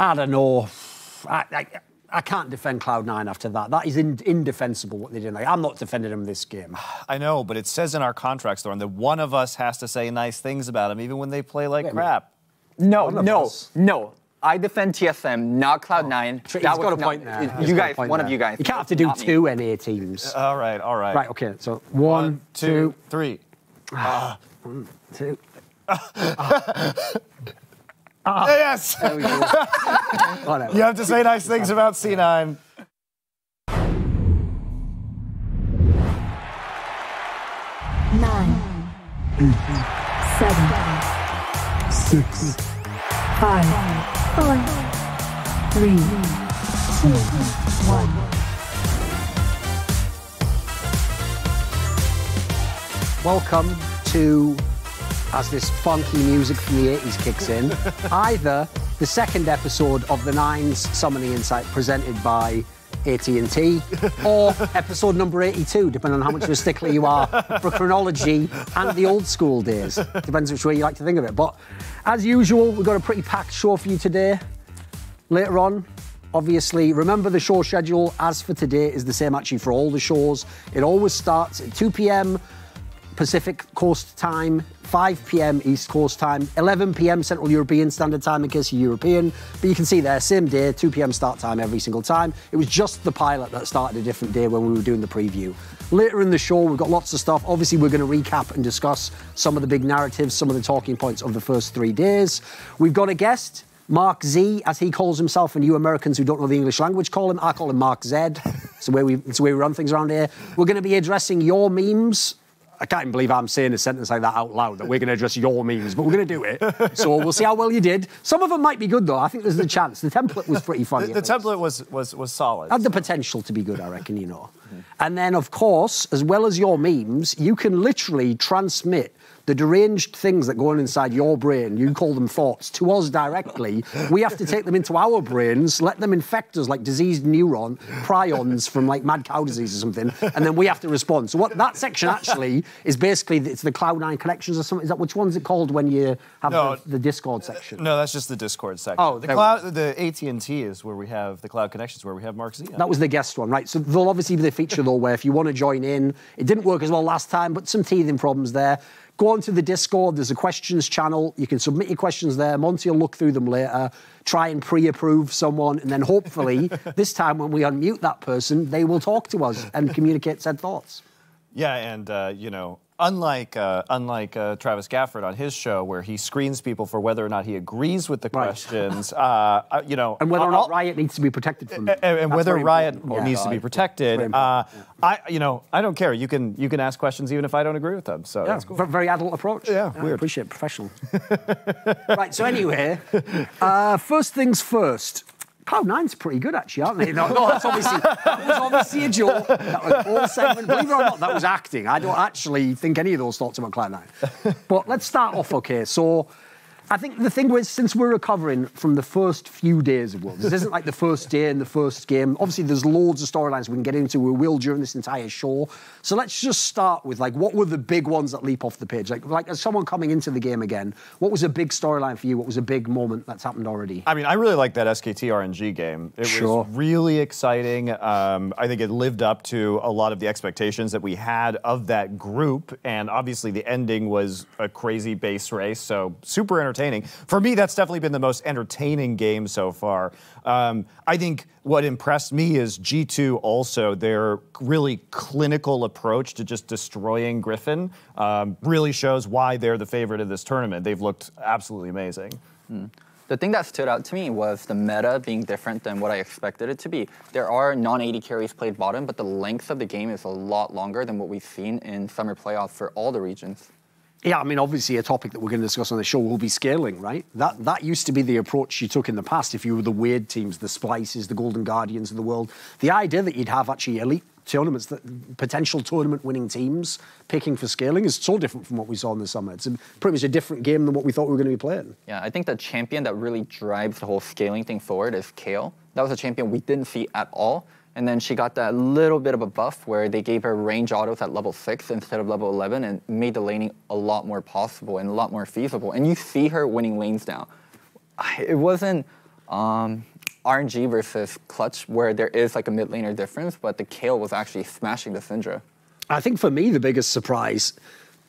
I don't know. I, I, I can't defend Cloud9 after that. That is in, indefensible what they did. Like, I'm not defending them this game. I know, but it says in our contracts, Thorn, that one of us has to say nice things about them, even when they play like Wait, crap. No, no, us. no. I defend TSM, not Cloud9. He's That was got a not- point there. You got a guys, point one of you guys. You can't have to do not me. two NA teams. All right, all right. right, okay. So one, One, two, two, three. Ah, two. Yes! There we Ah. go. Whatever. You have to say nice things about C9. nine, seven, six, five, four, three, two, one. Welcome to, as this funky music from the 80s kicks in, either the second episode of the Nines Summoning Insight presented by AT&T, or episode number 82, depending on how much of a stickler you are for chronology and the old school days. Depends which way you like to think of it. But as usual, we've got a pretty packed show for you today. Later on, obviously, remember the show schedule as for today is the same actually for all the shows. It always starts at 2 p.m. Pacific Coast time, 5 p.m. East Coast time, 11 p.m. Central European Standard Time in case you're European. But you can see there, same day, 2 p.m. start time every single time. It was just the pilot that started a different day when we were doing the preview. Later in the show, we've got lots of stuff. Obviously, we're going to recap and discuss some of the big narratives, some of the talking points of the first three days. We've got a guest. Mark Z, as he calls himself, and you Americans who don't know the English language call him, I call him Mark Z. It's the way we, it's the way we run things around here. We're going to be addressing your memes. I can't even believe I'm saying a sentence like that out loud, that we're going to address your memes, but we're going to do it. So we'll see how well you did. Some of them might be good, though. I think there's a chance. The template was pretty funny. The, the template was, was, was solid. Had the potential to be good, I reckon, you know. And then, of course, as well as your memes, you can literally transmit the deranged things that go on inside your brain, you call them thoughts, to us directly. We have to take them into our brains, let them infect us like diseased neuron, prions from like mad cow disease or something, and then we have to respond. So what that section actually is basically, it's the Cloud9 connections or something. Is that which one's it called when you have No. the, the Discord section? No, that's just the Discord section. Oh, the cloud, the AT and T is where we have the cloud connections, where we have Mark Z. That was the guest one, right? So there'll obviously be the feature though, where if you want to join in, it didn't work as well last time, but some teething problems there. Go on to the Discord. There's a questions channel. You can submit your questions there. Monty will look through them later, try and pre-approve someone, and then hopefully this time when we unmute that person, they will talk to us and communicate said thoughts. Yeah, and uh, you know, unlike uh, unlike uh, Travis Gafford on his show, where he screens people for whether or not he agrees with the Right. questions, uh, uh, you know, And whether or not Riot needs to be protected from and, and whether Riot important. needs to be protected, uh, I, you know, I don't care. You can you can ask questions even if I don't agree with them. So Yeah, that's cool. very adult approach. Yeah, I weird. appreciate it, professional. right, so anyway, uh, first things first. Cloud9's pretty good, actually, aren't they? No, no, that's obviously that was obviously a joke. That was all segment. Believe it or not, that was acting. I don't actually think any of those thoughts about Cloud9. But let's start off, okay. So I think the thing was, since we're recovering from the first few days of Worlds, this isn't like the first day and the first game. Obviously, there's loads of storylines we can get into. We will during this entire show. So let's just start with like, what were the big ones that leap off the page? Like, like as someone coming into the game again, what was a big storyline for you? What was a big moment that's happened already? I mean, I really like that SKT RNG game. It Sure. was really exciting. Um, I think it lived up to a lot of the expectations that we had of that group. And obviously, the ending was a crazy base race, so super entertaining. For me, that's definitely been the most entertaining game so far. Um, I think what impressed me is G2 also, their really clinical approach to just destroying Griffin um, really shows why they're the favorite of this tournament. They've looked absolutely amazing. The thing that stood out to me was the meta being different than what I expected it to be. There are non-AD carries played bottom, but the length of the game is a lot longer than what we've seen in summer playoffs for all the regions. Yeah, I mean, obviously, a topic that we're going to discuss on the show will be scaling, right? That that used to be the approach you took in the past. If you were the weird teams, the Splyces, the Golden Guardians of the world, the idea that you'd have actually elite tournaments, that potential tournament-winning teams picking for scaling is so different from what we saw in the summer. It's a, pretty much a different game than what we thought we were going to be playing. Yeah, I think the champion that really drives the whole scaling thing forward is Kayle. That was a champion we didn't see at all. And then she got that little bit of a buff where they gave her range autos at level 6 instead of level 11 and made the laning a lot more possible and a lot more feasible. And you see her winning lanes now. It wasn't Um, RNG versus Clutch, where there is like a mid laner difference, but the Kayle was actually smashing the Syndra. I think for me, the biggest surprise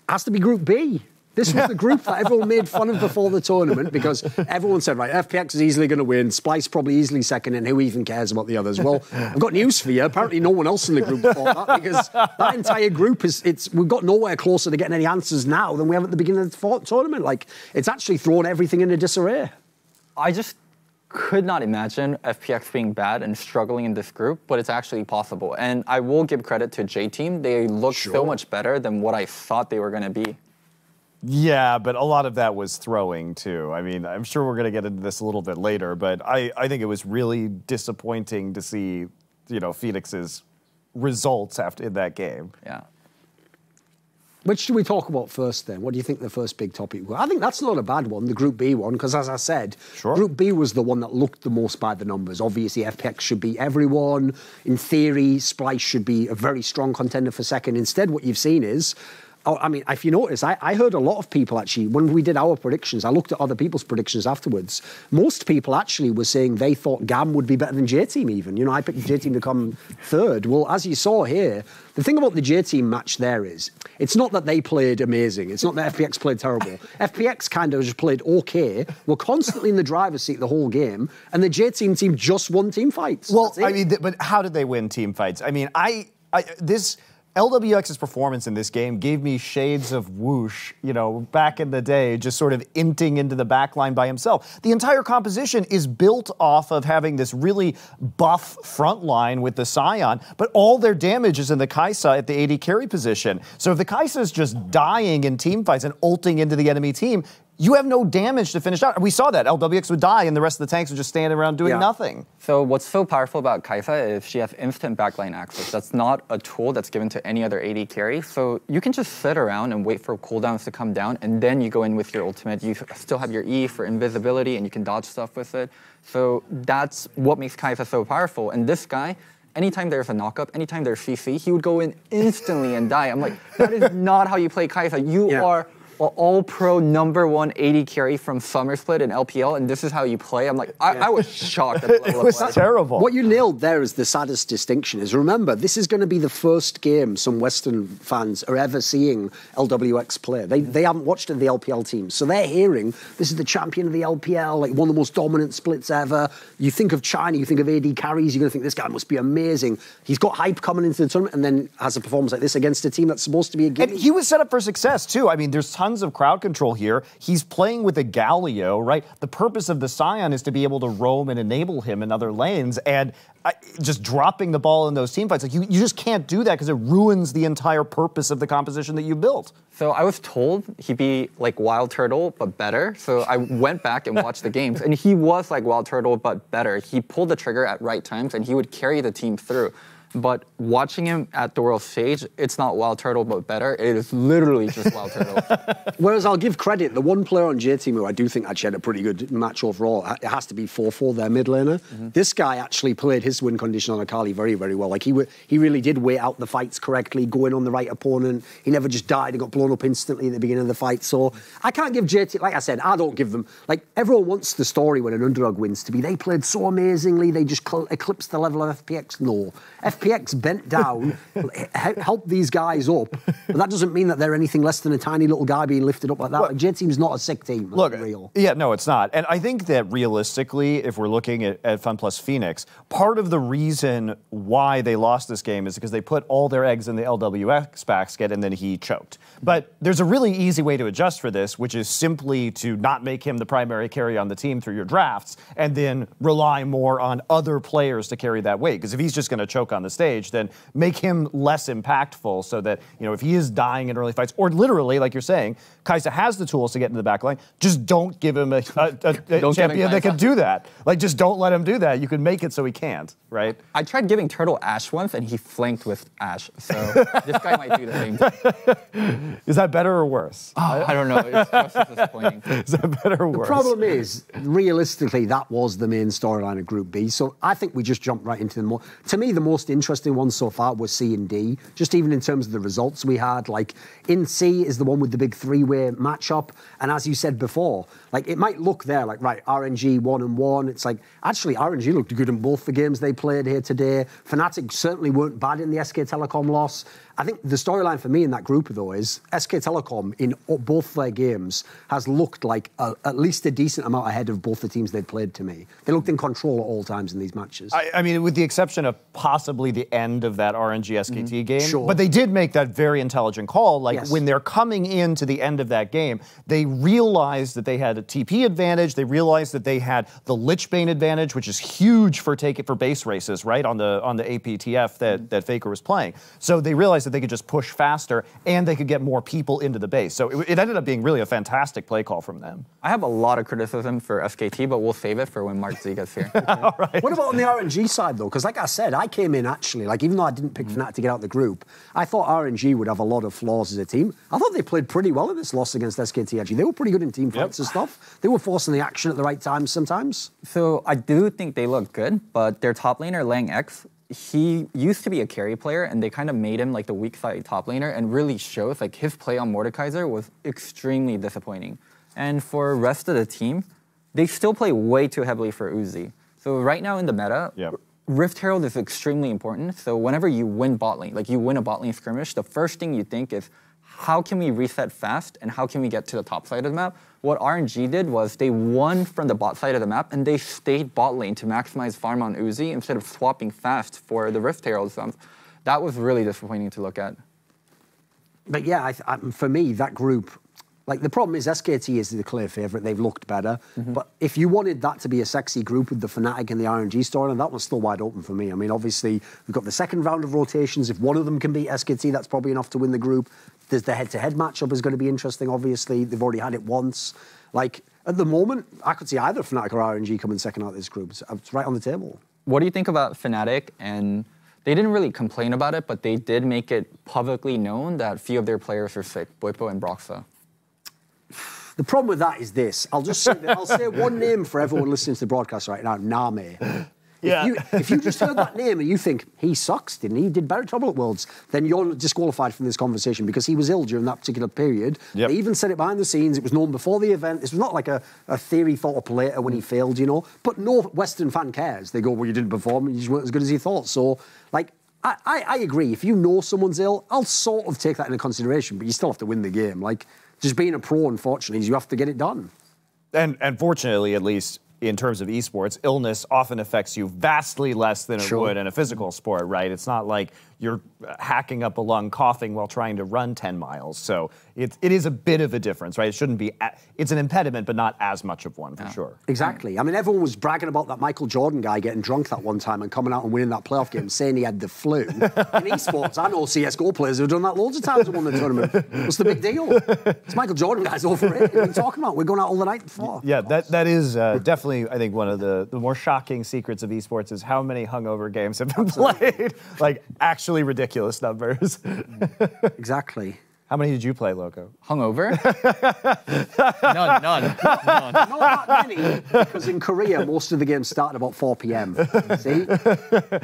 has to be Group B. This was the group that everyone made fun of before the tournament because everyone said, right, FPX is easily going to win, Splyce probably easily second, and who even cares about the others? Well, I've got news for you. Apparently, no one else in the group thought that because that entire group is, it's, we've got nowhere closer to getting any answers now than we have at the beginning of the tournament. Like, it's actually thrown everything into disarray. I just could not imagine FPX being bad and struggling in this group, but it's actually possible. And I will give credit to J Team. They look so much better than what I thought they were going to be. Yeah, but a lot of that was throwing too. I mean, I'm sure we're going to get into this a little bit later, but I, I think it was really disappointing to see, you know, Phoenix's results after in that game. Yeah. Which do we talk about first then? What do you think the first big topic was? I think that's not a bad one, the Group B one, because as I said, Sure. Group B was the one that looked the most by the numbers. Obviously, FPX should be everyone. In theory, Splyce should be a very strong contender for second. Instead, what you've seen is. Oh, I mean, if you notice, I, I heard a lot of people actually, when we did our predictions, I looked at other people's predictions afterwards. Most people actually were saying they thought GAM would be better than J Team, even. You know, I picked J Team to come third. Well, as you saw here, the thing about the J Team match there is, it's not that they played amazing. It's not that FPX played terrible. FPX kind of just played okay. Were constantly in the driver's seat the whole game, and the J Team team just won team fights. Well, I mean, but how did they win team fights? I mean, I, I this LWX's performance in this game gave me shades of whoosh, you know, back in the day, just sort of inting into the back line by himself. The entire composition is built off of having this really buff front line with the Sion, but all their damage is in the Kai'Sa at the AD carry position. So if the Kai'Sa is just dying in team fights and ulting into the enemy team, you have no damage to finish out. We saw that. LWX would die and the rest of the tanks would just stand around doing Yeah. nothing. So what's so powerful about Kai'Sa is she has instant backline access. That's not a tool that's given to any other AD carry. So you can just sit around and wait for cooldowns to come down, and then you go in with your ultimate. You still have your E for invisibility, and you can dodge stuff with it. So that's what makes Kai'Sa so powerful. And this guy. Anytime there's a knockup, anytime there's CC, he would go in instantly and die. I'm like, that is not how you play Kai'Sa. You Yeah. are an all-pro number one AD carry from Summer Split in LPL, and this is how you play. I'm like, I, I was shocked at the level It was of play. terrible. What you nailed there is the saddest distinction is remember, this is going to be the first game some Western fans are ever seeing LWX play. They, they haven't watched the LPL teams. So they're hearing this is the champion of the LPL, like one of the most dominant splits ever. You think of China, you think of AD carries, you're going to think this guy must be amazing. He's got hype coming into the tournament and then has a performance like this against a team that's supposed to be a And he was set up for success too. I mean, there's tons of crowd control here. He's playing with a Galio, right? The purpose of the Sion is to be able to roam and enable him in other lanes, and I, just dropping the ball in those team fights, like you, you just can't do that because it ruins the entire purpose of the composition that you built. So I was told he'd be like Wild Turtle, but better. So I went back and watched the games, and he was like Wild Turtle, but better. He pulled the trigger at right times, and he would carry the team through. But watching him at the world stage, it's not Wild Turtle, but better. It is literally just Wild Turtle. Whereas I'll give credit, the one player on J Team who I do think actually had a pretty good match overall, it has to be FoFo their mid laner. Mm-hmm. This guy actually played his win condition on Akali very, very well. Like he, wa- he really did wait out the fights correctly, going on the right opponent. He never just died and got blown up instantly at the beginning of the fight. So I can't give J Team, like I said, I don't give them, like everyone wants the story when an underdog wins to be they played so amazingly, they just cl- eclipsed the level of FPX. No. FPX bent down, he- helped these guys up, but that doesn't mean that they're anything less than a tiny little guy being lifted up like that. Like, J Team's not a sick team. Look, real. yeah, no, it's not. And I think that realistically, if we're looking at, at Fun Plus Phoenix, part of the reason why they lost this game is because they put all their eggs in the LWX basket and then he choked. But there's a really easy way to adjust for this, which is simply to not make him the primary carry on the team through your drafts and then rely more on other players to carry that weight. Because if he's just going to choke on the stage, then make him less impactful so that, you know, if he is dying in early fights, or literally, like you're saying, Kai'Sa has the tools to get into the back line, just don't give him a, a, a- a Don't give him champion that can do that. Like, just don't let him do that. You can make it so he can't, right? I tried giving Turtle Ash once, and he flanked with Ash. So this guy might do the same. thing. Is that better or worse? I, I don't know. It's just disappointing. Is that better or worse? The problem is, realistically, that was the main storyline of Group B. So I think we just jumped right into the more. To me, the most interesting interesting ones so far were C and D. Just even in terms of the results we had, like in C is the one with the big three-way matchup, and as you said before, like it might look there like right RNG one and one. It's like actually RNG looked good in both the games they played here today. Fnatic certainly weren't bad in the SK Telecom loss. I think the storyline for me in that group though is SK Telecom in both their games has looked like a, at least a decent amount ahead of both the teams they'd played to me. They looked in control at all times in these matches. I, I mean, with the exception of possibly the end of that RNG SKT game, Mm-hmm. Sure. but they did make that very intelligent call. Like Yes. when they're coming into the end of that game, they realized that they had a TP advantage. They realized that they had the Lichbane advantage, which is huge for take it for base races, right on the on the APTF that that Faker was playing. So they realized that they could just push faster and they could get more people into the base. So it, it ended up being really a fantastic play call from them. I have a lot of criticism for SKT, but we'll save it for when Mark Z gets here. What about on the RNG side though? Because like I said, I came in actually like even though I didn't pick Mm. Fnatic to get out of the group, I thought RNG would have a lot of flaws as a team. I thought they played pretty well in this loss against SKT. Actually, they were pretty good in team fights and stuff. They were forcing the action at the right time sometimes. So I do think they look good, but their top laner, Langx, he used to be a carry player, and they kind of made him like the weak side top laner, and really shows like his play on Mordekaiser was extremely disappointing. And for rest of the team, they still play way too heavily for Uzi. So right now in the meta, Yep. Rift Herald is extremely important. So whenever you win bot lane, like you win a bot lane skirmish, the first thing you think is, how can we reset fast and how can we get to the top side of the map? What RNG did was they won from the bot side of the map and they stayed bot lane to maximize farm on Uzi instead of swapping fast for the Rift Herald. So that was really disappointing to look at. But yeah, I, I, um, for me, that group, like the problem is SKT is the clear favourite. They've looked better. Mm-hmm. But if you wanted that to be a sexy group with the Fnatic and the RNG storyline, that one's still wide open for me. I mean, obviously, we've got the second round of rotations. If one of them can beat SKT, that's probably enough to win the group. There's the head-to-head matchup is going to be interesting. Obviously, they've already had it once. Like at the moment, I could see either Fnatic or RNG coming second out of this group. It's, uh, it's right on the table. What do you think about Fnatic? And they didn't really complain about it, but they did make it publicly known that few of their players are sick, Bwipo and Broxah. The problem with that is this. I'll just say, I'll say one name for everyone listening to the broadcast right now, Name. Yeah. If you, if you just heard that name and you think he sucks, didn't he? He did better trouble at Worlds, then you're disqualified from this conversation because he was ill during that particular period. Yep. They even said it behind the scenes. It was known before the event. This was not like a, a theory thought up later when he failed, you know. But no Western fan cares. They go, well, you didn't perform. You just weren't as good as you thought. So, like, I, I, I agree. If you know someone's ill, I'll sort of take that into consideration. But you still have to win the game. Like, just being a pro, unfortunately, is you have to get it done. And, and fortunately, at least in terms of esports, illness often affects you vastly less than it Sure. would in a physical sport, right? It's not like you're hacking up a lung, coughing while trying to run 10 miles. So it, it is a bit of a difference, right? It shouldn't be, a, it's an impediment, but not as much of one for sure. Exactly. I mean, everyone was bragging about that Michael Jordan guy getting drunk that one time and coming out and winning that playoff game, saying he had the flu. In esports, I know CSGO players who've done that loads of times and won the tournament. What's the big deal? It's Michael Jordan guy's overrated. What are you talking about? We're going out all the night before. Yeah, that, that is uh, definitely, I think, one of the, the more shocking secrets of esports is how many hungover games have been played. like, actually ridiculous numbers. Exactly. how many did you play, Loco? Hungover? none, none, none. Not that many, because in Korea, most of the games start at about 4 p.m. See?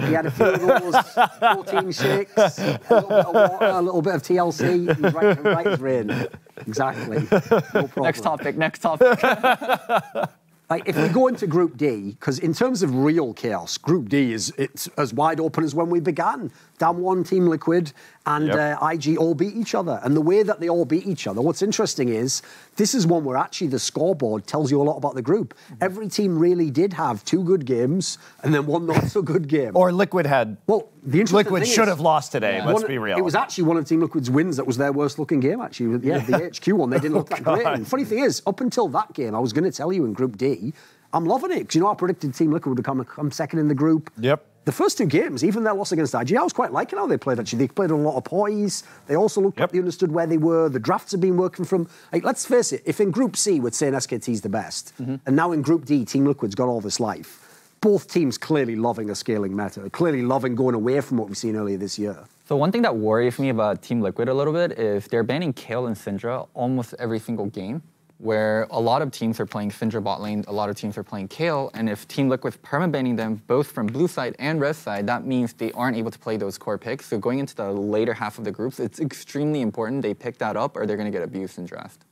He had a few of those 14 shakes, a little bit of water, a little bit of TLC. He's right, right as rain. Exactly. No problem. Next topic, next topic. Like if we go into Group D, because in terms of real chaos, Group D is it's as wide open as when we began. Damwon, Team Liquid, and Yep. uh, IG all beat each other. And the way that they all beat each other, what's interesting is this is one where actually the scoreboard tells you a lot about the group. Every team really did have two good games and then one not so good game. Or Liquid had. well, the interesting Liquid should is- have lost today, let's one- be real. It was actually one of Team Liquid's wins that was their worst looking game, actually. Yeah, the HQ one, they didn't look that great. And funny thing is, up until that game, I was going to tell you in Group D, I'm loving it because you know I predicted Team Liquid would come, come second in the group. Yep. The first two games, even their loss against IG, I was quite liking how they played. Actually, they played a lot of poise. They also looked Yep. like they understood where they were. The drafts have been working from. Like, let's face it, if in Group C we're saying SKT's the best, Mm-hmm. and now in Group D, Team Liquid's got all this life. Both teams clearly loving a scaling meta, clearly loving going away from what we've seen earlier this year. So one thing that worries me about Team Liquid a little bit is they're banning Kayle and Syndra almost every single game. Where a lot of teams are playing Syndra bot lane, a lot of teams are playing Kayle, and if Team Liquid's permabanning them both from blue side and red side, that means they aren't able to play those core picks. So going into the later half of the groups, it's extremely important they pick that up or they're going to get abused in draft.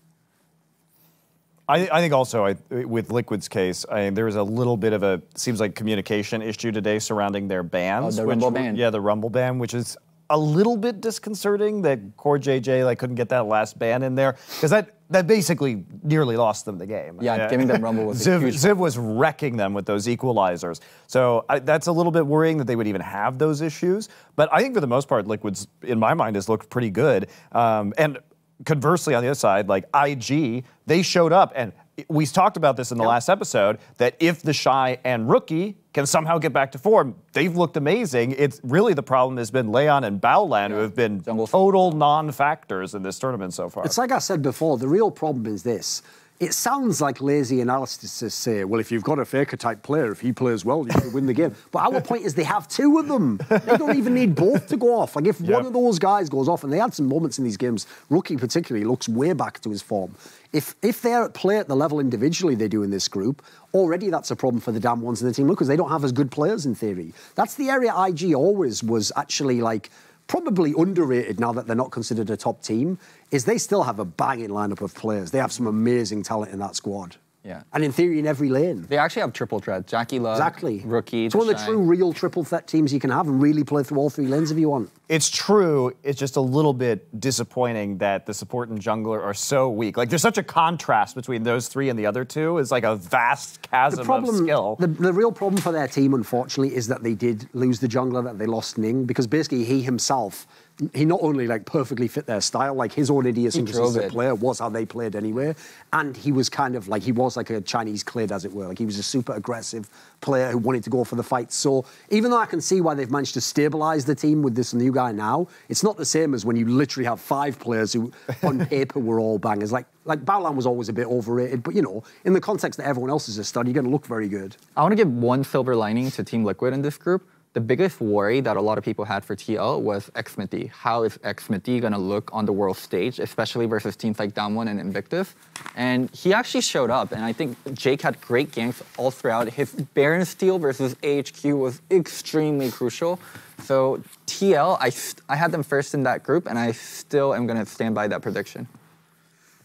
I, I think also I, with Liquid's case, I, there was a little bit of a seems like communication issue today surrounding their bans. Oh, the which Rumble ban. Yeah, the Rumble ban, which is a little bit disconcerting that CoreJJ like couldn't get that last ban in there because that that basically nearly lost them the game. Yeah, giving them Rumble was a Ziv, huge Ziv was wrecking them with those equalizers. So I, that's a little bit worrying that they would even have those issues. But I think for the most part, Liquids, in my mind, has looked pretty good. Um, and conversely, on the other side, like IG, they showed up and we talked about this in the last episode that if TheShy and rookie can somehow get back to form, they've looked amazing. It's really the problem has been Leyan and Baolan who have been Jungle- total non-factors in this tournament so far. It's like I said before, the real problem is this. It sounds like lazy analysis to say, well, if you've got a Faker type player, if he plays well, you can win the game. But our point is they have two of them. They don't even need both to go off. Like if Yep. one of those guys goes off, and they had some moments in these games, rookie particularly looks way back to his form. If if they're at play at the level individually they do in this group, already that's a problem for the Damwons in the team because they don't have as good players in theory. That's the area IG always was actually like probably underrated now that they're not considered a top team, is they still have a banging lineup of players. They have some amazing talent in that squad. Yeah. And in theory, in every lane. They actually have triple threat. JackeyLove, Exactly. rookie. It's one of the Shy. true, real triple threat teams you can have and really play through all three lanes if you want. It's true. It's just a little bit disappointing that the support and jungler are so weak. Like there's such a contrast between those three and the other two. It's like a vast chasm The problem, of skill. The, the real problem for their team, unfortunately, is that they did lose the jungler that they lost Ning because basically he himself, he not only like perfectly fit their style, like his own idiosyncrasies as a player was how they played anyway, and he was kind of like he was like a Chinese kid, as it were. Like he was a super aggressive player who wanted to go for the fight. So even though I can see why they've managed to stabilize the team with this new guy now, it's not the same as when you literally have five players who, on paper, were all bangers. Like like Baolan was always a bit overrated, but you know, in the context that everyone else is a stud, you're going to look very good. I want to give one silver lining to Team Liquid in this group. The biggest worry that a lot of people had for TL was Xmithie. How is Xmithie going to look on the world stage, especially versus teams like Damwon and Invictus? And he actually showed up, and I think Jake had great games all throughout. His Baron steal versus AHQ was extremely crucial. So TL, I, I had them first in that group, and I still am going to stand by that prediction.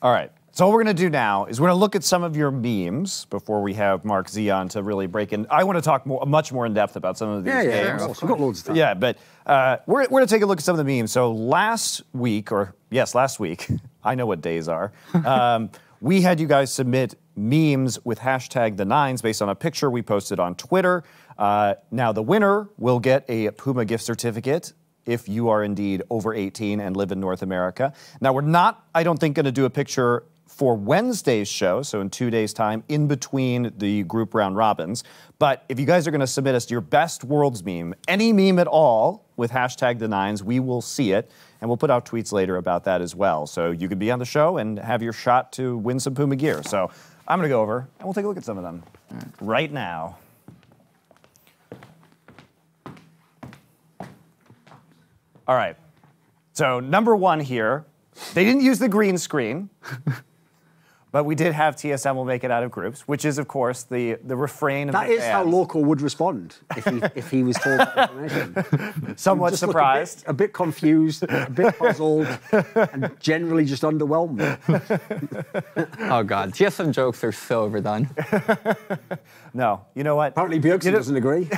All right. So what we're going to do now is we're going to look at some of your memes before we have Mark Zion to really break in. I want to talk more, much more in depth about some of these Yeah, yeah, games. yeah. We've got loads of time. Yeah, but uh, we're, we're going to take a look at some of the memes. So last week, or yes, last week, I know what days are. Um, we had you guys submit memes with hashtag the nines based on a picture we posted on Twitter. Uh, now the winner will get a Puma gift certificate if you are indeed over 18 and live in North America. Now we're not, I don't think, going to do a picture for Wednesday's show, so in two days' time, in between the group round robins. But if you guys are going to submit us your best worlds meme, any meme at all with hashtag the nines, we will see it. And we'll put out tweets later about that as well. So you could be on the show and have your shot to win some Puma gear. So I'm going to go over and we'll take a look at some of them right now. All right. So number one here, they didn't use the green screen, but we did have TSM will make it out of groups, which is of course the the refrain of That the is how fans. Loco would respond if he, if he was told that information. Somewhat Just surprised. A bit, a bit confused, a bit puzzled, and generally just underwhelmed. Oh God, TSM jokes are so overdone. No, you know what? Apparently, Bjergsen You know- doesn't agree.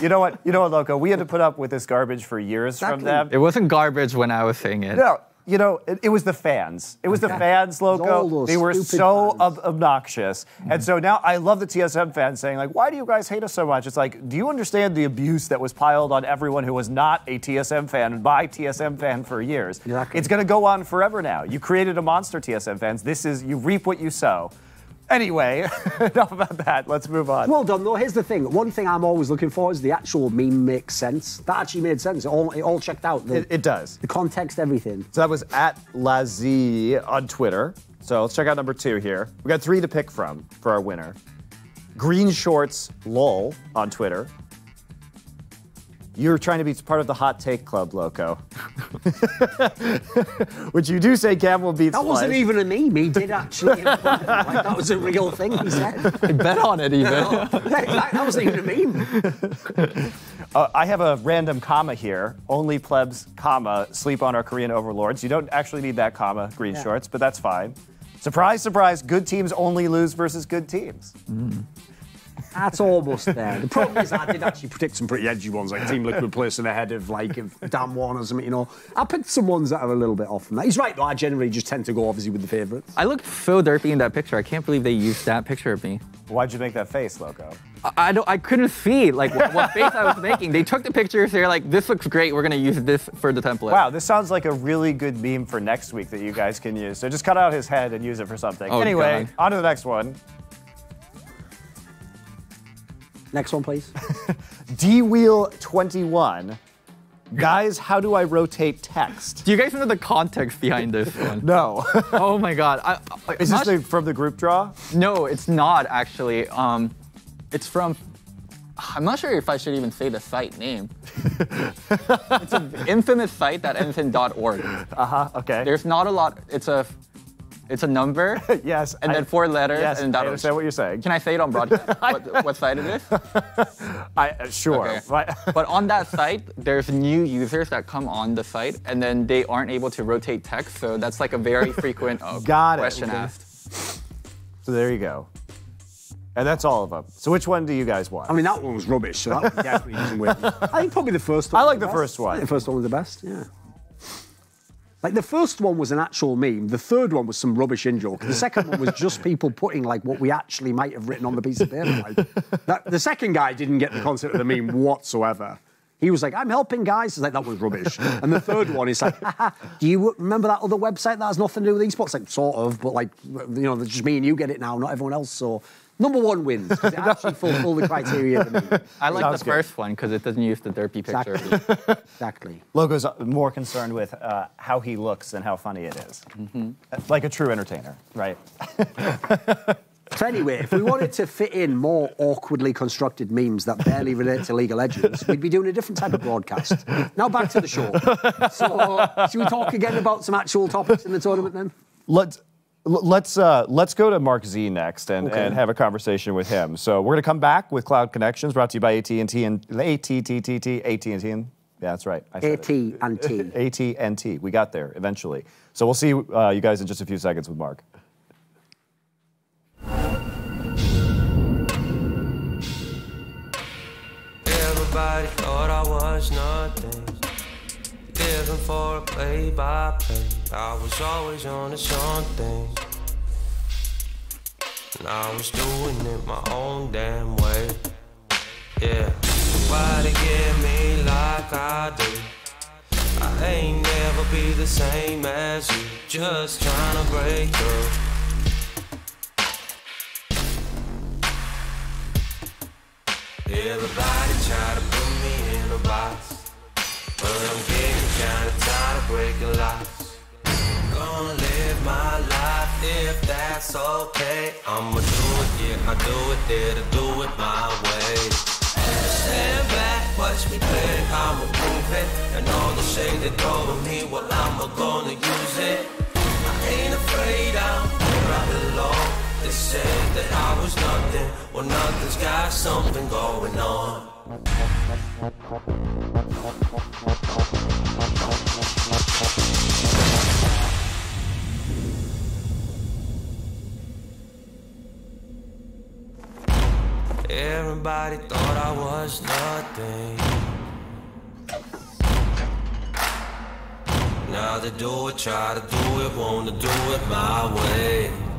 You know what? You know what, Loco? We had to put up with this garbage for years from Exactly. them. It wasn't garbage when I was saying it. No, you know, it, it was the fans. It was the fans, Loco. They were so ob- obnoxious. And so now I love the TSM fans saying, like, why do you guys hate us so much? It's like, do you understand the abuse that was piled on everyone who was not a TSM fan and by TSM fan for years? Exactly. It's going to go on forever now. You created a monster, TSM fans. This is, you reap what you sow. Anyway, enough about that. Let's move on. Well done, though. Here's the thing. One thing I'm always looking for is the actual meme makes sense. That actually made sense. It all, it all checked out. The, It, it does. the context, everything. So that was at Lazie on Twitter. So let's check out number two here. We got three to pick from for our winner. Green Shorts Lol on Twitter. You're trying to be part of the hot take club, Loco. Which you do say Campbell beats That wasn't Slice. even a meme. He did actually. like, that was a real thing he said. I bet on it even. Yeah, that that wasn't even a meme. Uh, I have a random comma here. Only plebs, comma, sleep on our Korean overlords. You don't actually need that comma, green Yeah. shorts, but that's fine. Surprise, surprise, good teams only lose versus good teams. That's almost there. The problem is, I did actually predict some pretty edgy ones, like Team Liquid placing ahead of like if Dan Warner or something. You know, I picked some ones that are a little bit off from that. He's right though. I generally just tend to go obviously with the favourites. I looked so derpy in that picture. I can't believe they used that picture of me. Why'd you make that face, Loco? I, I don't. I couldn't see like what, what face I was making. They took the pictures. They're like, "This looks great. We're gonna use this for the template." Wow, this sounds like a really good meme for next week that you guys can use. So just cut out his head and use it for something. Oh, anyway, God. on to the next one. Next one, please. D Wheel 21. Guys, how do I rotate text? Do you guys know the context behind this one? No. oh my god. I, I, Is this the, from the group draw? No, it's not actually. Um, it's from. I'm not sure if I should even say the site name. it's an infamous site that ends in .org. Uh huh. Okay. There's not a lot. It's a, it's a number. yes. And I- then four letters Yes, and I .org. understand what you're saying. Can I say it on broadcast? what, what site it is? I, uh, sure. Okay. But- but on that site, there's new users that come on the site, and then they aren't able to rotate text. So that's like a very frequent uh, Got it. question Okay. asked. so there you go. And that's all of them. So which one do you guys want? I mean, that one was rubbish, so that definitely doesn't win. I think probably the first one. I was like the best. first one. I think the first one was the best, yeah. Like the first one was an actual meme. The third one was some rubbish in joke. The second one was just people putting like what we actually might have written on the piece of paper. Like that, the second guy didn't get the concept of the meme whatsoever. He was like, "I'm helping guys." It's like that was rubbish. And the third one is like, "Do you remember that other website that has nothing to do with esports?" Like, sort of, but like, you know, just me and you get it now, not everyone else. So. Number one wins because it actually fulfilled the criteria. the. I like Sounds the good. first one because it doesn't use the derpy picture. Exactly. exactly. Loco's more concerned with uh, how he looks than how funny it is. Like a true entertainer, right? So anyway, if we wanted to fit in more awkwardly constructed memes that barely relate to League of Legends, we'd be doing a different type of broadcast. Now back to the show. So, should we talk again about some actual topics in the tournament then? Let's l- let's uh, let's go to Mark Z next and, Okay. and have a conversation with him. So we're gonna come back with Cloud Connections, brought to you by AT and T and AT T T T AT and T. Yeah, that's right. AT and T. AT and T. We got there eventually. So we'll see uh, you guys in just a few seconds with Mark. Everybody thought I was nothing. Living for a play by play. I was always on to something. And I was doing it my own damn way. Yeah. Nobody get me like I do. I ain't never be the same as you. Just trying to break through. Everybody try to put me in a box. But I'm getting kinda tired of breaking locks. Gonna live my life if that's okay. I'ma do it, yeah, I do it, there to do it my way. Stand back, watch me play, I'ma prove it. And all the shade they throw at me, well, I'm gonna gonna use it. I ain't afraid, I'm where I belong. They said that I was nothing, well, nothing's got something going on. Everybody thought I was nothing. Now they do it, try to do it, wanna do it my way.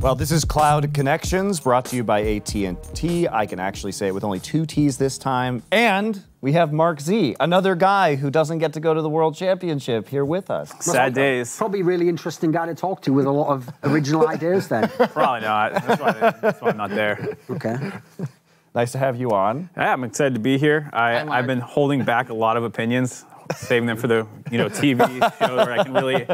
Well, this is Cloud Connections, brought to you by AT&T. I can actually say it with only two T's this time. And we have Mark Z, another guy who doesn't get to go to the World Championship here with us. Sad uh, days. Probably really interesting guy to talk to with a lot of original ideas then. Probably not. That's why, that's why I'm not there. Okay. Nice to have you on. Yeah, I'm excited to be here. I, Hi, Mark. I've been holding back a lot of opinions saving them for the you know TV show where I can really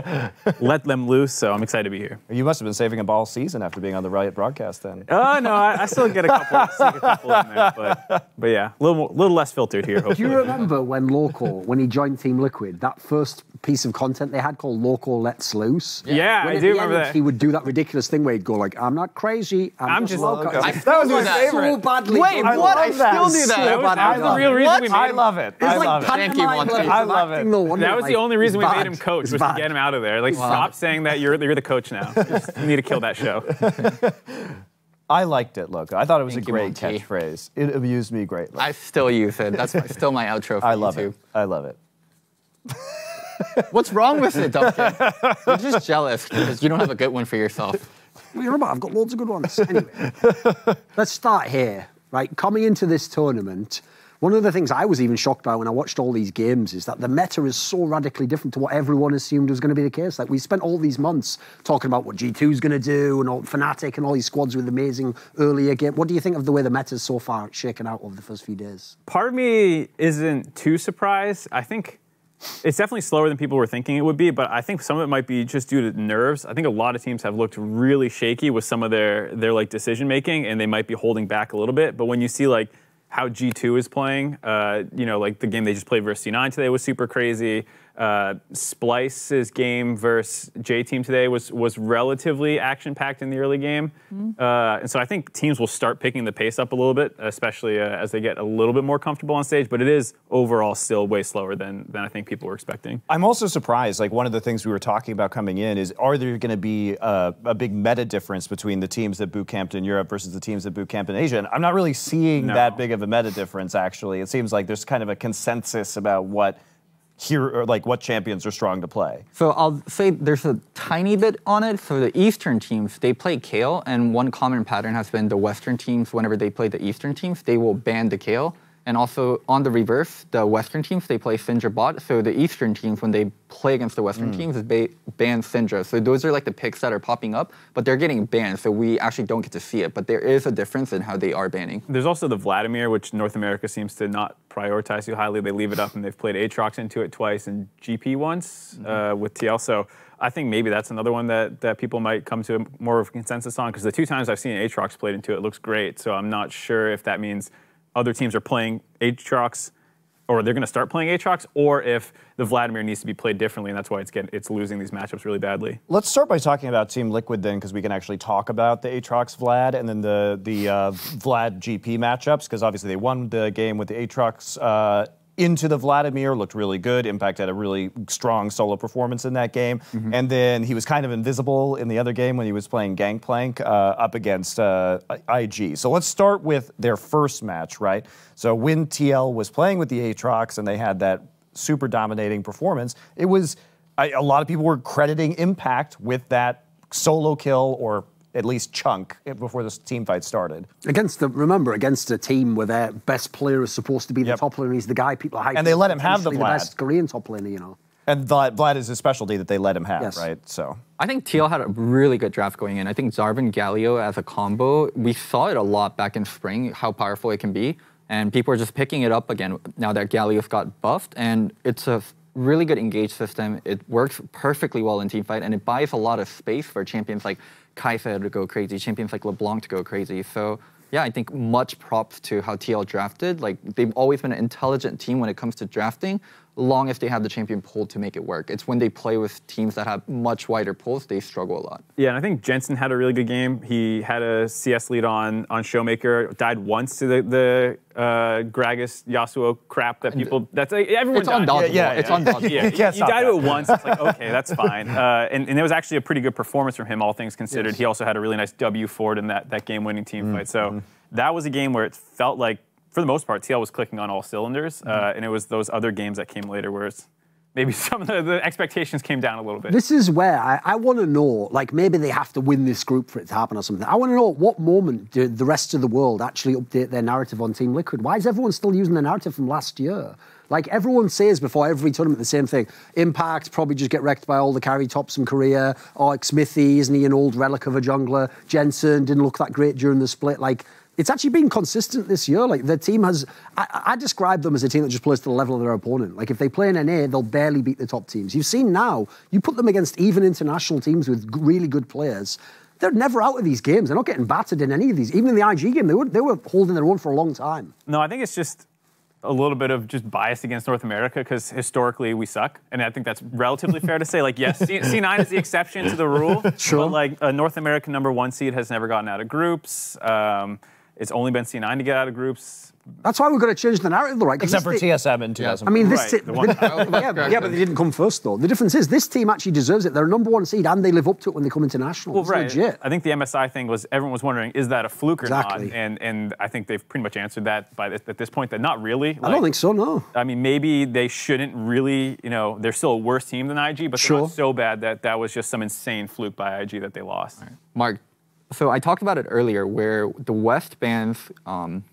let them loose. So I'm excited to be here. You must have been saving them all season after being on the Riot broadcast then. Oh no, I, I still get a couple, still get a couple in there, but but yeah, a little more- little less filtered here. Do you remember when Loco, when he joined Team Liquid, that first piece of content they had called Loco Let's Loose? Yeah, When I do remember that. He would do that ridiculous thing where he'd go like, "I'm not crazy. I'm, I'm just, just loco." loco. It's I like, still do was that. so badly. Wait, done. what? I that. still do that. That was, that was the real reason we made I love it. It's I like love it. Thank you, pantomime Monty. levels I of love acting, it. no wonder, That was like, the only reason we it's made him coach It's was to get him out of there. Like, stop saying that you're you're the coach now. Just, you need to kill that show. I liked it, Loco. I thought it was Thank a great Monty. catchphrase. It amused me greatly. I still use it. That's my, still my outro for I love YouTube. it. I love it. What's wrong with it, Duncan? You're just jealous because you don't have a good one for yourself. What are you on about? I've got loads of good ones. Anyway, let's start here. Right, coming into this tournament, one of the things I was even shocked by when I watched all these games is that the meta is so radically different to what everyone assumed was going to be the case. Like we spent all these months talking about what G2 is going to do and all Fnatic and all these squads with amazing earlier game. What do you think of the way the meta meta's so far shaken out over the first few days? Part of me isn't too surprised. I think it's definitely slower than people were thinking it would be, but I think some of it might be just due to nerves. I think a lot of teams have looked really shaky with some of their their like decision making, and they might be holding back a little bit. But when you see like how G2 is playing, uh, you know, like the game they just played versus C9 today was super crazy. Uh, Splyce's game versus J Team today was was relatively action packed in the early game, uh, and so I think teams will start picking the pace up a little bit, especially uh, as they get a little bit more comfortable on stage. But it is overall still way slower than than I think people were expecting. I'm also surprised. Like one of the things we were talking about coming in is, are there going to be a, a big meta difference between the teams that boot camped in Europe versus the teams that boot camped in Asia? And I'm not really seeing No. that big of a meta difference. Actually, it seems like there's kind of a consensus about what here, like what champions are strong to play. So I'll say there's a tiny bit on it. For the Eastern teams, they play Kayle, and one common pattern has been the Western teams, whenever they play the Eastern teams, they will ban the Kayle. And also on the reverse, the Western teams, they play Syndra bot. So the Eastern teams, when they play against the Western teams, is ba- ban Syndra. So those are like the picks that are popping up, but they're getting banned. So we actually don't get to see it. But there is a difference in how they are banning. There's also the Vladimir, which North America seems to not prioritize too highly. They leave it up, and they've played Aatrox into it twice and GP once uh, with TL. So I think maybe that's another one that, that people might come to more of a consensus on because the two times I've seen Aatrox played into it, it looks great. So I'm not sure if that means other teams are playing Aatrox or they're going to start playing Aatrox, or if the Vladimir needs to be played differently, and that's why it's getting it's losing these matchups really badly. Let's start by talking about Team Liquid then, because we can actually talk about the Aatrox Vlad and then the the uh, Vlad GP matchups, because obviously they won the game with the Aatrox uh, into the Vladimir, looked really good. Impact had a really strong solo performance in that game, and then he was kind of invisible in the other game when he was playing Gangplank uh, up against uh, IG. So let's start with their first match, right? So when TL was playing with the Aatrox and they had that super dominating performance, it was I, a lot of people were crediting Impact with that solo kill or at least chunk eh, before this team fight started. Against the remember against a team where their best player is supposed to be the Yep. top laner, he's the guy people are hyping. And they let him have the potentially Vlad. best Korean top laner, you know. And Vlad, Vlad is a specialty that they let him have, Yes. right? So I think TL had a really good draft going in. I think Jarvan Galio as a combo, we saw it a lot back in spring, how powerful it can be. And people are just picking it up again now that Galio's got buffed. And it's a really good engage system. It works perfectly well in team fight, and it buys a lot of space for champions like Kai'Sa to go crazy, champions like LeBlanc to go crazy. So yeah, I think much props to how TL drafted. Like they've always been an intelligent team when it comes to drafting, long as they have the champion pool to make it work. It's when they play with teams that have much wider pools, they struggle a lot. Yeah, and I think Jensen had a really good game. He had a CS lead on on Showmaker. Died once to the the uh, Gragas Yasuo crap that people. That's like, everyone. It's died. undodgeable. yeah, It's yeah. undodgeable. Yeah, You you died to it once. It's like okay, that's fine. Uh, and, and it was actually a pretty good performance from him, all things considered. He also had a really nice W forward in that that game-winning team fight. So that was a game where it felt like, for the most part, TL was clicking on all cylinders, uh, and it was those other games that came later where it's maybe some of the, the expectations came down a little bit. This is where I, I want to know, like maybe they have to win this group for it to happen or something. I want to know at what moment did the rest of the world actually update their narrative on Team Liquid? Why is everyone still using the narrative from last year? Like everyone says before every tournament the same thing. Impact probably just get wrecked by all the carry tops in Korea. Or Xmithie, isn't he an old relic of a jungler? Jensen didn't look that great during the split. Like it's actually been consistent this year. Like the team has, I, I describe them as a team that just plays to the level of their opponent. Like if they play in NA, they'll barely beat the top teams. You've seen now, you put them against even international teams with really good players. They're never out of these games. They're not getting battered in any of these. Even in the IG game, they were they were holding their own for a long time. No, I think it's just a little bit of just bias against North America because historically we suck, and I think that's relatively fair to say. Like, yes, C- C9 is the exception to the rule, Sure. but like a North American number one seed has never gotten out of groups. Um, it's only been C9 to get out of groups. That's why we've got to change the narrative, right? right? 'Cause Except for this te- TSM in 2000. I mean, this Right, ti- the one- yeah, but- yeah, but they didn't come first, though. The difference is this team actually deserves it. They're a number one seed, and they live up to it when they come international. Well, it's right. legit. I think the MSI thing was everyone was wondering is that a fluke or Exactly. not, and and I think they've pretty much answered that by this, at this point that not really. I don't think so. No. I mean, maybe they shouldn't really, you know, they're still a worse team than IG, but they're not so bad that that was just some insane fluke by IG that they lost. Mark, so I talked about it earlier where the West bans um,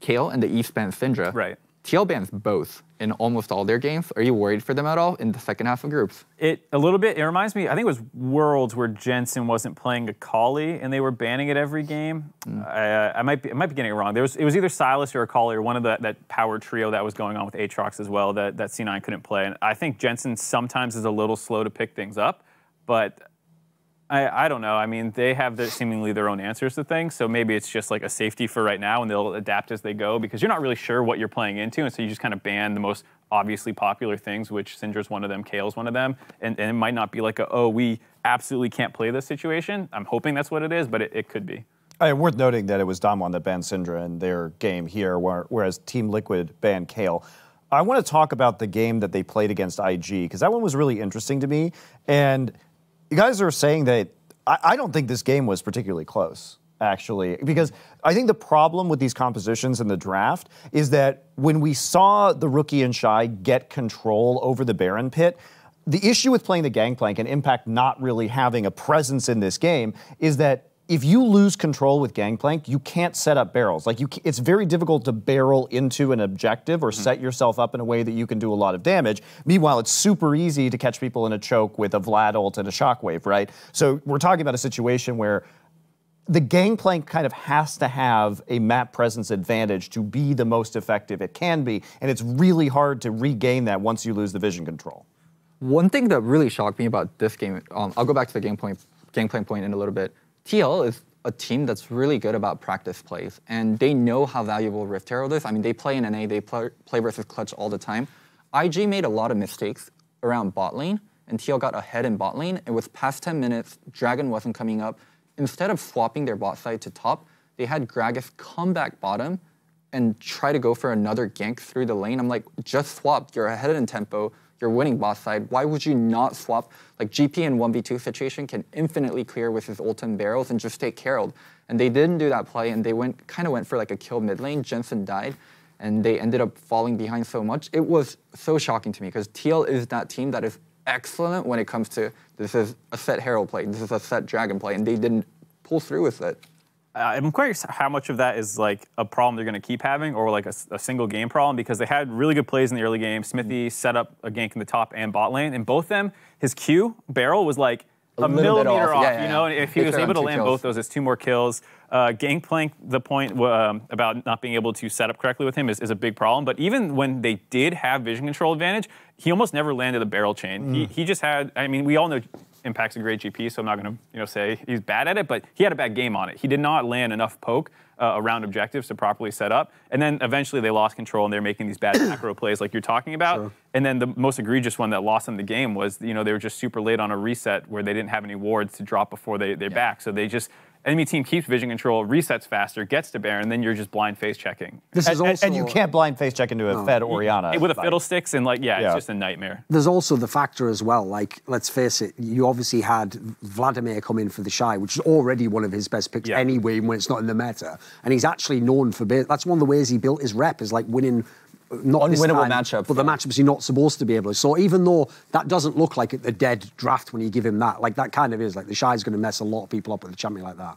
Kayle and the East bans Syndra. Right. TL bans both in almost all their games. Are you worried for them at all in the second half of groups? It a little bit. It reminds me. I think it was Worlds where Jensen wasn't playing a Akali and they were banning it every game. I, uh, I might be. I might be getting it wrong. There was. It was either Sylas or Akali or one of the, that power trio that was going on with Aatrox as well. That that C9 couldn't play. And I think Jensen sometimes is a little slow to pick things up, but. I, I don't know. I mean, they have seemingly their own answers to things, so maybe it's just like a safety for right now, and they'll adapt as they go because you're not really sure what you're playing into, and so you just kind of ban the most obviously popular things, which Syndra's one of them, Kayle's one of them, and, and it might not be like a oh we absolutely can't play this situation. I'm hoping that's what it is, but it, it could be. Uh, worth noting that it was Damwon that banned Syndra in their game here, whereas Team Liquid banned Kayle. I want to talk about the game that they played against IG because that one was really interesting to me. And you guys are saying that I, I don't think this game was particularly close, actually, because I think the problem with these compositions in the draft is that when we saw the rookie and shy get control over the Baron pit, the issue with playing the gangplank and Impact not really having a presence in this game is that if you lose control with Gangplank, you can't set up barrels. Like you, it's very difficult to barrel into an objective or set yourself up in a way that you can do a lot of damage. Meanwhile, it's super easy to catch people in a choke with a Vlad ult and a Shockwave, right? So we're talking about a situation where the gangplank kind of has to have a map presence advantage to be the most effective it can be, and it's really hard to regain that once you lose the vision control. One thing that really shocked me about this game, um, I'll go back to the game point, gangplank point in a little bit. TL is a team that's really good about practice plays, and they know how valuable Rift Herald is. I mean, they play in NA, they play, play versus Clutch all the time. IG made a lot of mistakes around bot lane, and TL got ahead in bot lane. It was past 10 minutes, Dragon wasn't coming up. Instead of swapping their bot side to top, they had Gragas come back bottom and try to go for another gank through the lane. I'm like, just swap. You're ahead in tempo. You're winning boss side. Why would you not swap? Like GP in 1v2 situation can infinitely clear with his ult and barrels and just take Herald. And they didn't do that play and they went kind of went for like a kill mid lane. Jensen died and they ended up falling behind so much. It was so shocking to me because TL is that team that is excellent when it comes to this is a set Herald play, this is a set Dragon play, and they didn't pull through with it. I'm curious how much of that is like a problem they're going to keep having, or like a single game problem, because they had really good plays in the early game. Xmithie set up a gank in the top and bot lane, and both them, his Q barrel was like a, bit millimeter off. off. Yeah, yeah, you know, yeah. and if he They was able to land kills. both those, it's two more kills. Uh, Gangplank, the point um, about not being able to set up correctly with him is, is a big problem. But even when they did have vision control advantage, he almost never landed a barrel chain. He, he just had. I mean, we all know Impact's a great GP, so I'm not going to you know say he's bad at it, but he had a bad game on it. He did not land enough poke uh, around objectives to properly set up, and then eventually they lost control and they're making these bad macro plays like you're talking about. And then the most egregious one that lost them the game was you know they were just super late on a reset where they didn't have any wards to drop before they they're back, so they just. Enemy team keeps vision control, resets faster, gets to Baron, and then you're just blind face checking. This And, is also and you can't blind face check into a Fed Orianna. with a fiddlesticks and like yeah, Yeah. it's just a nightmare. There's also the factor as well. Like, let's face it, you obviously had Vladimir come in for TheShy, which is already one of his best picks Yeah. anyway when it's not in the meta. And he's actually known for that's one of the ways he built his rep is like winning. Not this Unwinnable time, matchups, but the yeah. matchups you're not supposed to be able to. So even though that doesn't look like a dead draft when you give him that, like that kind of is like TheShy's going to mess a lot of people up with a champion like that.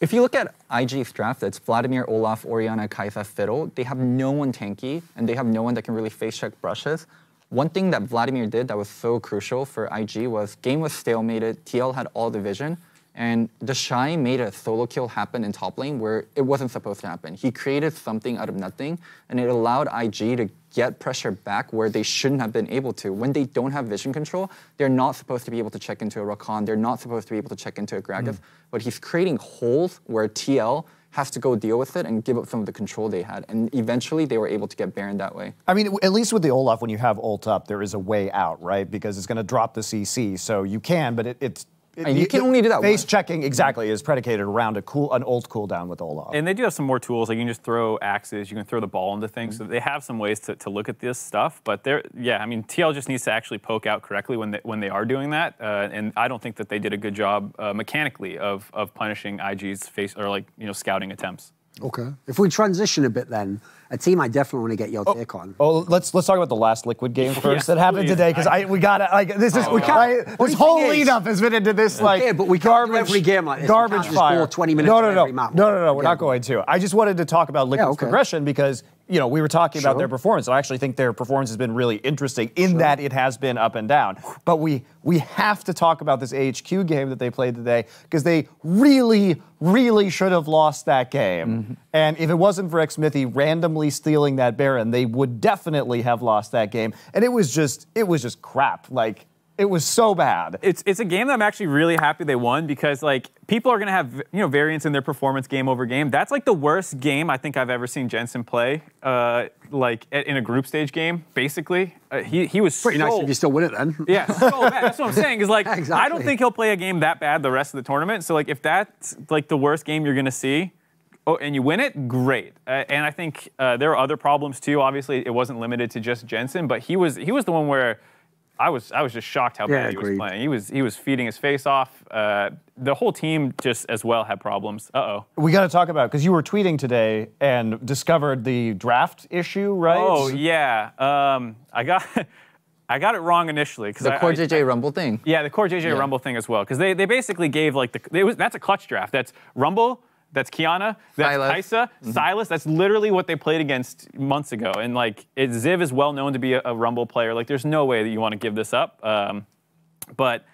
If you look at IG's draft, it's Vladimir, Olaf, Orianna, Kai'Sa, Fiddle. They have no one tanky, and they have no one that can really face check brushes. One thing that Vladimir did that was so crucial for IG was game was stalemated, TL had all the vision, And TheShy made a solo kill happen in top lane where it wasn't supposed to happen. He created something out of nothing, and it allowed IG to get pressure back where they shouldn't have been able to. When they don't have vision control, they're not supposed to be able to check into a Rakan. They're not supposed to be able to check into a Gragas. Hmm. But he's creating holes where TL has to go deal with it and give up some of the control they had. And eventually, they were able to get Baron that way. I mean, at least with the Olaf, when you have ult up, there is a way out, right? Because it's going to drop the CC, so you can, but it, it's. It, And you can only do that Face once. checking exactly is predicated around a cool an ult cooldown with Olaf. And they do have some more tools. Like you can just throw axes, you can throw the ball into things. Mm-hmm. So they have some ways to, to look at this stuff. But they're yeah, I mean TL just needs to actually poke out correctly when they when they are doing that. Uh, and I don't think that they did a good job uh, mechanically of of punishing IG's face or like you know scouting attempts. Okay. If we transition a bit then, a team I definitely want to get your oh, take on. Oh, let's let's talk about the last Liquid game first Yes, that happened please. today because I, we got like this is oh, we can't- I, this whole is- lead up has been into this like Yeah, but we can't garbage every game like this. Garbage fire. 20 minutes no, no, no, map. no, no, no. We're Yeah. not going to. I just wanted to talk about Liquid's okay. progression because you know we were talking about their performance. I actually think their performance has been really interesting in that it has been up and down. But we we have to talk about this AHQ game that they played today because they really, really should have lost that game. Mm-hmm. And if it wasn't for Xmithie randomly stealing that Baron, they would definitely have lost that game. And it was just it was just crap. Like it was so bad. It's it's a game that I'm actually really happy they won because like people are gonna have you know variance in their performance game over game. That's like the worst game I think I've ever seen Jensen play. Uh, like at- in a group stage game, basically. Uh, he he was Pretty nice if you still win it then. Yeah, so bad. That's what I'm saying. Is like exactly. I don't think he'll play a game that bad the rest of the tournament. So like if that's like the worst game you're gonna see, oh, and you win it, great. Uh, and I think uh, there are other problems too. Obviously, it wasn't limited to just Jensen, but he was he was the one where. I was I was just shocked how Yeah, bad he was playing. He was he was feeding his face off. Uh, the whole team just as well had problems. Uh oh. We got to talk about because you were tweeting today and discovered the draft issue, right? Oh yeah. Um, I got I got it wrong initially because The I, core I- JJ Rumble thing. Yeah, the CoreJJ Yeah. Rumble thing as well, because they, they basically gave like the it was, that's a clutch draft. That's Rumble, that's Qiyana, that's Sylas. Kai'Sa, Sylas. That's literally what they played against months ago. And like it, Ziv is well known to be a, a Rumble player. Like there's no way that you want to give this up. Um, but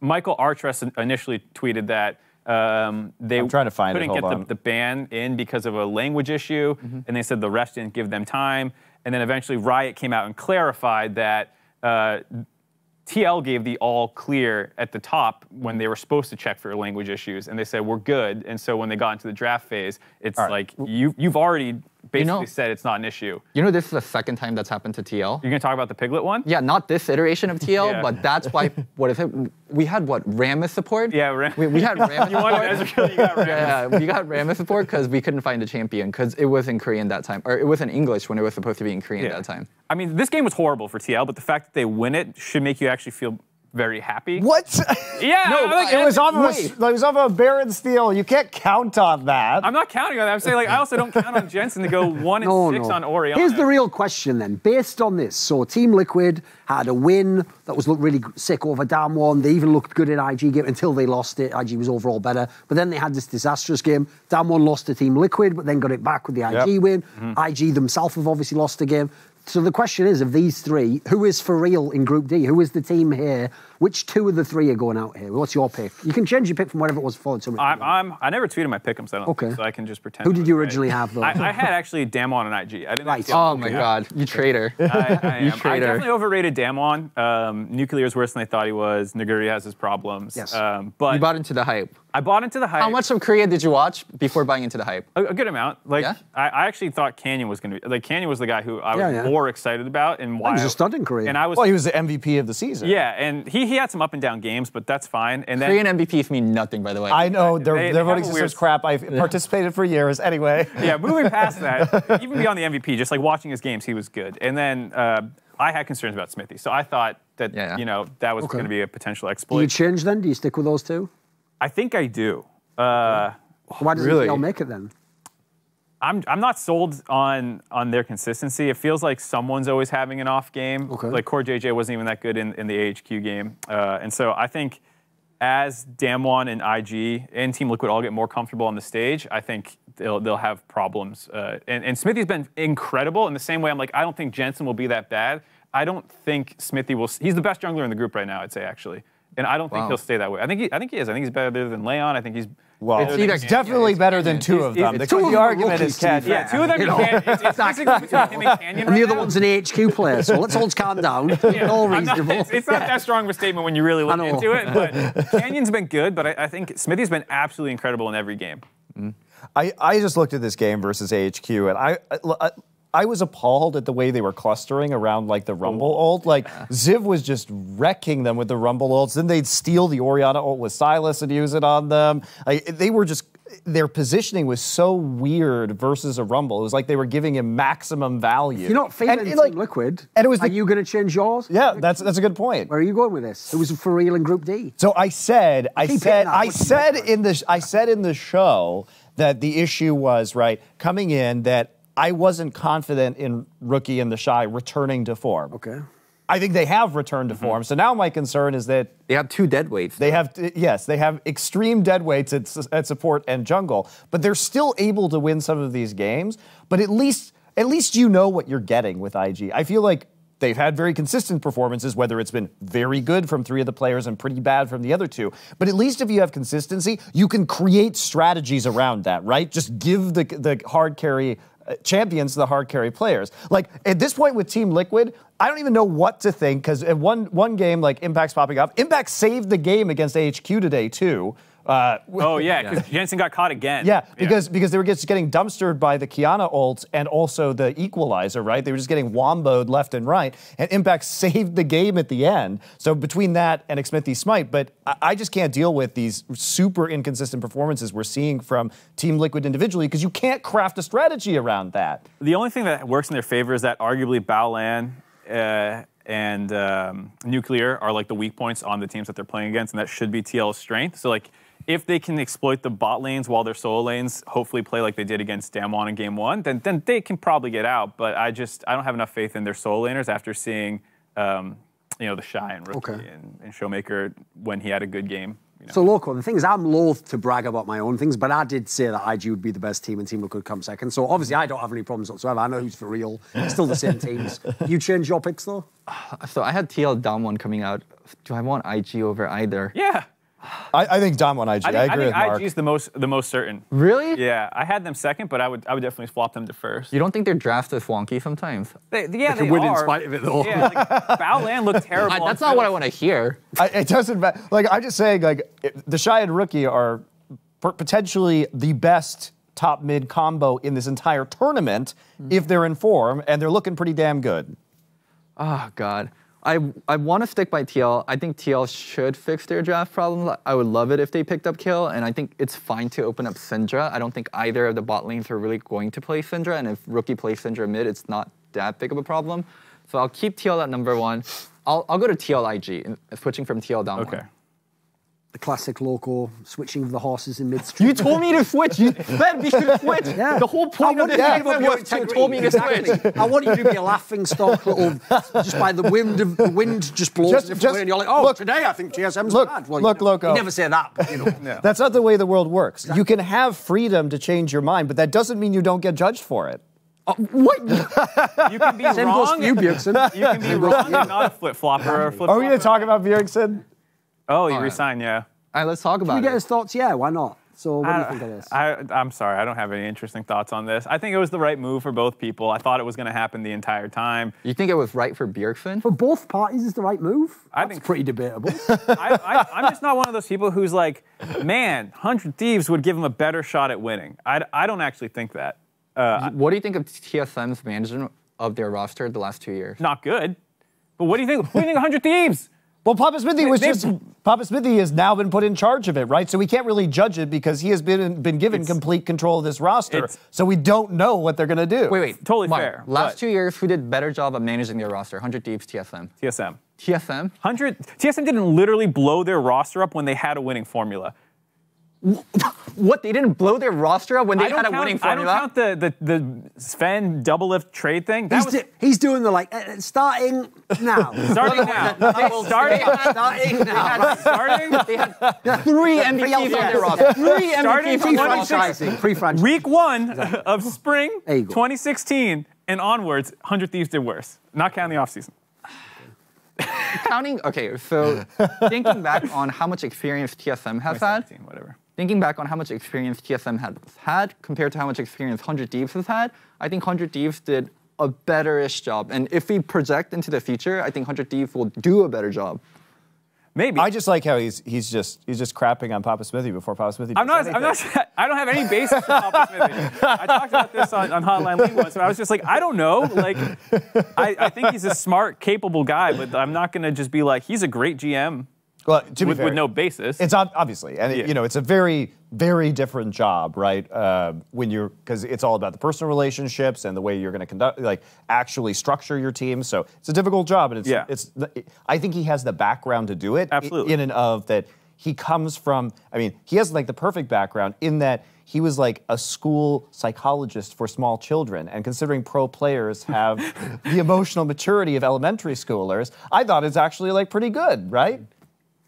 Michael Artress initially tweeted that. Um, they I'm trying to find couldn't hold get the, the ban in because of a language issue, Mm-hmm. and they said the refs didn't give them time. And then eventually Riot came out and clarified that uh, TL gave the all clear at the top when they were supposed to check for language issues, and they said we're good. And so when they got into the draft phase, it's right. like you you've already basically know- said it's not an issue. You know, this is the second time that's happened to TL. You're gonna talk about the piglet one? Yeah, not this iteration of TL, Yeah. but that's why. What is it? We had what Rammus support. Yeah, Ram- we, we had Rammus You wanted support. Ezreal, you got Ram. Yeah, we got Rammus support because we couldn't find a champion because it was in Korean that time, or it was in English when it was supposed to be in Korean Yeah. that time. I mean, this game was horrible for TL, but the fact that they win it should make you actually feel very happy. What? Yeah, No, like, it was off of a, Wait. it was off of a Baron steal. You can't count on that. I'm not counting on that. I'm saying like I also don't count on Jensen to go one and No, six no. on Orianna. Here's the real question then. Based on this, so Team Liquid had a win that was looked really sick over Damwon. They even looked good in IG game until they lost it. IG was overall better. But then they had this disastrous game. Damwon lost to Team Liquid, but then got it back with the IG Yep. win. Mm-hmm. IG themselves have obviously lost the game. So the question is, of these three, who is for real in Group D? Who is the team here? Which two of the three are going out here? What's your pick? You can change your pick from whatever it was before the tournament. I'm, I'm, I never tweeted my pick'ems, I don't Okay. think, so I can just pretend. Who did was you right. originally have, though? I, I had actually Damwon and IG. I didn't Right. Oh my God, you traitor! I, I am. You I definitely overrated Damwon. Um, Nuclear is worse than I thought he was. Nuguri has his problems. Yes. Um, but You bought into the hype. I bought into the hype. How much of Korea did you watch before buying into the hype? A, a good amount. Like Yeah? I, I actually thought Canyon was going to be like Canyon was the guy who I was Yeah, yeah. more excited about and why He was a stud in Korea. And I was well, he was the MVP of the season. yeah, and he he had some up and down games, but that's fine. And then Korean MVPs mean nothing, by the way. I know their, They- they their have voting a system's crap. I've participated for years anyway. yeah, moving past that, even beyond the MVP, just like watching his games, he was good. And then uh, I had concerns about Xmithie, so I thought that Yeah, yeah. you know that was Okay. going to be a potential exploit. Do you change then? Do you stick with those two? I think I do. Uh, Why doesn't Really? TL make it then? I'm I'm not sold on on their consistency. It feels like someone's always having an off game. Okay. Like CoreJJ wasn't even that good in, in the AHQ game, uh, and so I think as Damwon and IG and Team Liquid all get more comfortable on the stage, I think they'll they'll have problems. Uh, and, and Xmithie's been incredible in the same way. I'm like I don't think Jensen will be that bad. I don't think Xmithie will. He's the best jungler in the group right now. I'd say actually. and I don't think he'll stay that way. I think he, I think he is. I think he's better than Leyan. I think he's Well, It's it's, either- definitely yeah, it's better than two of them. it's The, two of the them are argument is Cat. yeah, two of them. You You know. can't, it's, it's basically between him and Canyon. And the other now. one's an HQ player, so let's all calm down. Yeah, all I'm not- reasonable. it's, it's not that strong of a statement when you really look into it, but Canyon's been good, but I, I think Xmithie's been absolutely incredible in every game. Mm. I, I just looked at this game versus AHQ, and I, I I was appalled at the way they were clustering around like the Rumble ult. Like Ziv was just wrecking them with the Rumble ults. Then they'd steal the Orianna ult with Sylas and use it on them. Like, they were just their positioning was so weird versus a Rumble. It was like they were giving him maximum value. You're not feeling And, like, Liquid. And it was Are the, you going to change yours? yeah. That's that's a good point. Where are you going with this? It was for real in Group D. So I said, I Keep said, I said in the, I said in the show that the issue was right coming in that I wasn't confident in rookie and TheShy returning to form. Okay. I think they have returned to mm-hmm. form. So now my concern is that They have two dead weights. they have, yes, they have extreme dead weights at, at support and jungle, but they're still able to win some of these games. But at least, at least you know what you're getting with IG. I feel like they've had very consistent performances, whether it's been very good from three of the players and pretty bad from the other two. But at least if you have consistency, you can create strategies around that, right? Just give the the hard carry Uh, champions the hard carry players. Like at this point with Team Liquid, I don't even know what to think because one one game like Impact's popping up. Impact saved the game against AHQ today too. Uh, Oh yeah, because Jensen got caught again. yeah, because because they were just getting dumpstered by the Qiyana ults and also the equalizer, right? They were just getting womboed left and right, and Impact saved the game at the end. So between that and Xmithie Smite, but I, I just can't deal with these super inconsistent performances we're seeing from Team Liquid individually because you can't craft a strategy around that. The only thing that works in their favor is that arguably Baolan uh, and um, Nuclear are like the weak points on the teams that they're playing against, and that should be TL's strength. So like, if they can exploit the bot lanes while their solo lanes hopefully play like they did against Damwon in game one, then then they can probably get out. But I just I don't have enough faith in their solo laners after seeing. Um, you know TheShy and rookie Okay. and, and showmaker when he had a good game. You know. So, Loco, the thing is, I'm loath to brag about my own things, but I did say that IG would be the best team and Team Liquid would come second. So, obviously, I don't have any problems whatsoever. I know who's for real. It's still the same teams. You change your picks, though? So I had TL down one coming out. Do I want IG over either? yeah, I, I think Damwon IG. I I, think, I agree think with Mark. IG is the most the most certain. Really? Yeah, I had them second, but I would I would definitely flop them to first. You don't think their draft is wonky sometimes? They, yeah, they, can win in spite of it, though. Yeah, like Baolan looked terrible. I, that's not what I want to hear. I, it doesn't matter. Like I'm just saying, like it- TheShy and Rookie are potentially the best top mid combo in this entire tournament mm-hmm. if they're in form, and they're looking pretty damn good. Oh God. I, I want to stick by TL. I think TL should fix their draft problems. I would love it if they picked up Kayle, and I think it's fine to open up Syndra. I don't think either of the bot lanes are really going to play Syndra, and if Rookie plays Syndra mid, it's not that big of a problem. So I'll keep TL at number one. I'll, I'll go to TLIG, switching from TL down Okay. one. The classic Loco switching of the horses in midstream. You told me to switch. You said we should switch. Yeah. The whole point I of want this you to game was your to integrity. told me to Exactly. switch. I want you to be a laughing stock little, just by the wind of the wind just blows Just- a different just- and you're like, oh, look- today I think TSM's look- bad. Well, look, you know, Loco. You oh. never say that, but, you know. That's not the way the world works. You can have freedom to change your mind, but that doesn't mean you don't get judged for it. Uh, what? You can be Same goes wrong. for you, Bjergsen. You can be wrong and not a flip flopper or a flip. Are we going to talk about Bjergsen? Oh, you Alright. resign, yeah. All right, let's talk Can about you get it. his thoughts? Yeah, why not? So, what do you think of this? I, I'm sorry, I don't have any interesting thoughts on this. I think it was the right move for both people. I thought it was going to happen the entire time. You think it was right for Bjergsen? For both parties, is the right move. I That's think- pretty debatable. I, I, I'm just not one of those people who's like, man, 100 Thieves would give him a better shot at winning. I, I don't actually think that. Uh, What do you think of TSM's management of their roster the last two years? not good. But what do you think? Who do you think 100 Thieves? Well, Papa Smithy was They- just Papa Smithy has now been put in charge of it, right? So we can't really judge it because he has been been given complete control of this roster. So we don't know what they're going to do. Wait, wait. Totally Mark, fair, Last but- two years, who did better job of managing their roster? 100 Thieves, TSM. TSM. TSM? 100 TSM didn't literally blow their roster up when they had a winning formula. What? They didn't blow their roster up when they I had a count, winning I don't count the, the, the Sven Doublelift trade thing. That he's, was do- he's doing the like, uh, starting now. starting now. starting, starting now. starting they had three MVPs on their roster. Three MVPs on their roster. Pre-franchising. Pre-franchising. week one of spring There you go. 2016 and onwards, 100 Thieves did worse. Not counting the offseason. counting. Okay, so thinking back on how much experience TSM has had, whatever. Thinking back on how much experience TSM has had compared to how much experience 100 Thieves has had, I think 100 Thieves did a better-ish job. And if we project into the future, I think 100 Thieves will do a better job. Maybe. I just like how he's he's just he's just crapping on Papa Smithy before Papa Smithy. I'm does not, I'm not. I don't have any basis for Papa Smithy. I talked about this on, on Hotline League once, and I was just like, I don't know. Like, I, I think he's a smart, capable guy, but I'm not going to just be like, he's a great GM Well, to be with, fair, with no basis. It's ob- obviously, and it- you know, it's a very, very different job, right? Uh, when you're because it's all about the personal relationships and the way you're going to conduct, like actually structure your team. So it's a difficult job, and it's, Yeah. it's. I think he has the background to do it. Absolutely. in and of that, he comes from. I mean, he has like the perfect background in that. He was like a school psychologist for small children, and considering pro players have the emotional maturity of elementary schoolers, I thought it's actually like pretty good, right?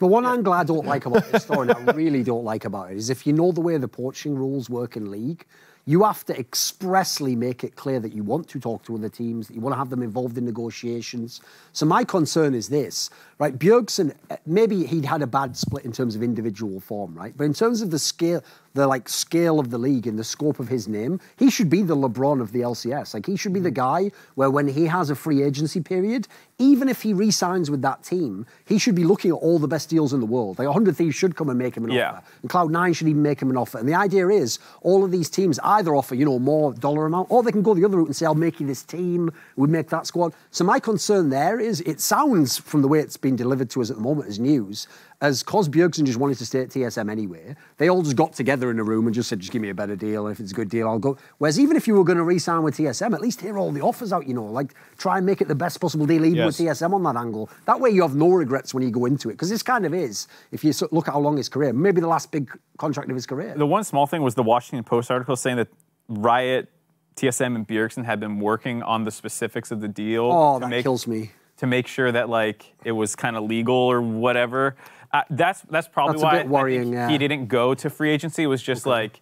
The one angle I don't like about this story, and I really don't like about it, is if you know the way the poaching rules work in league, you have to expressly make it clear that you want to talk to other teams, that you want to have them involved in negotiations. So my concern is this, right? Bjergsen, eh, maybe he'd had a bad split in terms of individual form, right? But in terms of the scale, the like scale of the league and the scope of his name, he should be the LeBron of the LCS. Like he should be the mm. guy where when he has a free agency period, even if he re-signs with that team, he should be looking at all the best deals in the world. Like 100 Thieves should come and make him an Yeah. offer. And Cloud9 should even make him an offer. And the idea is all of these teams either offer, you know, more dollar amount, or they can go the other route and say, I'll make you this team, we make that squad. So my concern there is it sounds from the way it's been delivered to us at the moment as news, as Cos Bjergsen just wanted to stay at TSM anyway, they all just got together in a room and just said, just give me a better deal. If it's a good deal, I'll go. Whereas even if you were going to re-sign with TSM, at least hear all the offers out, you know, like try and make it the best possible deal even with TSM on that angle. That way you have no regrets when you go into it. Because this kind of is, if you look at how long his career, maybe the last big contract of his career. the one small thing was the Washington Post article saying that Riot, TSM, and Bjergsen had been working on the specifics of the deal Oh, to that make kills me. to make sure that like it was kind of legal or whatever. Uh, that's that's probably That's a why bit I think worrying, yeah. he didn't go to free agency. It was just like.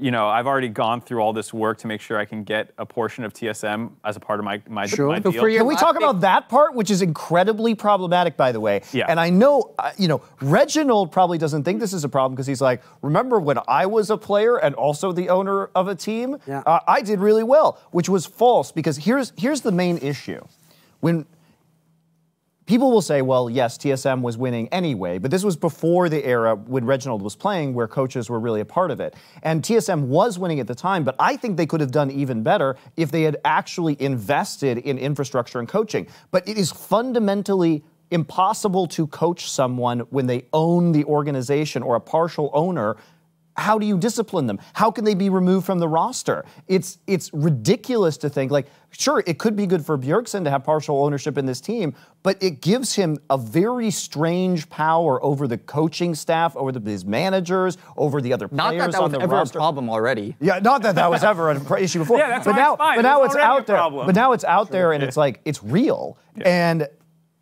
You know, I've already gone through all this work to make sure I can get a portion of TSM as a part of my my, Sure. my deal. for Can we talk about that part, which is incredibly problematic, by the way? Yeah. And I know, uh, you know, Reginald probably doesn't think this is a problem because he's like, remember when I was a player and also the owner of a team? Yeah. Uh, I did really well, which was false because here's here's the main issue. When people will say, well, yes, TSM was winning anyway, but this was before the era when Reginald was playing where coaches were really a part of it. And TSM was winning at the time, but I think they could have done even better if they had actually invested in infrastructure and coaching. But it is fundamentally impossible to coach someone when they own the organization or a partial owner how do you discipline them? How can they be removed from the roster? It's it's ridiculous to think like sure it could be good for Bjergsen to have partial ownership in this team, but it gives him a very strange power over the coaching staff, over the, his managers, over the other Not players that that on was the ever roster. a problem already. Yeah, not that that was ever an issue before. Yeah, that's but why now, it's fine. but now was it's out there. But now it's out there, and it's like it's real. And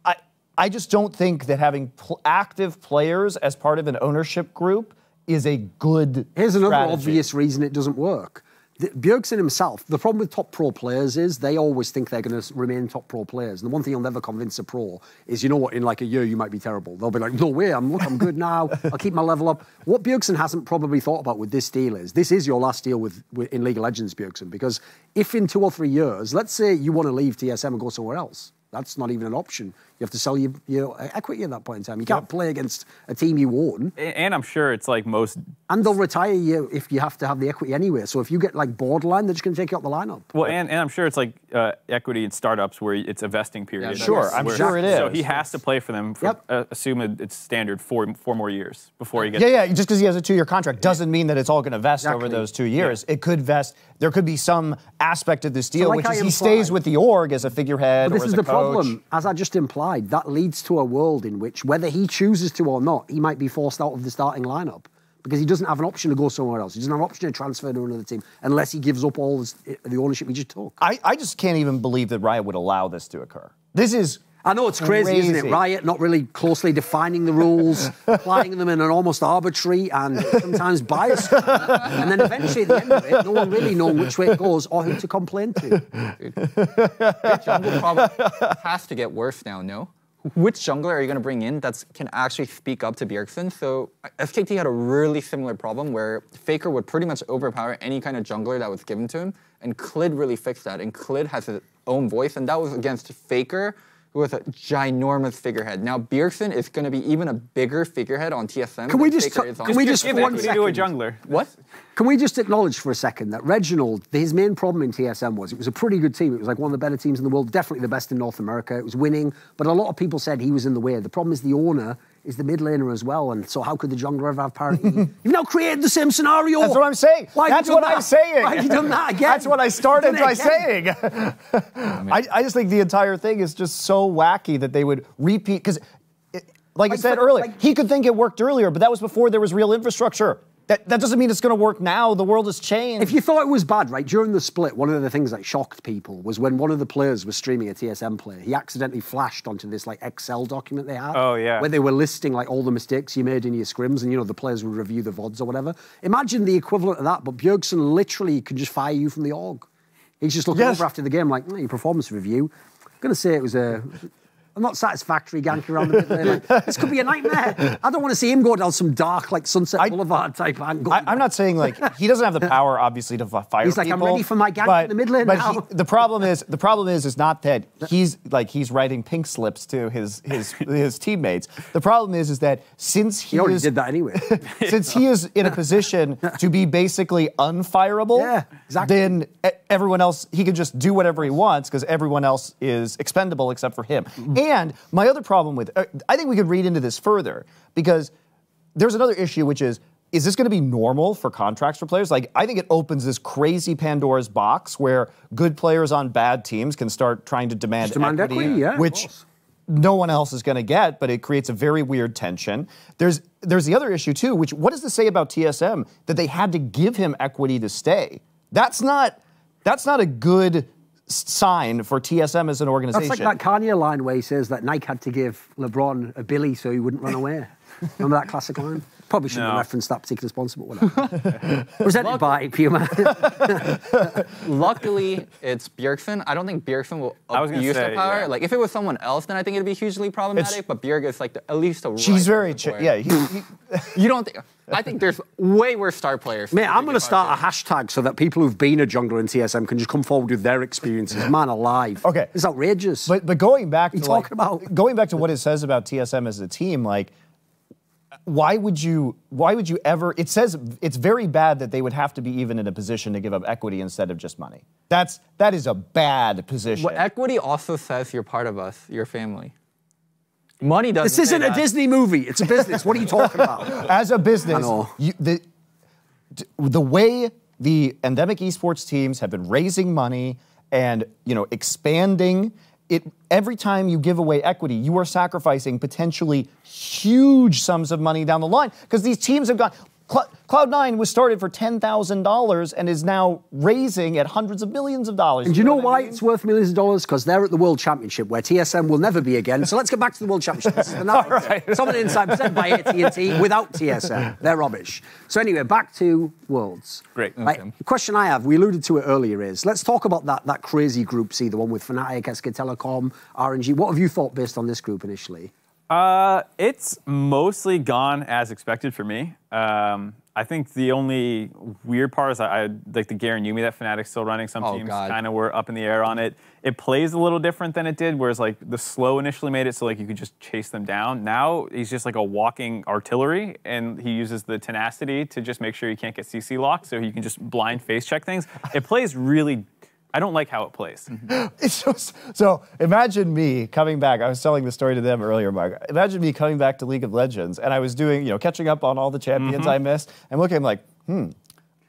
I, I just don't think that having pl- active players as part of an ownership group is a good. Here's another strategy. obvious reason it doesn't work. The- Bjergsen himself, the problem with top pro players is they always think they're going to remain top pro players. And the one thing you'll never convince a pro is, you know what, in like a year you might be terrible. They'll be like, no way, I'm look, I'm good now. I'll keep my level up. What Bjergsen hasn't probably thought about with this deal is this is your last deal with, with in League of Legends, Bjergsen, because if in two or three years, let's say you want to leave TSM and go somewhere else, that's not even an option. You have to sell your, your equity at that point in time. You can't play against a team you own and I'm sure it's like most and they'll retire you if you have to have the equity anyway. So if you get like borderline, they're just going to take you out the lineup. Well, and, and I'm sure it's like uh, equity in startups where it's a vesting period. Yeah, Sure, I'm Where- sure it is. So he has to play for them. For, Yep. uh, assume it's standard four four more years before he gets. Yeah, yeah. Just because he has a two-year contract doesn't mean that it's all going to vest over those two years. It could vest. There could be some aspect of this deal, like which I is he stays with the org as a figurehead But or this as is a the coach. problem. As I just implied, that leads to a world in which, whether he chooses to or not, he might be forced out of the starting lineup because he doesn't have an option to go somewhere else. He doesn't have an option to transfer to another team unless he gives up all this, the ownership he just took. I, I just can't even believe that Riot would allow this to occur. This is. I know it's crazy, isn't it? Riot not really closely defining the rules, applying them in an almost arbitrary and sometimes biased manner. And then eventually at the end of it, no one really knowing which way it goes or who to complain to. The jungle problem has to get worse now, no? which jungler are you going to bring in that can actually speak up to Bjergsen? So uh, SKT had a really similar problem where Faker would pretty much overpower any kind of jungler that was given to him, and Clid really fixed that. And Clid has his own voice, and that was against Faker, who was a ginormous figurehead. Now Bjergsen is going to be even a bigger figurehead on TSM. Can we just Faker t- is on can we TSM. just give for one equity a jungler. what? Can we just acknowledge for a second that Reginald, his main problem in TSM was it was a pretty good team. It was like one of the better teams in the world, definitely the best in North America. It was winning, but a lot of people said he was in the way. The problem is the owner is the mid laner as well, and so how could the jungler ever have parity? You've now created the same scenario. That's what I'm saying. Why That's you done what I'm saying. Why have you done that again? That's what I started by again. saying. I, I just think the entire thing is just so wacky that they would repeat because, like I said but, earlier, like- he could think it worked earlier, but that was before there was real infrastructure. That, that doesn't mean it's going to work now. The world has changed. If you thought it was bad, right, during the split, one of the things that shocked people was when one of the players was streaming a TSM player, he accidentally flashed onto this like Excel document they had. Oh, yeah. Where they were listing like all the mistakes you made in your scrims and you know the players would review the VODs or whatever. Imagine the equivalent of that, but Bjergsen literally could just fire you from the org. He's just looking Yes. over after the game like, "Hmm, your performance review. I'm gonna say it was a not satisfactory ganking around the mid lane. Like, this could be a nightmare. I don't want to see him go down some dark, like Sunset I- Boulevard type angle. I, I'm not saying like he doesn't have the power, obviously, to fire He's like, "I'm ready for my gank but- in the mid lane But now." he- the problem is, the problem is, is not that he's like he's writing pink slips to his his his teammates. The problem is, is that since he, he already is, did that anyway. since he is in a position to be basically unfireable, Yeah, exactly. then everyone else he can just do whatever he wants because everyone else is expendable except for him. Mm-hmm. And my other problem with, uh, I think we could read into this further because there's another issue which is. Is this going to be normal for contracts for players? Like, I think it opens this crazy Pandora's box where good players on bad teams can start trying to demand, demand equity, yeah, which no one else is going to get, but it creates a very weird tension. There's there's the other issue too, which what does this say about TSM that they had to give him equity to stay? That's not that's not a good sign for TSM as an organization. That's like that Kanye line where he says that Nike had to give LeBron a Billy so he wouldn't run away. Remember that classic line? Probably shouldn't have No. referenced that particular sponsor, but whatever. Presented by Puma. Luckily, it's Bjergsen. I don't think Bjergsen will I abuse say, the power. yeah. Like if it was someone else, then I think it'd be hugely problematic. but Bjerg is like the, at least a. right She's very person ch- yeah. He, he, You don't think? I think there's way worse star players. Mate, I'm going to start a hashtag so that people who've been a jungler in TSM can just come forward with their experiences. Man alive. Okay. It's outrageous. But but going back to like, talking about? going back to what it says about TSM as a team, like why would you why would you ever it says it's very bad that they would have to be even in a position to give up equity instead of just money. That's that is a bad position. Well, equity also says you're part of us, your family. Money doesn't. this isn't a. Disney movie. It's a business. what are you talking about? as a business, you, the the way the endemic esports teams have been raising money and you know expanding it every time you give away equity you are sacrificing potentially huge sums of money down the line because these teams have gone Cl- Cloud9 was started for $10,000 and is now raising at hundreds of millions of dollars. And do you know what I why mean? it's worth millions of dollars? Because they're at the World Championship, where TSM will never be again. So let's get back to the World Championship. This is the narrative. Someone inside presented by AT&T without TSM. They're rubbish. So anyway, back to Worlds. Great. Like, the question I have, we alluded to it earlier, is let's talk about that that crazy group C, the one with Fnatic, SK Telecom, RNG. What have you thought based on this group initially? Uh, it's mostly gone as expected for me. Um, I think the only weird part is I, I like the Garen Yuumi that Fnatic's still running. Some Oh, teams kind of were up in the air on it. It plays a little different than it did, whereas like the slow initially made it so like you could just chase them down. Now he's just like a walking artillery, and he uses the tenacity to just make sure you can't get CC locked, so you can just blind face check things. It plays really. I don't like how it plays. It's just, so imagine me coming back. I was telling the story to them earlier, Mark. Imagine me coming back to League of Legends and I was doing, you know, catching up on all the champions I missed and looking like, hmm,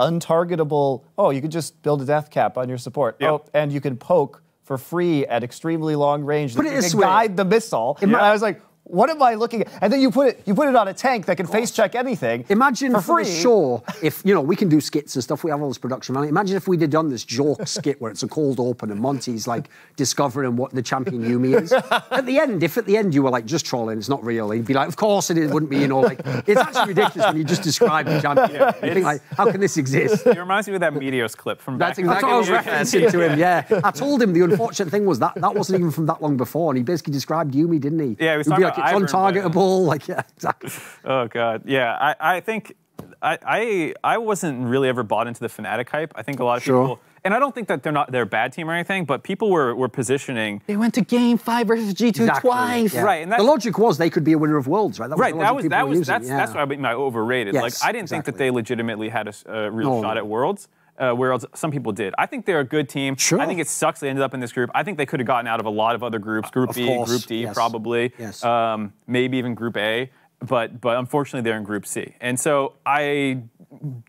untargetable. Oh, you could just build a death cap on your support. Yep. Oh, and you can poke for free at extremely long range. Put it you this can way. guide the missile. And I was like, what am I looking at? And then you put it you put it on a tank that can face check anything. Imagine for for, free. the show, if you know we can do skits and stuff. We have all this production value. Imagine if we'd have done this joke skit where it's a cold open and Monte's like discovering what the champion Yuumi is. at the end, if at the end you were like just trolling, it's not real. He'd be like, of course it, is. wouldn't be. You know, like it's actually ridiculous when you just describe the champion. you think like, how can this exist? It reminds me of that Meteos clip from That's back. That's what I was Exactly what referencing to him. Yeah, I told him the unfortunate thing was that that wasn't even from that long before, and he basically described Yuumi, didn't he? Yeah, he was talking like about it's Ivern, but- untargetable. Like yeah, exactly. Oh god, yeah. I, I think I, I I wasn't really ever bought into the Fnatic hype. I think a lot of Sure. people, and I don't think that they're not they're a bad team or anything, but people were were positioning. They went to game five versus G2 Exactly, twice. yeah. Right, and the logic was they could be a winner of worlds, right? That was Right, the that was that was using, that's yeah. that's why I mean I overrated. Yes, like I didn't think that they legitimately had a real No, shot at Worlds. Uh, whereas some people did. I think they're a good team. Sure. I think it sucks they ended up in this group. I think they could have gotten out of a lot of other groups. Group B, course, Group D, yes. probably. Yes. Um, maybe even Group A. But but unfortunately they're in Group C, and so I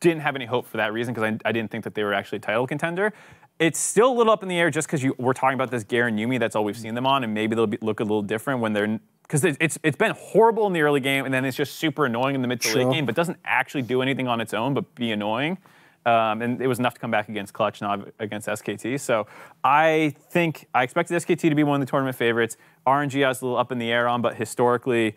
didn't have any hope for that reason because I, I didn't think that they were actually a title contender. It's still a little up in the air just because we're talking about this Garen Yuumi. That's all we've seen them on, and maybe they'll be, look a little different when they're because it's, it's it's been horrible in the early game, and then it's just super annoying in the mid to Sure. late game, but doesn't actually do anything on its own but be annoying. Um, and it was enough to come back against Clutch, not against SKT. So I think I expected SKT to be one of the tournament favorites. RNG I was a little up in the air on, but historically,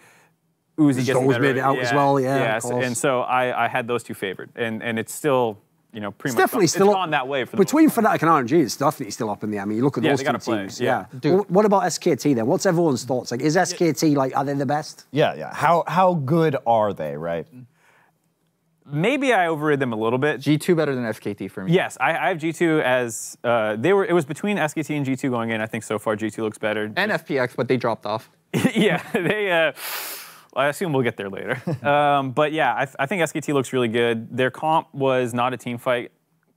Uzi He's gets always better. made it out as well, yeah, of Yes, course. and so I, I had those two favored, and and it's still you know pretty It's much definitely gone, still it's up- gone that way for between most. Fnatic and RNG. It's definitely still up in the air. I mean, you look at Yeah, those they two gotta play, teams. yeah. Yeah. Wh- What about SKT then? What's everyone's thoughts? Like, is SKT like are they the best? Yeah, yeah. How how good are they, right? Maybe I overrated them a little bit. G2 better than SKT for me. Yes, I, I have G2 as uh, they were. It was between SKT and G2 going in. I think so far G2 looks better. And FPX, but they dropped off. yeah, they. Uh, I assume we'll get there later. um, but yeah, I, I think SKT looks really good. Their comp was not a team fight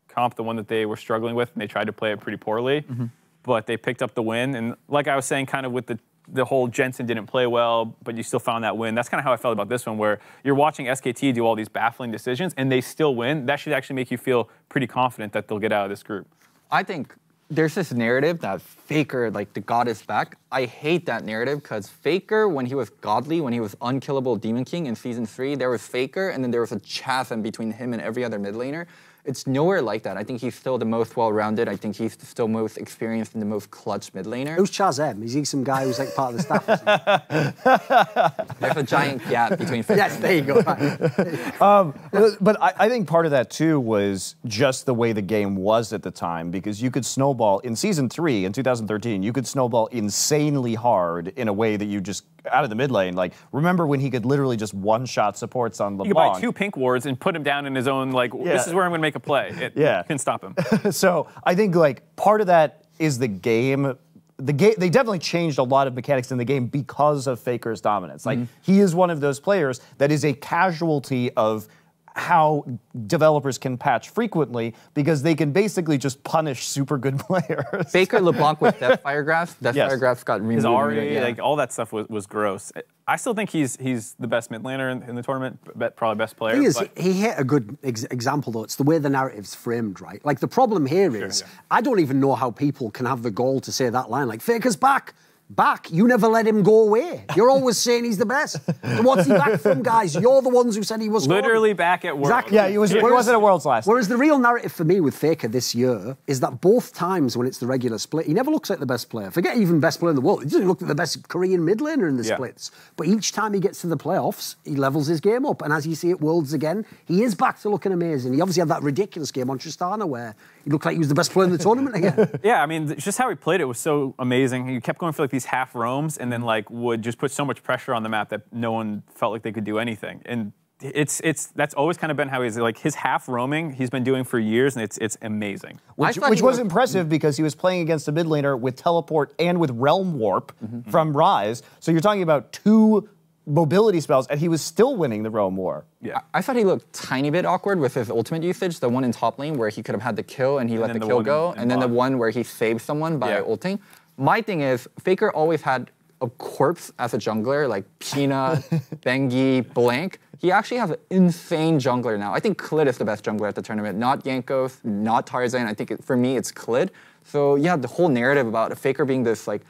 comp, the one that they were struggling with, and they tried to play it pretty poorly. Mm-hmm. But they picked up the win, and like I was saying, kind of with the the whole Jensen didn't play well, but you still found that win. That's kind of how I felt about this one, where you're watching SKT do all these baffling decisions, and they still win. That should actually make you feel pretty confident that they'll get out of this group. I think there's this narrative that Faker, like the god is back. I hate that narrative because Faker, when he was godly, when he was unkillable Demon King in season three, there was Faker, and then there was a chasm between him and every other mid laner. It's nowhere like that. I think he's still the most well-rounded. I think he's still most experienced and the most clutch mid laner. Who's Chaz M? Is he some guy who's like part of the staff? or? There's a giant gap between Faker. yes, there you go. But- um, But I, I think part of that too was just the way the game was at the time because you could snowball in season three in 2013. You could snowball insanely hard in a way that you just out of the mid lane. Like remember when he could literally just one shot supports on LeBlanc? You could buy LeBlanc. two pink wards and put him down in his own like. This is where I'm going to make a play. It, Yeah. can stop him. so I think like part of that is the game. The game they definitely changed a lot of mechanics in the game because of Faker's dominance. Like mm-hmm. he is one of those players that is a casualty of how developers can patch frequently because they can basically just punish super good players. Faker LeBlanc with Deathfire Grasp. Deathfire Yes. Grasp got removed. His Ahri, yeah. like all that stuff was, was gross. I still think he's he's the best mid laner in, in the tournament, but probably best player. thing is, but- he hit a good ex- example though. It's the way the narrative's framed, right? Like the problem here is, I don't even know how people can have the gall to say that line. Like Faker's back, back. You never let him go away. You're always saying he's the best. So what's he back from, guys? You're the ones who said he was. gone. literally back at work. Exactly. Yeah, he was- he Whereas- wasn't at Worlds last. Whereas the real narrative for me with Faker this year is that both times when it's the regular split, he never looks like the best player. Forget even best player in the world. He doesn't look like the best Korean mid laner in the Yeah. splits. But each time he gets to the playoffs, he levels his game up. And as you see at Worlds again, he is back to looking amazing. He obviously had that ridiculous game on Tristana where he looked like he was the best player in the tournament again. Yeah, I mean, th- just how he played it was so amazing. He kept going for like these half roams, and then like would just put so much pressure on the map that no one felt like they could do anything. And it's it's that's always kind of been how he's like his half roaming. He's been doing for years, and it's it's amazing. Which, which was was- impressive because he was playing against a mid laner with teleport and with realm warp Mm-hmm. from Ryze. So you're talking about two mobility spells, and he was still winning the roam war. Yeah. I thought he looked tiny bit awkward with his ultimate usage. The one in top lane where he could have had the kill and he let the the kill go, in- in and then the one where he saved someone by Yeah. ulting. My thing is, Faker always had a corpse as a jungler, like Peanut, Bengi, Blank. He actually has an insane jungler now. I think Clid is the best jungler at the tournament, not Jankos, not Tarzan. I think it, for me, it's Clid. So yeah, the whole narrative about Faker being this like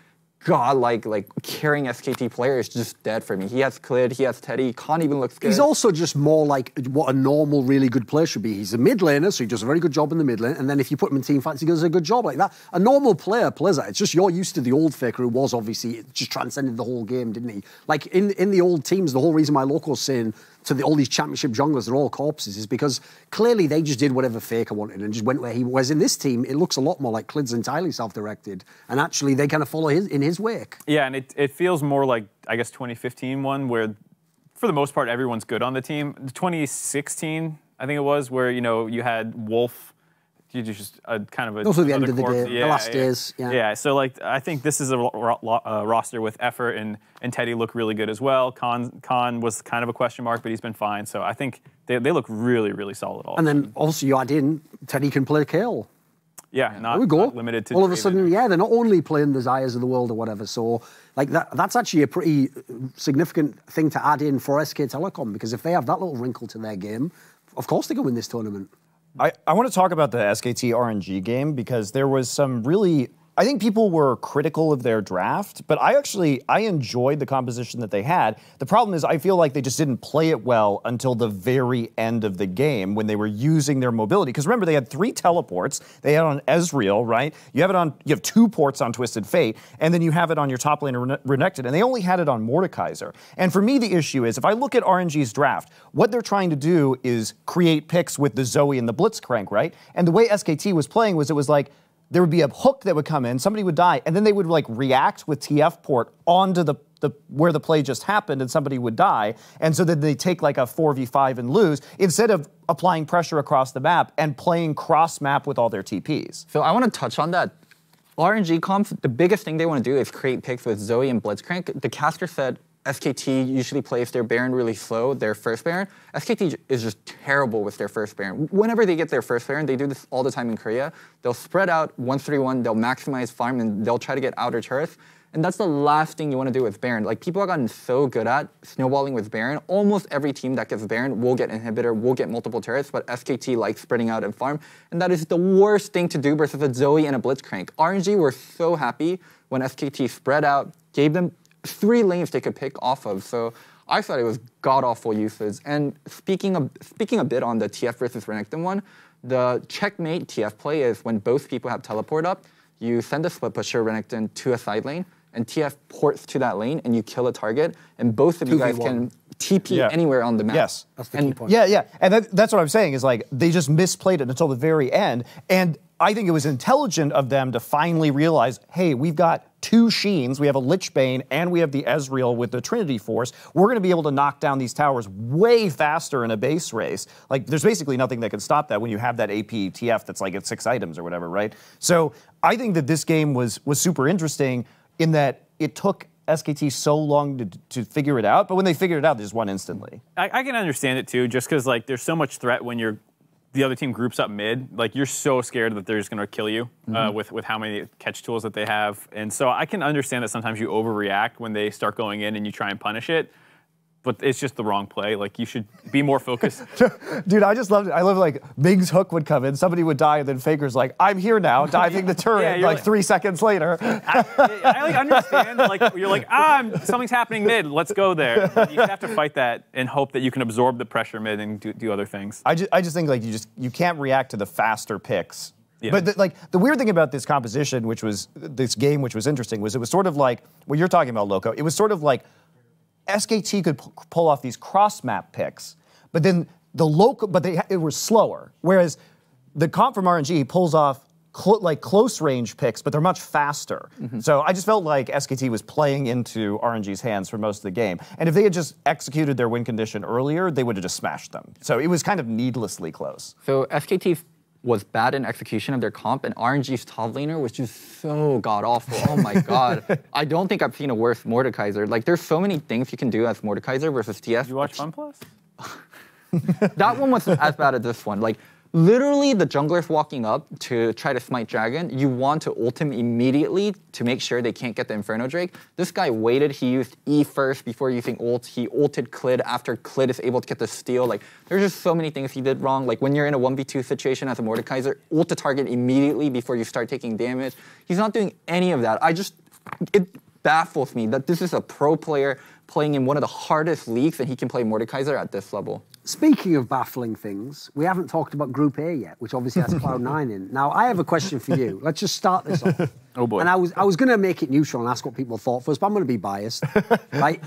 godlike, like like carrying SKT player is just dead for me. He has Clid, he has Teddy. Khan even looks good. He's also just more like what a normal, really good player should be. He's a mid laner, so he does a very good job in the mid lane. And then if you put him in team fights, he does a good job like that. A normal player plays that. It's just you're used to the old Faker who was obviously just transcended the whole game, didn't he? Like in, in the old teams, the whole reason why Loco's saying to the, all these championship junglers, they're all corpses, is because clearly they just did whatever Faker wanted and just went where he was. In this team, it looks a lot more like Clid's entirely self-directed, and actually they kind of follow his in his wake. Yeah, and it, it feels more like I guess 2015 one where, for the most part, everyone's good on the team. 2016, I think it was, where you know you had Wolf. You just a kind of a were the end of the corpse. day, the last days, yeah. so like I think this is a ro- ro- uh, roster with effort, and and Teddy look really good as well. Khan Khan was kind of a question mark, but he's been fine. So I think they, they look really really solid. All And then also you add in Teddy can play Kayle. yeah, not, There we go. not limited to All of a sudden, yeah, they're not only playing the Xayahs of the world or whatever. So, like that, that's actually a pretty significant thing to add in for SK Telecom because if they have that little wrinkle to their game, of course they can win this tournament. I, I want to talk about the SKT RNG game because there was some really. I think people were critical of their draft, but I actually I enjoyed the composition that they had. The problem is I feel like they just didn't play it well until the very end of the game when they were using their mobility. Because remember, they had three teleports. They had on Ezreal, right? You have it on. You have two ports on Twisted Fate, and then you have it on your top lane Rene- Renekton, and they only had it on Mordekaiser. And for me, the issue is if I look at RNG's draft, what they're trying to do is create picks with the Zoe and the Blitzcrank, right? And the way SKT was playing was it was like there would be a hook that would come in, somebody would die, and then they would like react with TF port onto the, the where the play just happened, and somebody would die, and so then they take like a 4v5 and lose instead of applying pressure across the map and playing cross map with all their TPs. So I want to touch on that. RNG comps, the biggest thing they want to do is create picks with Zoe and Blitzcrank. The caster said SKT usually plays their Baron really slow, their first Baron. SKT is just terrible with their first Baron. Whenever they get their first Baron, they do this all the time in Korea. They'll spread out 131, they'll maximize farm, and they'll try to get outer turrets. And that's the last thing you want to do with Baron. Like people have gotten so good at snowballing with Baron. Almost every team that gets Baron will get inhibitor, will get multiple turrets, but SKT likes spreading out and farm. And that is the worst thing to do versus a Zoe and a Blitzcrank. RNG were so happy when SKT spread out, gave them three lanes they could pick off of. So I thought it was god awful usage. And speaking of speaking a bit on the TF versus Renekton one, the checkmate TF play is when both people have teleport up, you send a split pusher Renekton to a side lane, and TF ports to that lane, and you kill a target, and both of you guys can TP Yeah. anywhere on the map. Yes. That's the and key point. Yeah, yeah. And that, that's what I'm saying is like they just misplayed it until the very end. And I think it was intelligent of them to finally realize hey, we've got two Sheens, we have a Lichbane, and we have the Ezreal with the Trinity Force. We're going to be able to knock down these towers way faster in a base race. Like there's basically nothing that can stop that when you have that AP TF that's like at six items or whatever, right? So I think that this game was was super interesting in that it took SKT so long to, to figure it out, but when they figured it out, they just won instantly. I, I can understand it too, just because like there's so much threat when you're the other team groups up mid. Like you're so scared that they're just going to kill you uh, with with how many catch tools that they have, and so I can understand that sometimes you overreact when they start going in and you try and punish it. But it's just the wrong play. Like you should be more focused. Dude, I just loved it. I love like Ming's hook would come in, somebody would die, and then Faker's like, I'm here now, diving the turret Yeah, like, like- three seconds later. I, I like understand. Like you're like, ah, I'm, something's happening mid. Let's go there. But you have to fight that and hope that you can absorb the pressure mid and do, do other things. I just, I just think like you just you can't react to the faster picks. Yeah. But the, like the weird thing about this composition, which was this game, which was interesting, was it was sort of like what you're talking about, Loco. It was sort of like SKT could p- pull off these cross map picks, but then the local, but they it was slower. Whereas the comp from RNG pulls off cl- like close range picks, but they're much faster. Mm-hmm. So I just felt like SKT was playing into RNG's hands for most of the game. And if they had just executed their win condition earlier, they would have just smashed them. So it was kind of needlessly close. So SKT was bad in execution of their comp, and RNG's top laner was just so god awful. Oh my god. I don't think I've seen a worse Mordekaiser. Like there's so many things you can do as Mordekaiser versus TS. Did you watch Fun Plus? that one wasn't as bad as this one. Like literally the junglers walking up to try to smite dragon, you want to ult him immediately to make sure they can't get the Inferno Drake. This guy waited, he used E first before using ult. He ulted Clid after Clid is able to get the steal. Like there's just so many things he did wrong. Like when you're in a 1v2 situation as a Mordekaiser, ult the target immediately before you start taking damage. He's not doing any of that. I just it baffles me that this is a pro player playing in one of the hardest leagues and he can play Mordekaiser at this level. Speaking of baffling things, we haven't talked about Group A yet, which obviously has Cloud9 in. Now, I have a question for you. Let's just start this off. Oh, boy. And I was I was going to make it neutral and ask what people thought first, but I'm going to be biased. right?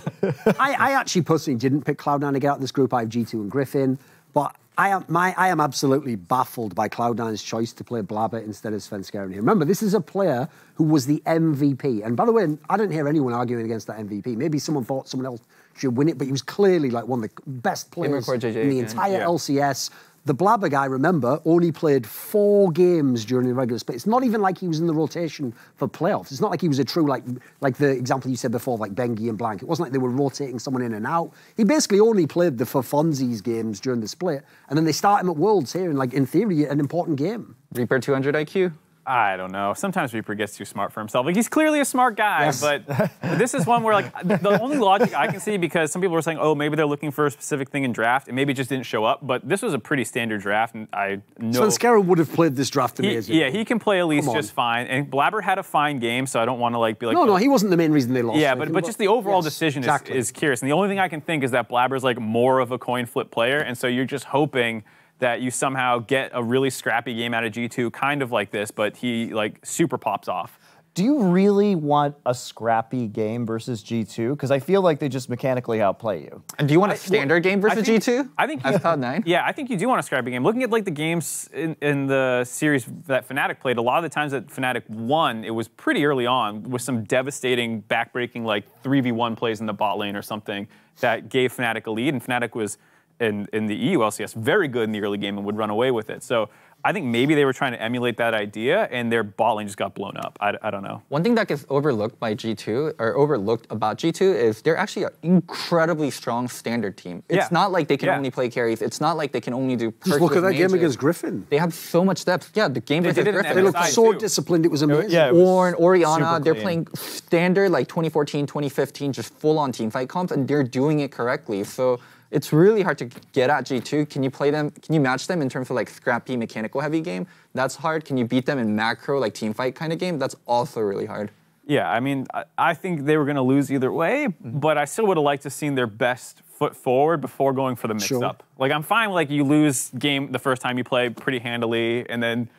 I, I actually personally didn't pick Cloud9 to get out of this group. I have G2 and Griffin, but I am my I am absolutely baffled by Cloud9's choice to play Blabber instead of Sven Svenskeren here. Remember, this is a player who was the MVP, and by the way, I didn't hear anyone arguing against that MVP. Maybe someone thought someone else should win it, but he was clearly like one of the best players JJ in the again. entire Yeah. LCS. The Blabber guy, remember, only played four games during the regular split. It's not even like he was in the rotation for playoffs. It's not like he was a true, like like the example you said before, like Bengi and Blank. It wasn't like they were rotating someone in and out. He basically only played the for funsies games during the split, and then they start him at Worlds here, and like in theory, an important game. Reaper 200 IQ. I don't know. Sometimes Reaper gets too smart for himself. Like he's clearly a smart guy, Yes. but this is one where like the only logic I can see because some people were saying, oh, maybe they're looking for a specific thing in draft, and maybe it just didn't show up. But this was a pretty standard draft, and I know. Svenskeren would have played this draft amazing. yeah, he can play Elise Come on. just fine, and Blabber had a fine game, so I don't want to like be like. No, oh, no, he wasn't the main reason they lost. Yeah, but, but just the overall Yes, decision exactly. is, is curious. And the only thing I can think is that Blabber's like more of a coin flip player. And so you're just hoping that you somehow get a really scrappy game out of G2, kind of like this, but he like super pops off. Do you really want a scrappy game versus G2? Because I feel like they just mechanically outplay you. And do you want a standard game I versus think- G2? I think as you- Cloud9. Yeah, I think you do want a scrappy game. Looking at like the games in, in the series that Fnatic played, a lot of the times that Fnatic won, it was pretty early on with some devastating, backbreaking like 3v1 plays in the bot lane or something that gave Fnatic a lead, and Fnatic was in, in the EU LCS very good in the early game and would run away with it. So I think maybe they were trying to emulate that idea, and their bot lane just got blown up. I, I don't know. One thing that gets overlooked by G2 or overlooked about G2 is they're actually an incredibly strong standard team. It's Yeah. not like they can Yeah. only play carries. It's not like they can only do. Just perks look at with that game against Griffin. They have so much depth. Yeah, the game They versus did it in Griffin. They looked so too. disciplined. It was amazing. yeah, it was Ornn, Orianna, they're playing standard like 2014, 2015, just full on team fight comps, and they're doing it correctly. So it's really hard to get at G2. Can you play them? Can you match them in terms of like scrappy, mechanical heavy game? That's hard. Can you beat them in macro, like team fight kind of game? That's also really hard. Yeah, I mean, I, I think they were going to lose either way, mm-hmm. but I still would have liked to seen their best foot forward before going for the mix Sure. up. Like I'm fine, like you lose game the first time you play pretty handily, and then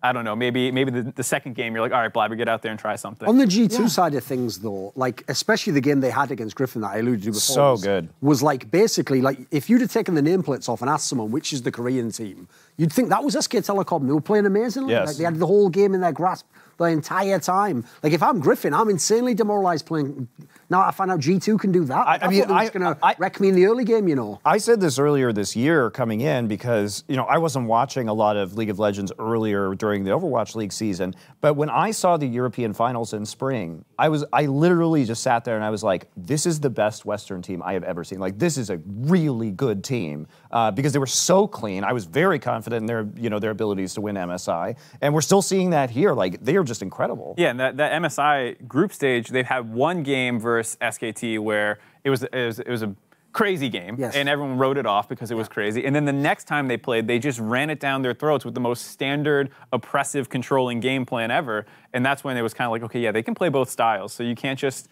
I don't know, maybe maybe the, the second game you're like, all right, Blabber, get out there and try something. On the G2 side of things, though, like especially the game they had against Griffin that I alluded to before, So was, good. was like basically like if you'd have taken the nameplates off and asked someone which is the Korean team, you'd think that was SK Telecom. They were playing amazingly. Yes. Like they had the whole game in their grasp the entire time. Like if I'm Griffin, I'm insanely demoralized playing. Now I find out G2 can do that. I- I thought mean, they were just gonna I- wreck me in the early game, you know. I said this earlier this year coming in because, you know, I wasn't watching a lot of League of Legends earlier during the Overwatch League season, but when I saw the European finals in spring, I was I literally just sat there and I was like, this is the best Western team I have ever seen. Like this is a really good team uh, because they were so clean. I was very confident in their, you know, their abilities to win MSI, and we're still seeing that here. Like they are just incredible. Yeah, and that, that MSI group stage, they've had one game versus SKT where it was it was, it was a crazy game, Yes. and everyone wrote it off because it was crazy. And then the next time they played, they just ran it down their throats with the most standard, oppressive, controlling game plan ever. And that's when it was kind of like, okay, yeah, they can play both styles, so you can't just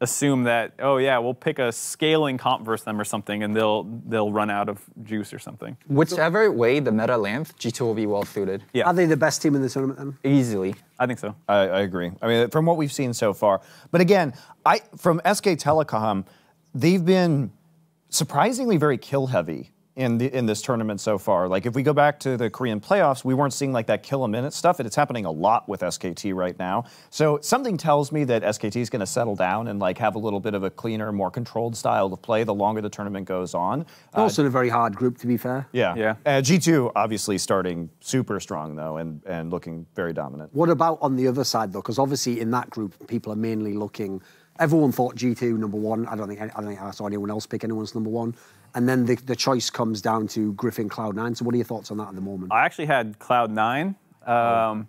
assume that oh yeah we'll pick a scaling comp versus them or something and they'll they'll run out of juice or something Whichever way the meta lands, G2 will be well suited. yeah Are they the best team in the tournament then? Easily. I think so I, I agree. I mean, from what we've seen so far. But again, I from SK Telecom, they've been surprisingly very kill heavy in the, in this tournament so far. Like if we go back to the Korean playoffs, we weren't seeing like that kill a minute stuff, and it's happening a lot with SKT right now. So something tells me that SKT is going to settle down and like have a little bit of a cleaner, more controlled style of play the longer the tournament goes on. Uh, also in a very hard group, to be fair. yeah, Yeah. Uh, G2 obviously starting super strong though, and and looking very dominant. What about on the other side though? Because obviously in that group, people are mainly looking. Everyone thought G2 number one. I don't think I don't think I saw anyone else pick anyone's number one. And then the, the choice comes down to Griffin Cloud9. So what are your thoughts on that at the moment? I actually had Cloud Nine. Um,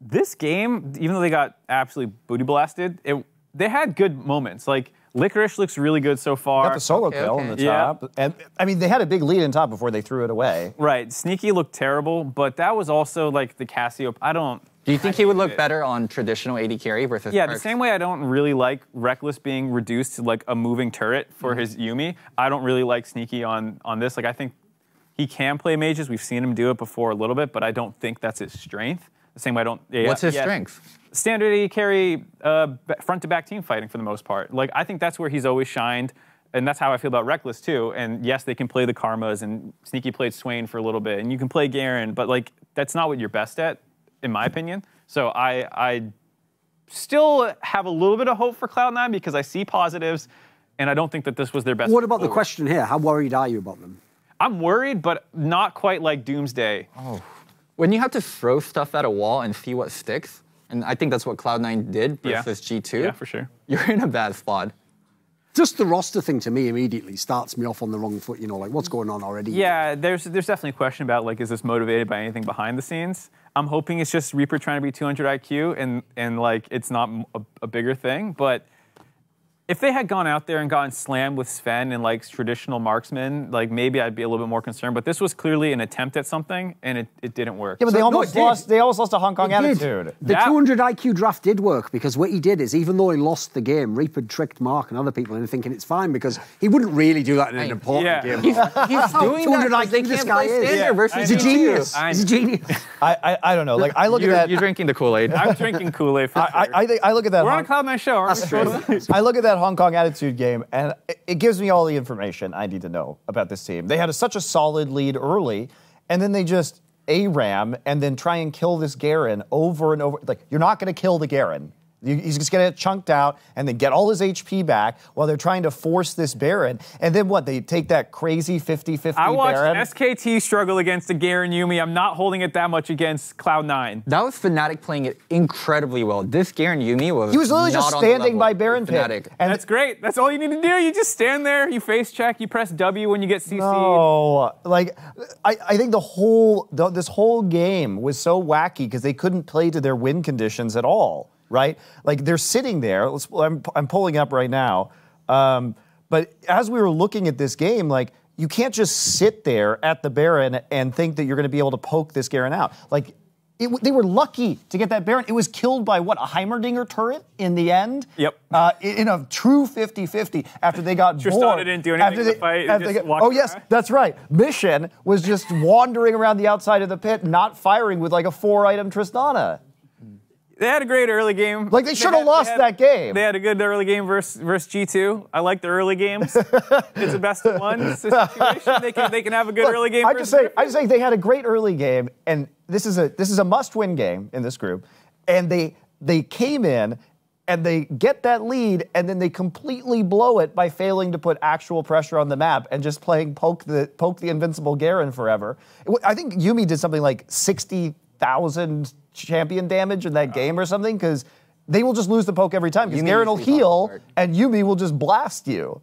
this game, even though they got absolutely booty blasted, it, they had good moments. Like Licorice looks really good so far. Got the solo Okay, kill okay. on the Yeah. top. And I mean, they had a big lead in top before they threw it away. Right, Sneaky looked terrible, but that was also like the Casio. I don't. Do you think he would look it. better on traditional AD carry versus? Yeah, the same way I don't really like Reckless being reduced to like a moving turret for his Yuumi. I don't really like Sneaky on on this. Like I think he can play mages. We've seen him do it before a little bit, but I don't think that's his strength. The same way I don't. yeah, What's his yeah. strength? Standard AD carry, uh, front to back team fighting for the most part. Like I think that's where he's always shined. And that's how I feel about Reckless too. And yes, they can play the Karmas, and Sneaky played Swain for a little bit, and you can play Garen, but like that's not what you're best at, in my opinion. So I I still have a little bit of hope for Cloud9 because I see positives, and I don't think that this was their best. What about the question here? How worried are you about them? I'm worried, but not quite like Doomsday. Oh. When you have to throw stuff at a wall and see what sticks, and I think that's what Cloud9 did Yeah. versus G2. Yeah, for sure. You're in a bad spot. Just the roster thing to me immediately starts me off on the wrong foot. You know, like what's going on already? Yeah, there's there's definitely a question about like is this motivated by anything behind the scenes? I'm hoping it's just Reaper trying to be 200 IQ and and like it's not a bigger thing. But if they had gone out there and gotten slammed with Sven and like traditional marksman, like maybe I'd be a little bit more concerned. But this was clearly an attempt at something and it, it didn't work. Yeah, but they So- no, almost it did. lost. They almost lost a Hong Kong It did. attitude. The That- 200 IQ draft did work because what he did is, even though he lost the game, Reaper tricked Mark and other people into thinking it's fine because he wouldn't really do that in an important yeah. game. He's, he's doing 200 that 'cause they IQ this can't guy play is. Yeah, versus He's a genius. I He's a genius. I, I I don't know. Like I look You're, at that. you're drinking the Kool-Aid. I'm drinking Kool-Aid I, I, sure. I think I look at that. We're on Hong- a Cloud Nine show, aren't we? I look at that Hong Kong attitude game, and it, gives me all the information I need to know about this team. They had a, such a solid lead early, and then they just a ram and then try and kill this Garen over and over. Like you're not going to kill the Garen. You- He's just going to get chunked out and then get all his HP back while they're trying to force this Baron. And then what? They take that crazy 50 50 I watched Baron. SKT struggle against a Garen Yuumi. I'm not holding it that much against Cloud9. That was Fnatic playing it incredibly well. This Garen Yuumi was he was literally just not on standing by Baron Pit. Fnatic. And That's great. That's all you need to do. You just stand there, you face check, you press W when you get CC'd. No, like I, I think the whole the, this whole game was so wacky because they couldn't play to their win conditions at all, right? Like they're sitting there. Let's, I'm, I'm pulling up right now, um, but as we were looking at this game, like you can't just sit there at the Baron and think that you're going to be able to poke this Garen out, like. It, they were lucky to get that Baron. It was killed by what, a Heimerdinger turret in the end? Yep. Uh, in a true 50 50 after they got Tristana bored. didn't do anything after in the they- fight, got- oh, yes, around. that's right. Mission was just wandering around the outside of the pit, not firing with like a four item Tristana. They had a great early game. Like, they should have lost had- that game. They had a good early game versus, versus G2. I like the early games. it's a best of one situation. They can, they can have a good Look, early game I just say I just say they had a great early game, and this is a this is a must-win game in this group. And they they came in and they get that lead, and then they completely blow it by failing to put actual pressure on the map and just playing poke the poke the invincible Garen forever. I think Yuumi did something like sixty thousand champion damage in that game or something because. They will just lose the poke every time because Yuumi Garen will heal and Yuumi will just blast you.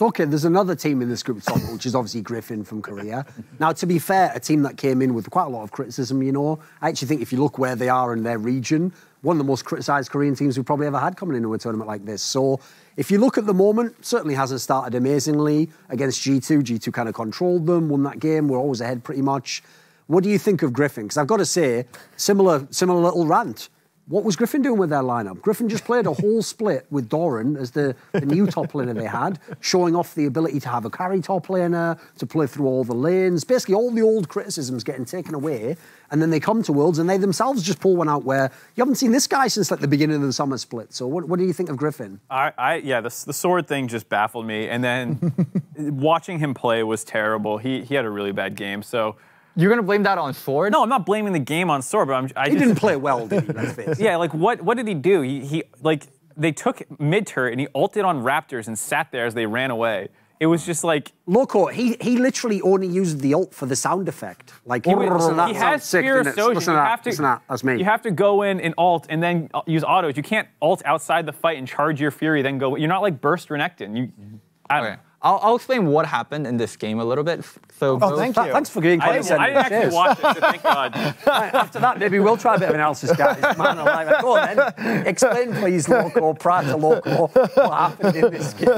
So okay, there's another team in this group, Tom, which is obviously Griffin from Korea. Now, to be fair, a team that came in with quite a lot of criticism, you know. I actually think if you look where they are in their region, one of the most criticised Korean teams we've probably ever had coming into a tournament like this. So, if you look at the moment, certainly hasn't started amazingly against G2. G2 kind of controlled them, won that game. We're always ahead pretty much. What do you think of Griffin? Because I've got to say, similar, similar little rant. What was Griffin doing with their lineup? Griffin just played a whole split with Doran as the, the new top laner they had, showing off the ability to have a carry top laner, to play through all the lanes. Basically, all the old criticisms getting taken away. And then they come to Worlds and they themselves just pull one out where you haven't seen this guy since like the beginning of the summer split. So, what, what do you think of Griffin? I, I yeah, the, the sword thing just baffled me, and then watching him play was terrible. He he had a really bad game. So You're gonna blame that on Sword? no, I'm not blaming the game on sword, but I'm I He just, didn't play well, did he? Let's face. Yeah, like what what did he do? He he like they took mid turret and he ulted on Raptors and sat there as they ran away. It was just like Loco, he, he literally only used the ult for the sound effect. Like, he, was- that he has sick, Spear of didn't it? Shojin. Listen You that. have to Listen to that. That's me. You have to go in and alt and then uh, use autos. You can't alt outside the fight and charge your Fury, then go. You're not like burst Renekton. You, I don't. Okay. I'll, I'll explain what happened in this game a little bit. So Oh, both- thank Th- you. Thanks for being I didn't, I didn't actually Cheers. watch it, so thank God. Right, After that, maybe we'll try a bit of analysis, guys. Man alive. Go on then. Explain, please, Loco, prior to Loco, what happened in this game.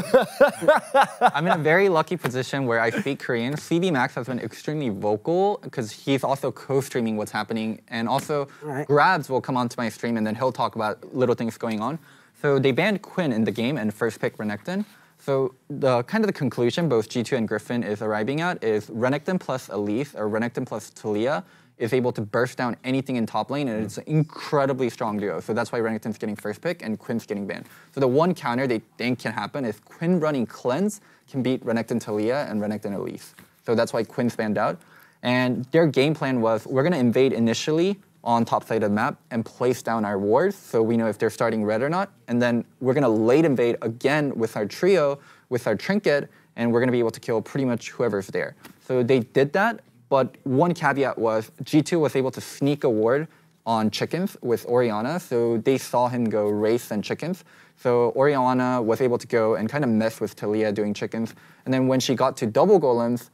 I'm in a very lucky position where I speak Korean. cvMax has been extremely vocal because he's also co-streaming what's happening, and also Alright. Grabs will come onto my stream and then he'll talk about little things going on. So they banned Quinn in the game and first pick Renekton. So the kind of the conclusion both G2 and Griffin is arriving at is Renekton plus Elise or Renekton plus Taliyah is able to burst down anything in top lane, and it's an incredibly strong duo. So that's why Renekton's getting first pick and Quinn's getting banned. So the one counter they think can happen is Quinn running cleanse can beat Renekton Taliyah and Renekton Elise. So that's why Quinn's banned out. And their game plan was we're gonna invade initially on top side of the map and place down our wards so we know if they're starting red or not. And then we're gonna late invade again with our trio, with our trinket, and we're gonna be able to kill pretty much whoever's there. So they did that, but one caveat was G2 was able to sneak a ward on chickens with Orianna, so they saw him go race and chickens. So Orianna was able to go and kind of mess with Taliyah doing chickens. And then when she got to double golems,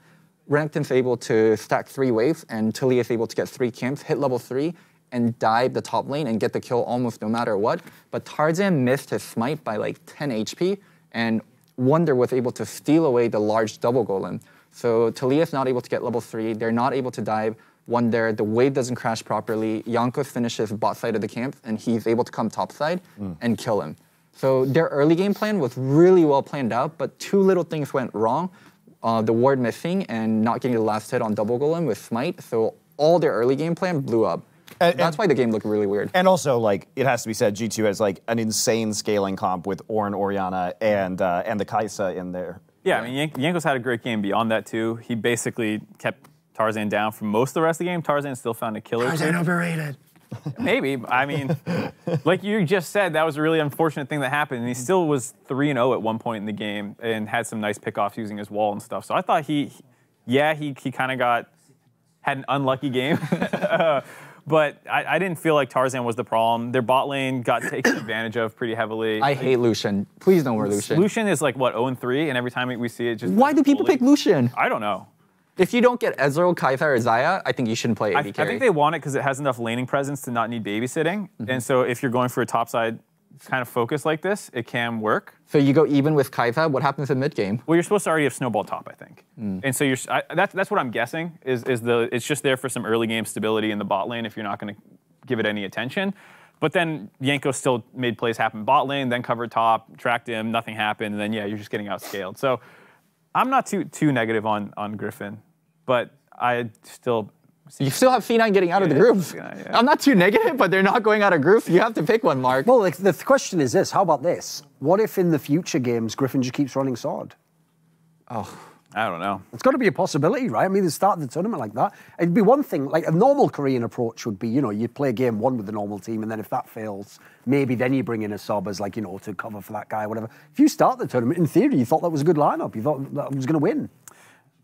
Renekton's able to stack three waves, and Tilly is able to get three camps, hit level three, and dive the top lane and get the kill almost no matter what. But Tarzan missed his smite by like 10 HP, and Wunder was able to steal away the large double golem. So Taliyah's not able to get level three, they're not able to dive. Wunder, the wave doesn't crash properly. Jankos finishes bot side of the camp, and he's able to come top side hmm. and kill him. So their early game plan was really well planned out, but two little things went wrong. Uh, the ward missing and not getting the last hit on double golem with smite. So all their early game plan blew up. And- That's and- why the game looked really weird. And also, like it has to be said, G2 has like an insane scaling comp with Ornn, Orianna, and uh, and the Kai'Sa in there. Yeah, I mean, Yank- Jankos had a great game beyond that, too. He basically kept Tarzan down for most of the rest of the game. Tarzan still found a killer. too. overrated. Maybe. I mean, like you just said, that was a really unfortunate thing that happened. And he still was 3 0 at one point in the game and had some nice pickoffs using his wall and stuff. So I thought he, yeah, he, he kind of got, had an unlucky game. Uh, but I, I didn't feel like Tarzan was the problem. Their bot lane got taken advantage of pretty heavily. I hate Lucian. Please don't wear Lucian. Lucian is like, what, 0 3? And every time we see it, just. Why do people pick Lucian? I don't know. If you don't get Ezreal, Kai'Sa, or Xayah, I think you shouldn't play AD I, I think they want it because it has enough laning presence to not need babysitting. Mm-hmm. And so if you're going for a topside kind of focus like this, it can work. so you go even with Kai'Sa. What happens in mid game? Well, you're supposed to already have snowball top, I think. Mm. And so you're I, that's that's what I'm guessing is is the it's just there for some early game stability in the bot lane if you're not going to give it any attention. But then Yanko still made plays happen bot lane, then covered top, tracked him, nothing happened, and then yeah, you're just getting outscaled. So I'm not too too negative on on Griffin, but I still You still have C9 getting out of the Yeah, group. C9, yeah. I'm not too negative, but they're not going out of group. You have to pick one, Mark. Well, the, the question is this: How about this? What if in the future games Griffin just keeps running sword? Oh, I don't know. It's got to be a possibility, right? I mean, the start of the tournament like that, it'd be one thing. Like a normal Korean approach would be, you know, you play game one with the normal team, and then if that fails, maybe then you bring in a sub as like, you know, to cover for that guy, or whatever. If you start the tournament, in theory, you thought that was a good lineup. You thought that was going to win.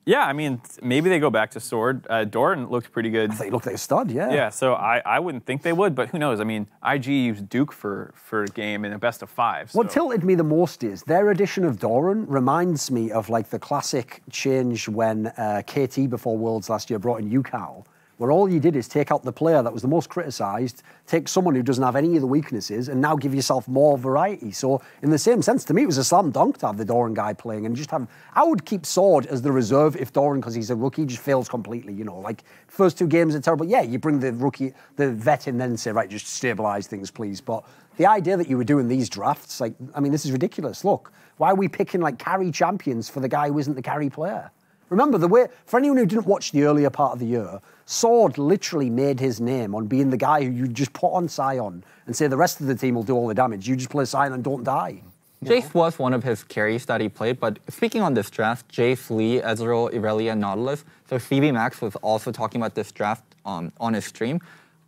Yeah, I mean, maybe they go back to sword. Uh, Doran looked pretty good. They looked like a stud, yeah. Yeah, so I, I wouldn't think they would, but who knows? I mean, IG used Duke for for a game in a best of five. What tilted me the most is their edition of Doran reminds me of like the classic change when uh, KT before Worlds last year brought in Ucal, where all you did is take out the player that was the most criticised, take someone who doesn't have any of the weaknesses, and now give yourself more variety. So, in the same sense, to me, it was a slam dunk to have the Doran guy playing and just have. I would keep Sword as the reserve if Doran, because he's a rookie, just fails completely. You know, like first two games are terrible. Yeah, you bring the rookie, the vet in, then say, right, just stabilise things, please. But the idea that you were doing these drafts, like, I mean, this is ridiculous. Look, why are we picking like carry champions for the guy who isn't the carry player? Remember, the way, for anyone who didn't watch the earlier part of the year, Sword literally made his name on being the guy who you just put on Sion and say the rest of the team will do all the damage. You just play Sion and don't die. Jace was one of his carries that he played, but speaking on this draft, Jace, Lee, Ezreal, Irelia, Nautilus. So cvMax was also talking about this draft um, on his stream.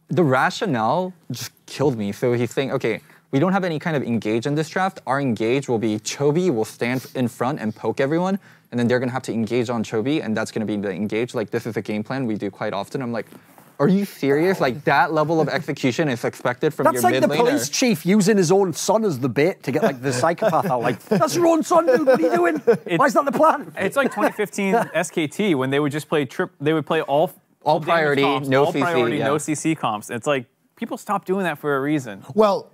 The rationale just killed me. So he's saying, okay, we don't have any kind of engage in this draft. Our engage will be Chovy will stand in front and poke everyone, and then they're gonna have to engage on Chovy, and that's gonna be the engage. Like this is a game plan we do quite often. I'm like, Are you serious? Like that level of execution is expected from That's your like mid the police chief using his own son as the bait to get like the psychopath out. Like, that's your own son, dude. What are you doing? Why is that the plan? It's like 2015 SKT when they would just play trip. They would play all All priority, comps, no all CC, priority, yeah. no CC comps. It's like people stop doing that for a reason. Well,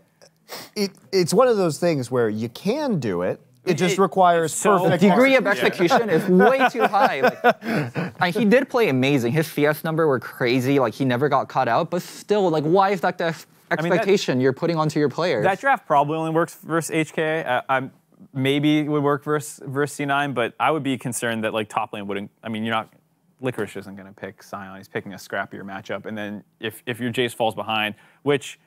it, it's one of those things where you can do it. It just It- requires so perfect The degree of Yeah. execution is way too high. Like, and he did play amazing. His CS number were crazy. Like he never got caught out. But still, like why is that the ex- mean, that- expectation you're putting onto your players? That draft probably only works versus HK. Uh, I'm maybe it would work versus versus C9, but I would be concerned that like top lane wouldn't. I mean, you're not. Licorice isn't going to pick Sion. He's picking a scrappier matchup, and then if if your Jace falls behind, which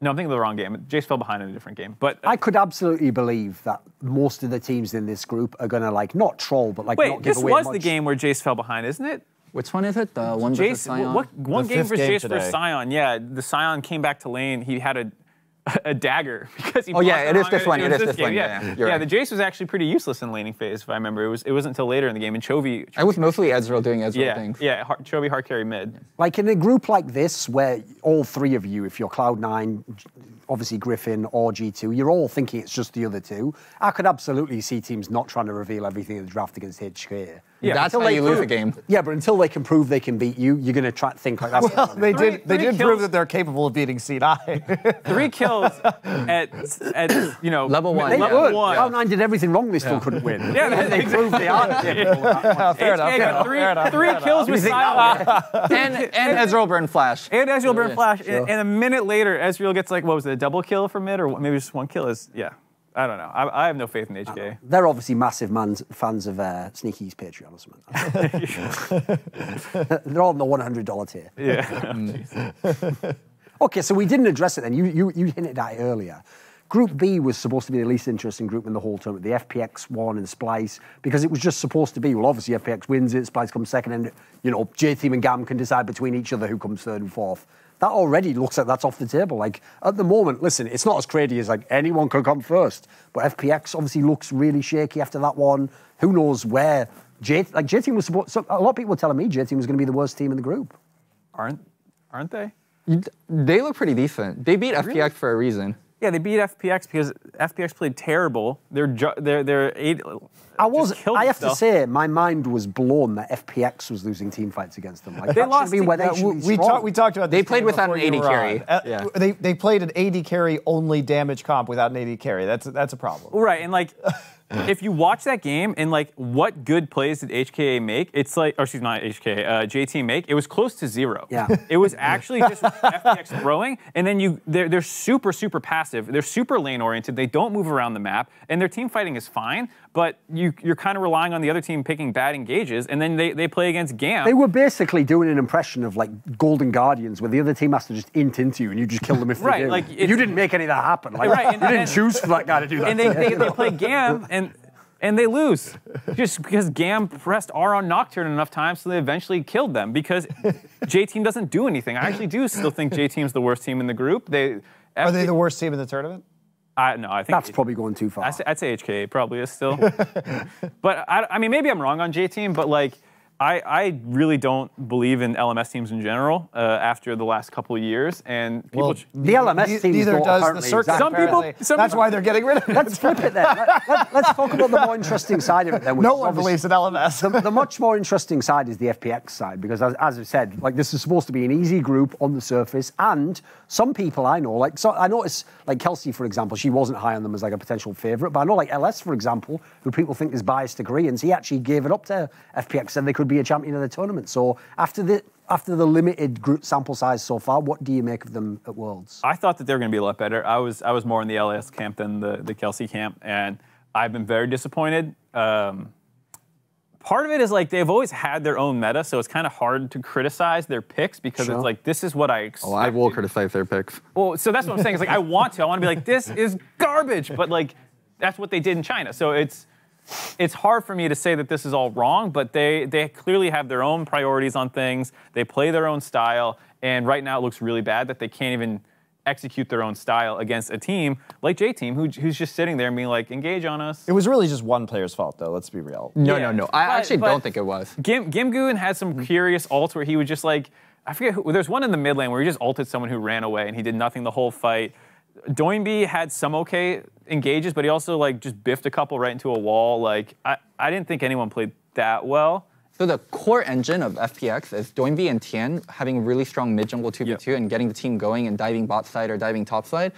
no, I'm thinking of the wrong game. Jace fell behind in a different game, but uh, I could absolutely believe that most of the teams in this group are going to like not troll, but like wait, not give this away was much. the game where Jace fell behind, isn't it? Which one is it? The one versus Jace, Sion? what, one The game fifth versus game Jace versus today. Sion. Yeah, the Sion came back to lane. He had a a dagger because he. Oh, yeah, blocked it the is this one, it was is this one, Yeah, yeah, yeah. right. the Jace was actually pretty useless in laning phase, if I remember. It was it wasn't until later in the game, and Chovy. I was mostly Ezreal doing Ezreal yeah, things. yeah, hard, Chovy hard carry mid. Like in a group like this, where all three of you, if you're Cloud9, obviously Griffin or G2, you're all thinking it's just the other two. I could absolutely see teams not trying to reveal everything in the draft against HK. Yeah, That's how they you lose a game. Yeah, but until they can prove they can beat you, you're going to try to think like that's. Well, they Three- did. They three did kills. prove that they're capable of beating C9. Three kills at at you know Level one, They. Level would. one. Cloud9 did everything wrong, they still couldn't win. Yeah, And they proved they are capable of that. fair enough. HK got three, fair enough, three fair enough. kills with think Sion. and and Ezreal burn flash. And Ezreal burn flash, and, and a minute later, Ezreal gets like what was it, a double kill from mid, or maybe just one kill? Is yeah, I don't know. I, I have no faith in HK. They're obviously massive mans, fans of uh, Sneaky's Patreon or something. They're all in the $100 tier. Yeah, Okay, so we didn't address it then. You, you, you hinted at it earlier. Group B was supposed to be the least interesting group in the whole tournament, the FPX won and Splyce, because it was just supposed to be. Well, obviously FPX wins it, Splyce comes second, and you know J Team and GAM can decide between each other who comes third and fourth. That already looks like that's off the table. Like at the moment, listen, it's not as crazy as like anyone can come first, but FPX obviously looks really shaky after that one. Who knows where J like J Team was supposed? So a lot of people were telling me J Team was going to be the worst team in the group. aren't aren't they? They look pretty decent. They beat FPX for a reason. Yeah, they beat FPX because FPX played terrible. They're ju- they're they're eight. I was. I have to say, my mind was blown that FPX was losing team fights against them. Like, They that should lost be where to- they uh, we, be we, talked, we talked about They played game without an you AD were carry. Uh, Yeah. They, they played an AD carry only damage comp without an AD carry. That's that's a problem. Right, and like, if you watch that game and like, what good plays did HKA make? It's like, or excuse me, not HKA, uh, JT make. It was close to zero. Yeah. It was actually just FPX throwing, and then you, they're, they're super, super passive. They're super lane oriented. They don't move around the map, and their team fighting is fine. But you, you're kind of relying on the other team picking bad engages, and then they, they play against GAM. They were basically doing an impression of like Golden Guardians, where the other team has to just int into you and you just kill them if Right, they do. like, you didn't make any of that happen. Like, Right, and- you didn't and- choose for that guy to do that. and they, they, they play GAM and and they lose just because GAM pressed R on Nocturne enough times so they eventually killed them because J Team doesn't do anything. I actually do still think J Team's the worst team in the group. They Are they the worst team in the tournament? I, no, I think That's probably going too far. I say, I'd say HK probably is still. but I, I mean, maybe I'm wrong on J Team, but like. I, I really don't believe in LMS teams in general uh, after the last couple of years, and people. Well, ch- the LMS Ne- teams Neither don't does the apparently circuit. exactly- Some people- some That's people- why they're getting rid of it. Let's flip it then. Let, us talk about the more interesting side of it then. which no one obviously- believes in LMS. the, the much more interesting side is the FPX side because, as, as I said, like this is supposed to be an easy group on the surface, and some people I know, like so, I notice, like Kelsey, for example, she wasn't high on them as like a potential favourite, but I know like LS, for example, who people think is biased to Koreans, he actually gave it up to FPX, said they could be a champion of the tournament. So after the after the limited group sample size so far, what do you make of them at Worlds? I thought that they were going to be a lot better. I was I was more in the LS camp than the the Kelsey camp, and I've been very disappointed. Um, part of it is like they've always had their own meta, so it's kind of hard to criticize their picks because Sure. it's like this is what I expect. Oh, I will criticize their picks. Well, so that's what I'm saying. It's like I want to. I want to be like this is garbage, but like that's what they did in China. So it's it's hard for me to say that this is all wrong, but they they clearly have their own priorities on things. They play their own style, and right now it looks really bad that they can't even execute their own style against a team like J Team, who, who's just sitting there and being like, engage on us. It was really just one player's fault, though. Let's be real. No, Yeah, no, no. I but- actually but- don't think it was. Gim Gimgoon had some mm-hmm. curious ults where he would just like I forget who. There's one in the mid lane where he just ulted someone who ran away and he did nothing the whole fight. Doinby had some okay engages, but he also like just biffed a couple right into a wall. Like I, I didn't think anyone played that well. So the core engine of FPX is Doinby and Tian having really strong mid jungle 2v2 and getting the team going and diving bot side or diving top side.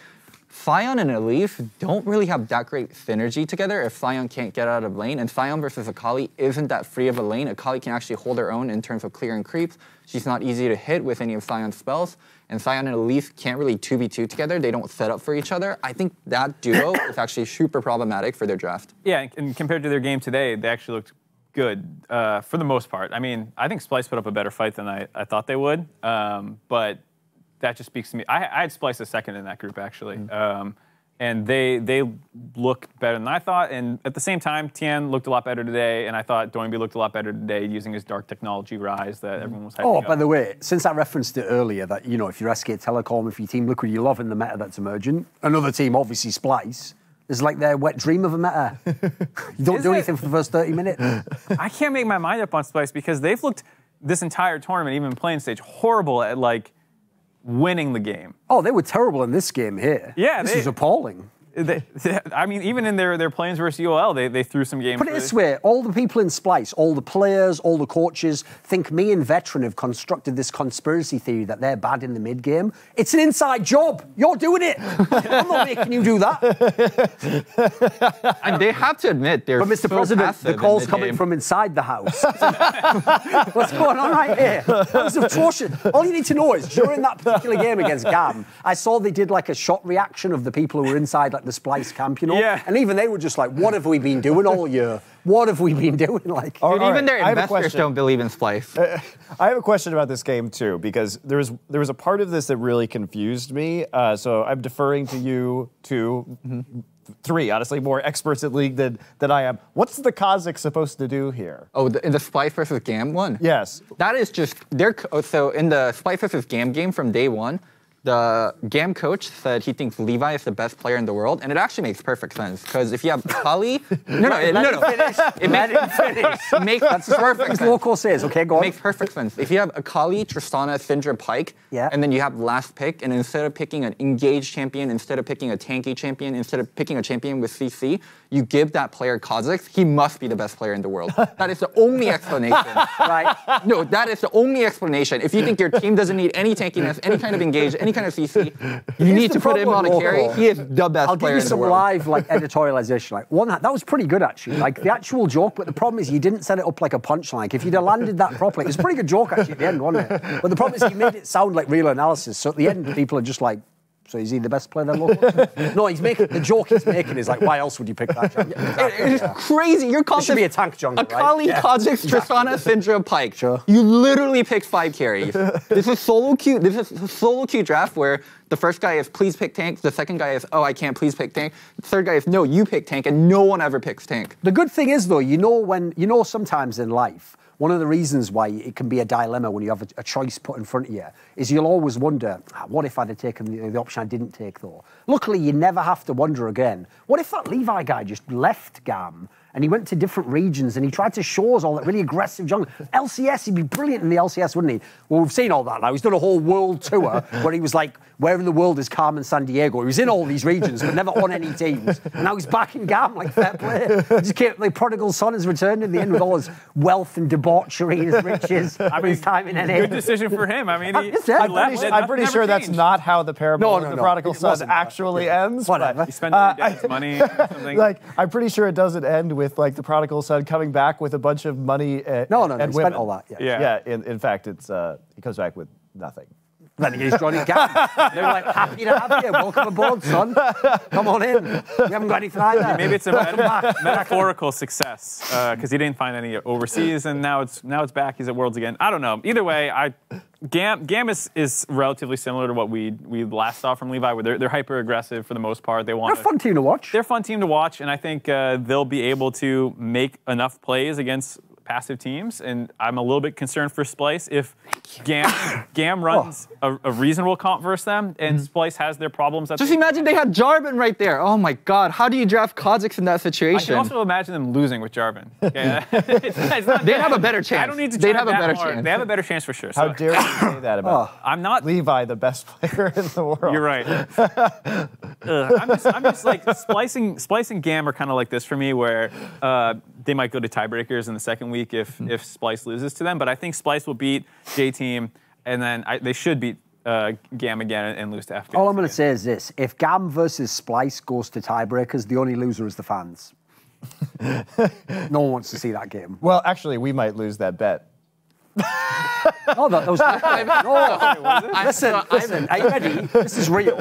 Sion and Elise don't really have that great synergy together if Sion can't get out of lane. And Sion versus Akali isn't that free of a lane. Akali can actually hold her own in terms of clearing creeps. She's not easy to hit with any of Sion's spells. And Sion and Elise can't really 2v2 together. They don't set up for each other. I think that duo is actually super problematic for their draft. Yeah, and- compared to their game today, they actually looked good uh, for the most part. I mean, I think Splyce put up a better fight than I, I thought they would, um, but that just speaks to me. I, I had Splyce a second in that group actually, um, and they they look better than I thought. And at the same time, Tian looked a lot better today, and I thought Doinby looked a lot better today using his dark technology Ryze that everyone was Oh, up. by the way, since I referenced it earlier, that you know, if you're SK Telecom, if your team Liquid, you love in the meta that's emerging. Another team, obviously Splyce, is like their wet dream of a meta. you don't Is do it? anything for the first 30 minutes. I can't make my mind up on Splyce because they've looked this entire tournament, even playing stage, horrible at like winning the game. Oh, they were terrible in this game here. Yeah, this they- is appalling. They, I mean, even in their, their planes versus UOL, they, they threw some games. Put it where this way, all the people in Splyce, all the players, all the coaches, think me and Veteran have constructed this conspiracy theory that they're bad in the mid game. It's an inside job. You're doing it. I'm not making you do that. And they have to admit they're But Mr. so President, the call's the coming game. from inside the house. What's going on right here? That was atrocious. All you need to know is during that particular game against GAM, I saw they did like a shot reaction of the people who were inside like the Splyce camp, you know? Yeah. And even they were just like, what have we been doing all year? What have we been doing? Like, All Dude, right, even their I have a investors don't believe in Splyce. I have a question about this game too, because there was there was a part of this that really confused me. Uh, so I'm deferring to you 2 three, honestly, more experts at League than than I am. What's the Kha'Zix supposed to do here? Oh, the, in the Splyce versus Gam one? Yes. That is just their co- oh, so in the Splyce versus Gam game from day one, the Gam coach said he thinks Levi is the best player in the world, and it actually makes perfect sense because if you have Kali, no, no, it, no, no, it makes, it makes that's perfect sense. Loco says, okay, go on. Makes perfect sense. If you have Akali, Tristana, Syndra, Pyke, Yeah. and then you have last pick, and instead of picking an engaged champion, instead of picking a tanky champion, instead of picking a champion with CC, you give that player Kha'Zix, he must be the best player in the world. that is the only explanation. right. No, that is the only explanation. If you think your team doesn't need any tankiness, any kind of engage, any kind of CC, you need to put him on a carry. He is the best I'll give you some live like editorialization. Like one, that that was pretty good actually. Like the actual joke, but the problem is you didn't set it up like a punchline. If you'd have landed that properly, it was a pretty good joke actually at the end, wasn't it? But the problem is you made it sound like real analysis. So at the end, people are just like. So is he the best player then? Loco? no, he's making the joke he's making is like, why else would you pick that? Exactly, It is yeah. crazy. Your concept should be a tank jungle, right? Akali, Yeah. Tristana, Syndra, Pyke. Sure. You literally picked five carries. this is solo queue. This is a solo queue draft where the first guy is please pick tank. The second guy is oh I can't please pick tank. The third guy is no you pick tank, and no one ever picks tank. The good thing is, though, you know when you know sometimes in life, one of the reasons why it can be a dilemma when you have a, a choice put in front of you is you'll always wonder, "Ah, what if I'd have taken the, the option I didn't take, though? Luckily, you never have to wonder again. What if that Levi guy just left GAM and he went to different regions and he tried to show us all that really aggressive jungle? LCS, he'd be brilliant in the LCS, wouldn't he? Well, we've seen all that now. He's done a whole world tour where he was like, where in the world is Carmen Sandiego? He was in all these regions, but never on any teams. And now he's back in GAM, like fair play. He just came, like prodigal son has returned in the end with all his wealth and debauchery and his riches. I mean, his time in NA. Good decision for him. I mean, he, It's dead. he I'm left, pretty- it- I'm pretty ever sure that's not how the parable No, of no, the no. prodigal son wasn't. actually ends. Whatever. but, You spend all uh, your dad's money or something. like I'm pretty sure it doesn't end with like the prodigal son coming back with a bunch of money. And, No, no, no. and He spent women. all that. Yeah. Yeah. Yeah. In, in fact, it's uh, he comes back with nothing. Then he's joining GAM. They were like, happy to have you. Welcome aboard, son. Come on in. We haven't got anything either. Maybe it's a meta- metaphorical success because he didn't find any overseas, and now it's now it's back. He's at Worlds again. I don't know. Either way, I Gam Gam is, is relatively similar to what we we last saw from Levi. Where they're, they're hyper aggressive for the most part. They want They're a fun team to watch. They're a fun team to watch, and I think uh, they'll be able to make enough plays against passive teams, and I'm a little bit concerned for Splyce if Gam Gam runs a, a reasonable comp versus them, and Splyce has their problems. That Just they- imagine they had Jarvan right there. Oh my God, how do you draft Kha'Zix in that I situation? can also imagine them losing with Jarvan. Okay? It's- it's not They'd have a better chance. I don't need to. They'd try have a better hard. chance. They have a better chance for sure. How So dare you say that about I'm not. Levi, the best player in the world? You're right. Ugh, I'm, just, I'm just like splicing, splicing Gam are kind of like this for me, where uh, they might go to tiebreakers in the second week if if Splyce loses to them. But I think Splyce will beat J Team, and then I, they should beat uh, Gam again and, and lose to FP. All I'm going to say is this: if Gam versus Splyce goes to tiebreakers, the only loser is the fans. no one wants to see that game. Well, actually, we might lose that bet. No, that, that was no. listen, listen. Are you ready? This is real.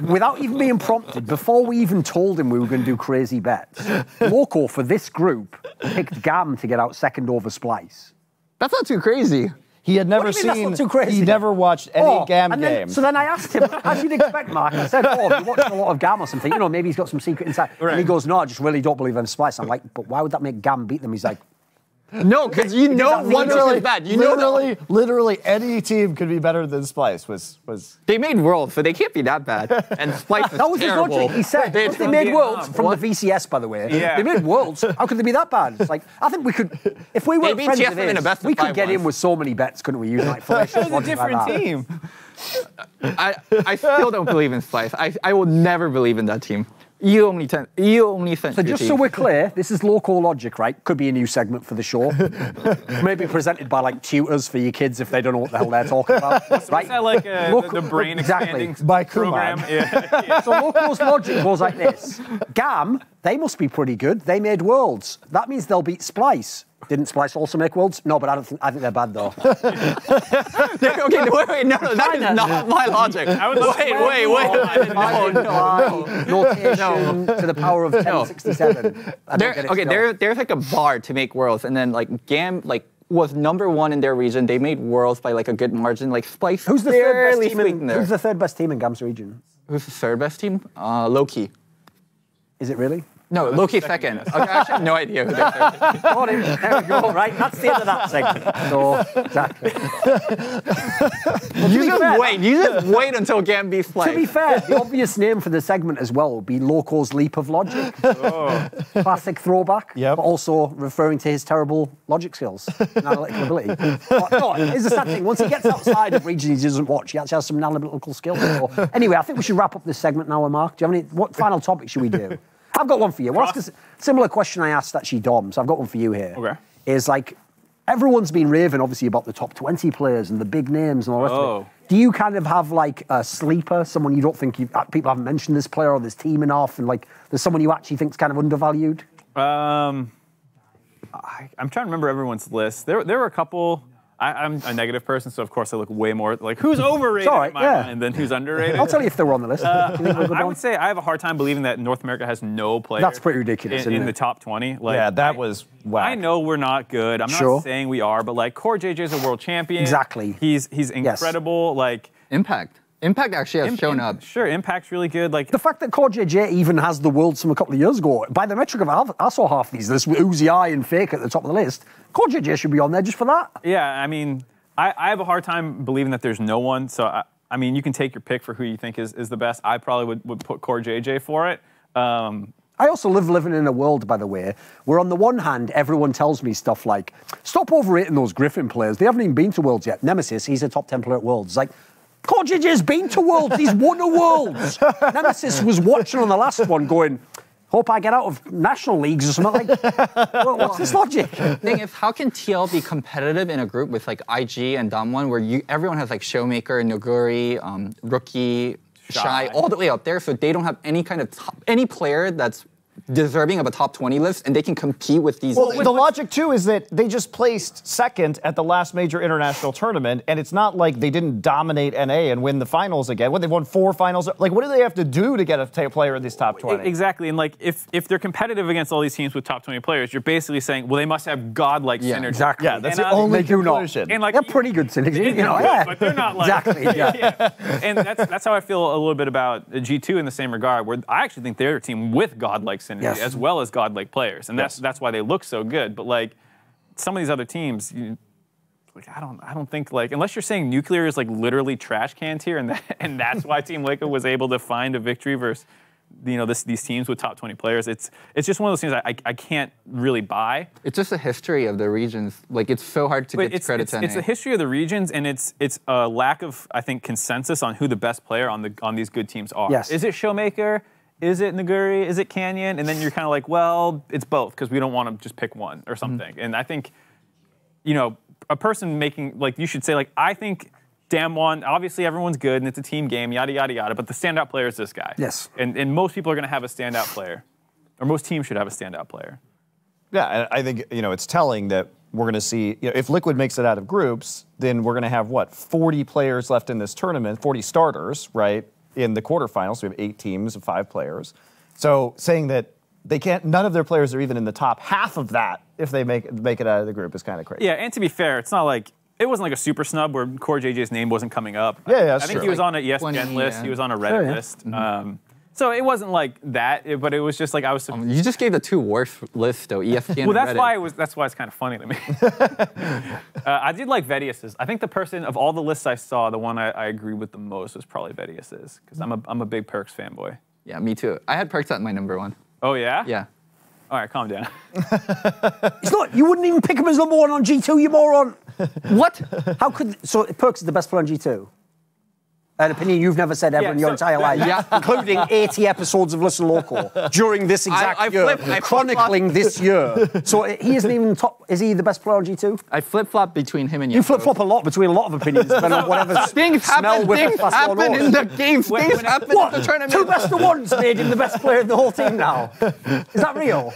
Without even being prompted, before we even told him we were going to do crazy bets, Loco for this group picked Gam to get out second over Splyce. That's not too crazy. He had never What do you mean that's seen. not too crazy He then? never watched any Oh, Gam and then- game. So then I asked him, as you'd expect, Mark, I said, oh, you watched a lot of Gam or something. You know, maybe he's got some secret inside. And he goes, no, I just really don't believe in Splyce. I'm like, but why would that make Gam beat them? He's like, No, because you know that one team is bad. You know that literally, literally any team could be better than Splyce. Was was they made Worlds, so they can't be that bad. And Splyce is that was his logic. He said, They- they made Vietnam. worlds from What? the VCS, by the way. Yeah. They made worlds. How could they be that bad? It's like, I think we could, if we were beat friends TFM with in a his, best of we could five get in with so many bets, couldn't we? Using like fallacious It's a logic like different team. I, I still don't believe in Splyce. I, I will never believe in that team. You only ten, you only think. So just team. so we're clear, this is local logic, right? Could be a new segment for the show. Maybe presented by like tutors for your kids if they don't know what the hell they're talking about. right? What's that like uh, Local- the, the brain exactly. expanding By program? Yeah. yeah. So Loco's logic goes like this. GAM, they must be pretty good. They made worlds. That means they'll beat Splyce. Didn't Splyce also make worlds? No, but I don't think I think they're bad though. okay, wait, wait, no, no, that is not my logic. I would love wait, to- wait, wait. No, no, Multiply, notation to the power of 1067. I don't There, get it okay, there, there's like a bar to make worlds, and then like Gam like was number one in their region. They made worlds by like a good margin. Like Splyce Who's the third best team? In, there. who's the third best team in GAM's region? Who's the third best team? Uh, Lowkey. Is it really? No, Lowkey second. Okay, I actually have no idea who they're third. Got him. There we go. Right, that's the end of that segment. So exactly. You just fair, wait. You just wait until Gam beats Splyce. To be fair, the obvious name for the segment as well would be Loco's Leap of Logic. Classic throwback, Yep. but also referring to his terrible logic skills and analytical ability. But no, it's a sad thing. Once he gets outside of regions he doesn't watch, he actually has some analytical skills. So, anyway, I think we should wrap up this segment now, Mark. Do you have any, what final topic should we do? I've got one for you. We'll ask a similar question I asked actually Dom, so I've got one for you here. Okay. Is like, everyone's been raving obviously about the top 20 players and the big names and all the rest of Oh. it. Do you kind of have like a sleeper, someone you don't think you people haven't mentioned this player or this team enough, and like there's someone you actually think's kind of undervalued? Um, I, I'm trying to remember everyone's list. There, there were a couple. I, I'm a negative person, so of course I look way more like who's overrated all right, in my yeah. mind than who's underrated. I'll tell you if they were on the list. Do uh, you think they'll go I would say I have a hard time believing that North America has no players. That's pretty ridiculous, in, in the top 20. Like, yeah, that I- was whack. I know we're not good. I'm Sure. not saying we are, but like CoreJJ is a world champion. Exactly. He's he's incredible. Like Impact. Impact actually has Im- shown up. Sure, Impact's really good. Like The fact that CoreJJ even has the worlds from a couple of years ago, by the metric of half, I saw half these. This Uzi Eye and Fake at the top of the list. CoreJJ should be on there just for that. Yeah, I mean, I, I have a hard time believing that there's no one. So, I, I mean, you can take your pick for who you think is, is the best. I probably would, would put CoreJJ for it. Um, I also live living in a world, by the way, where on the one hand, everyone tells me stuff like, stop overrating those Griffin players. They haven't even been to Worlds yet. Nemesis, he's a top 10 player at Worlds. Like, CoreJJ's been to Worlds. He's won a Worlds. Nemesis was watching on the last one going, hope I get out of national leagues or something like well, What's this logic? thing is, how can TL be competitive in a group with like IG and Damwon, where you everyone has like Showmaker, Nuguri, um, Rookie, Shy. Shy. all the way up there, so they don't have any kind of top, any player that's deserving of a top 20 list, and they can compete with these. Well, the logic too is that they just placed second at the last major international tournament, and it's not like they didn't dominate NA and win the finals again. What they've won four finals. Like, what do they have to do to get a player in this top twenty? exactly. And like, if, if they're competitive against all these teams with top 20 players, you're basically saying, well, they must have godlike Yeah, synergy. exactly. Yeah, that's And, the uh, only They do not. conclusion. And like, They're pretty good synergy, you know, yeah. but they're not like Exactly, yeah. and that's that's how I feel a little bit about G2 in the same regard, where I actually think they're a team with godlike synergy Yes. as well as godlike players, and that's Yes. that's why they look so good. But like some of these other teams, you, like I don't, I don't think like unless you're saying nuclear is like literally trash cans here, and that, and that's why Team Liquid was able to find a victory versus you know this, these teams with top 20 players. It's it's just one of those things I, I, I can't really buy. It's just a history of the regions. Like it's so hard to But get it's, credit it's, to it's a history of the regions, and it's it's a lack of I think consensus on who the best player on the on these good teams are. Yes. Is it Showmaker? Is it Nuguri? Is it Canyon? And then you're kind of like, well, it's both because we don't want to just pick one or something. Mm-hmm. And I think, you know, a person making like you should say like I think. Damwon. Obviously, everyone's good, and it's a team game. Yada yada yada. But the standout player is this guy. Yes. And and most people are going to have a standout player, or most teams should have a standout player. Yeah, I think you know it's telling that we're going to see you know, if Liquid makes it out of groups, then we're going to have what 40 players left in this tournament, 40 starters, right? In the quarterfinals, we have eight teams of five players. So saying that they can't, none of their players are even in the top half of that if they make make it out of the group is kind of crazy. Yeah, and to be fair, it's not like it wasn't like a super snub where CoreJJ's name wasn't coming up. Yeah, yeah, that's I think true. he was on a ESPN 20, list. yeah. He was on a Reddit Sure, yeah. list. Um, so it wasn't like that, but it was just like I was. Um, you just gave the two worst lists though. E ESPN. well, that's Reddit. why it was. That's why it's kind of funny to me. uh, I did like Vedius's. I think the person of all the lists I saw, the one I, I agreed with the most was probably Vedius's because I'm a I'm a big Perkz fanboy. Yeah, me too. I had Perkz at my number one. Oh yeah. Yeah. All right, calm down. It's not. You wouldn't even pick him as number one on G2, you moron. What? How could so? Perkz is the best player on G2. An opinion you've never said ever Yeah, in your so- entire life, Yeah. including 80 episodes of Listen Local during this exact I year, flip- I chronicling this year. So uh, he isn't even top. Is he the best player on G2? I flip flop between him and You You flip flop a lot between a lot of opinions, depending on whatever Things smell happen. with Things the happen in the games. When- Things when- happen What? in the tournament. Two best of ones made him the best player of the whole team now. Is that real?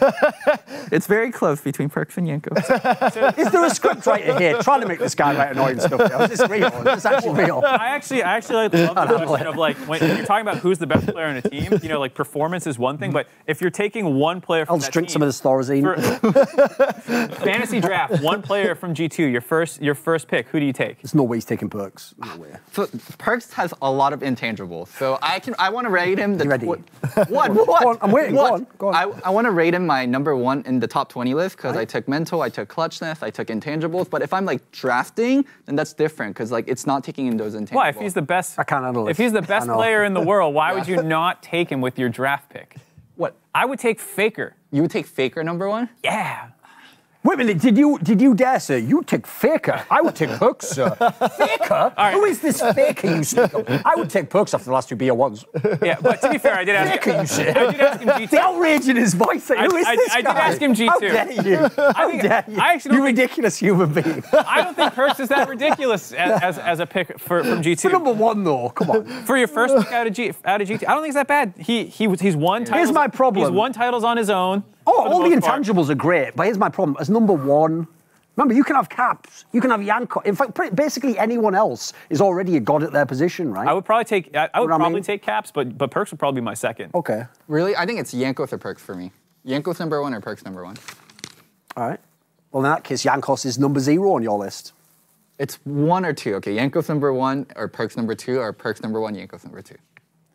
It's very close between Perkz and Yanko. Is there a script writer here trying to make this guy write annoying stuff? Is this real? Is this actually real? I actually, I actually like, love the question of like when you're talking about who's the best player on a team. You know, like performance is one thing, mm-hmm. but if you're taking one player from I'll just drink team, some of this Thorazine. for- fantasy draft, one player from G2, your first, your first pick. Who do you take? There's no way he's taking Perkz. No ah, way. So Perkz has a lot of intangibles. So I can I want to rate him. The You ready? What? What? what? Go on, I'm waiting, go What? on, go on. I, I want to rate him my number one in the top 20 list because I took mental, I took clutchness, I took intangibles. But if I'm like drafting, then that's different because like it's not taking in those intangibles. Why? If he's the best, I can't handle If he's the best player in the world, why would you not take him with your draft pick? what? I would take Faker. You would take Faker number one? Yeah. Wait a minute, did you did you dare, sir? You take Faker. I would take Perkz, sir. Faker? Who is this Faker you speak of? I would take Perkz after the last two beer ones. Yeah, but to be fair, I did ask. Faker, you say? I did ask him The G2. outrage in his voice. Who I- is I- this I did guy? ask him G2. How dare you? How think- dare you? I actually you think- ridiculous human being. I don't think Perkz is that ridiculous as, as, as a pick for, from G2. number one, though, come on. For your first pick out of G out of GT, I don't think it's that bad. He he was he's won titles. Here's my problem. He's won titles on his own. Oh, all the most part. intangibles are great, but here's my problem. As number one, remember, you can have Caps, you can have Yanko. In fact, pretty- basically anyone else is already a god at their position, right? I would probably take I, I would know what I probably mean? take Caps, but but Perkz would probably be my second. Okay, Really? I think it's Jankos or Perkz for me. Jankos number one or Perkz number one? all right. Well, in that case, Jankos is number zero on your list. It's one or two. Okay, Jankos number one or Perkz number two or Perkz number one, Jankos number two.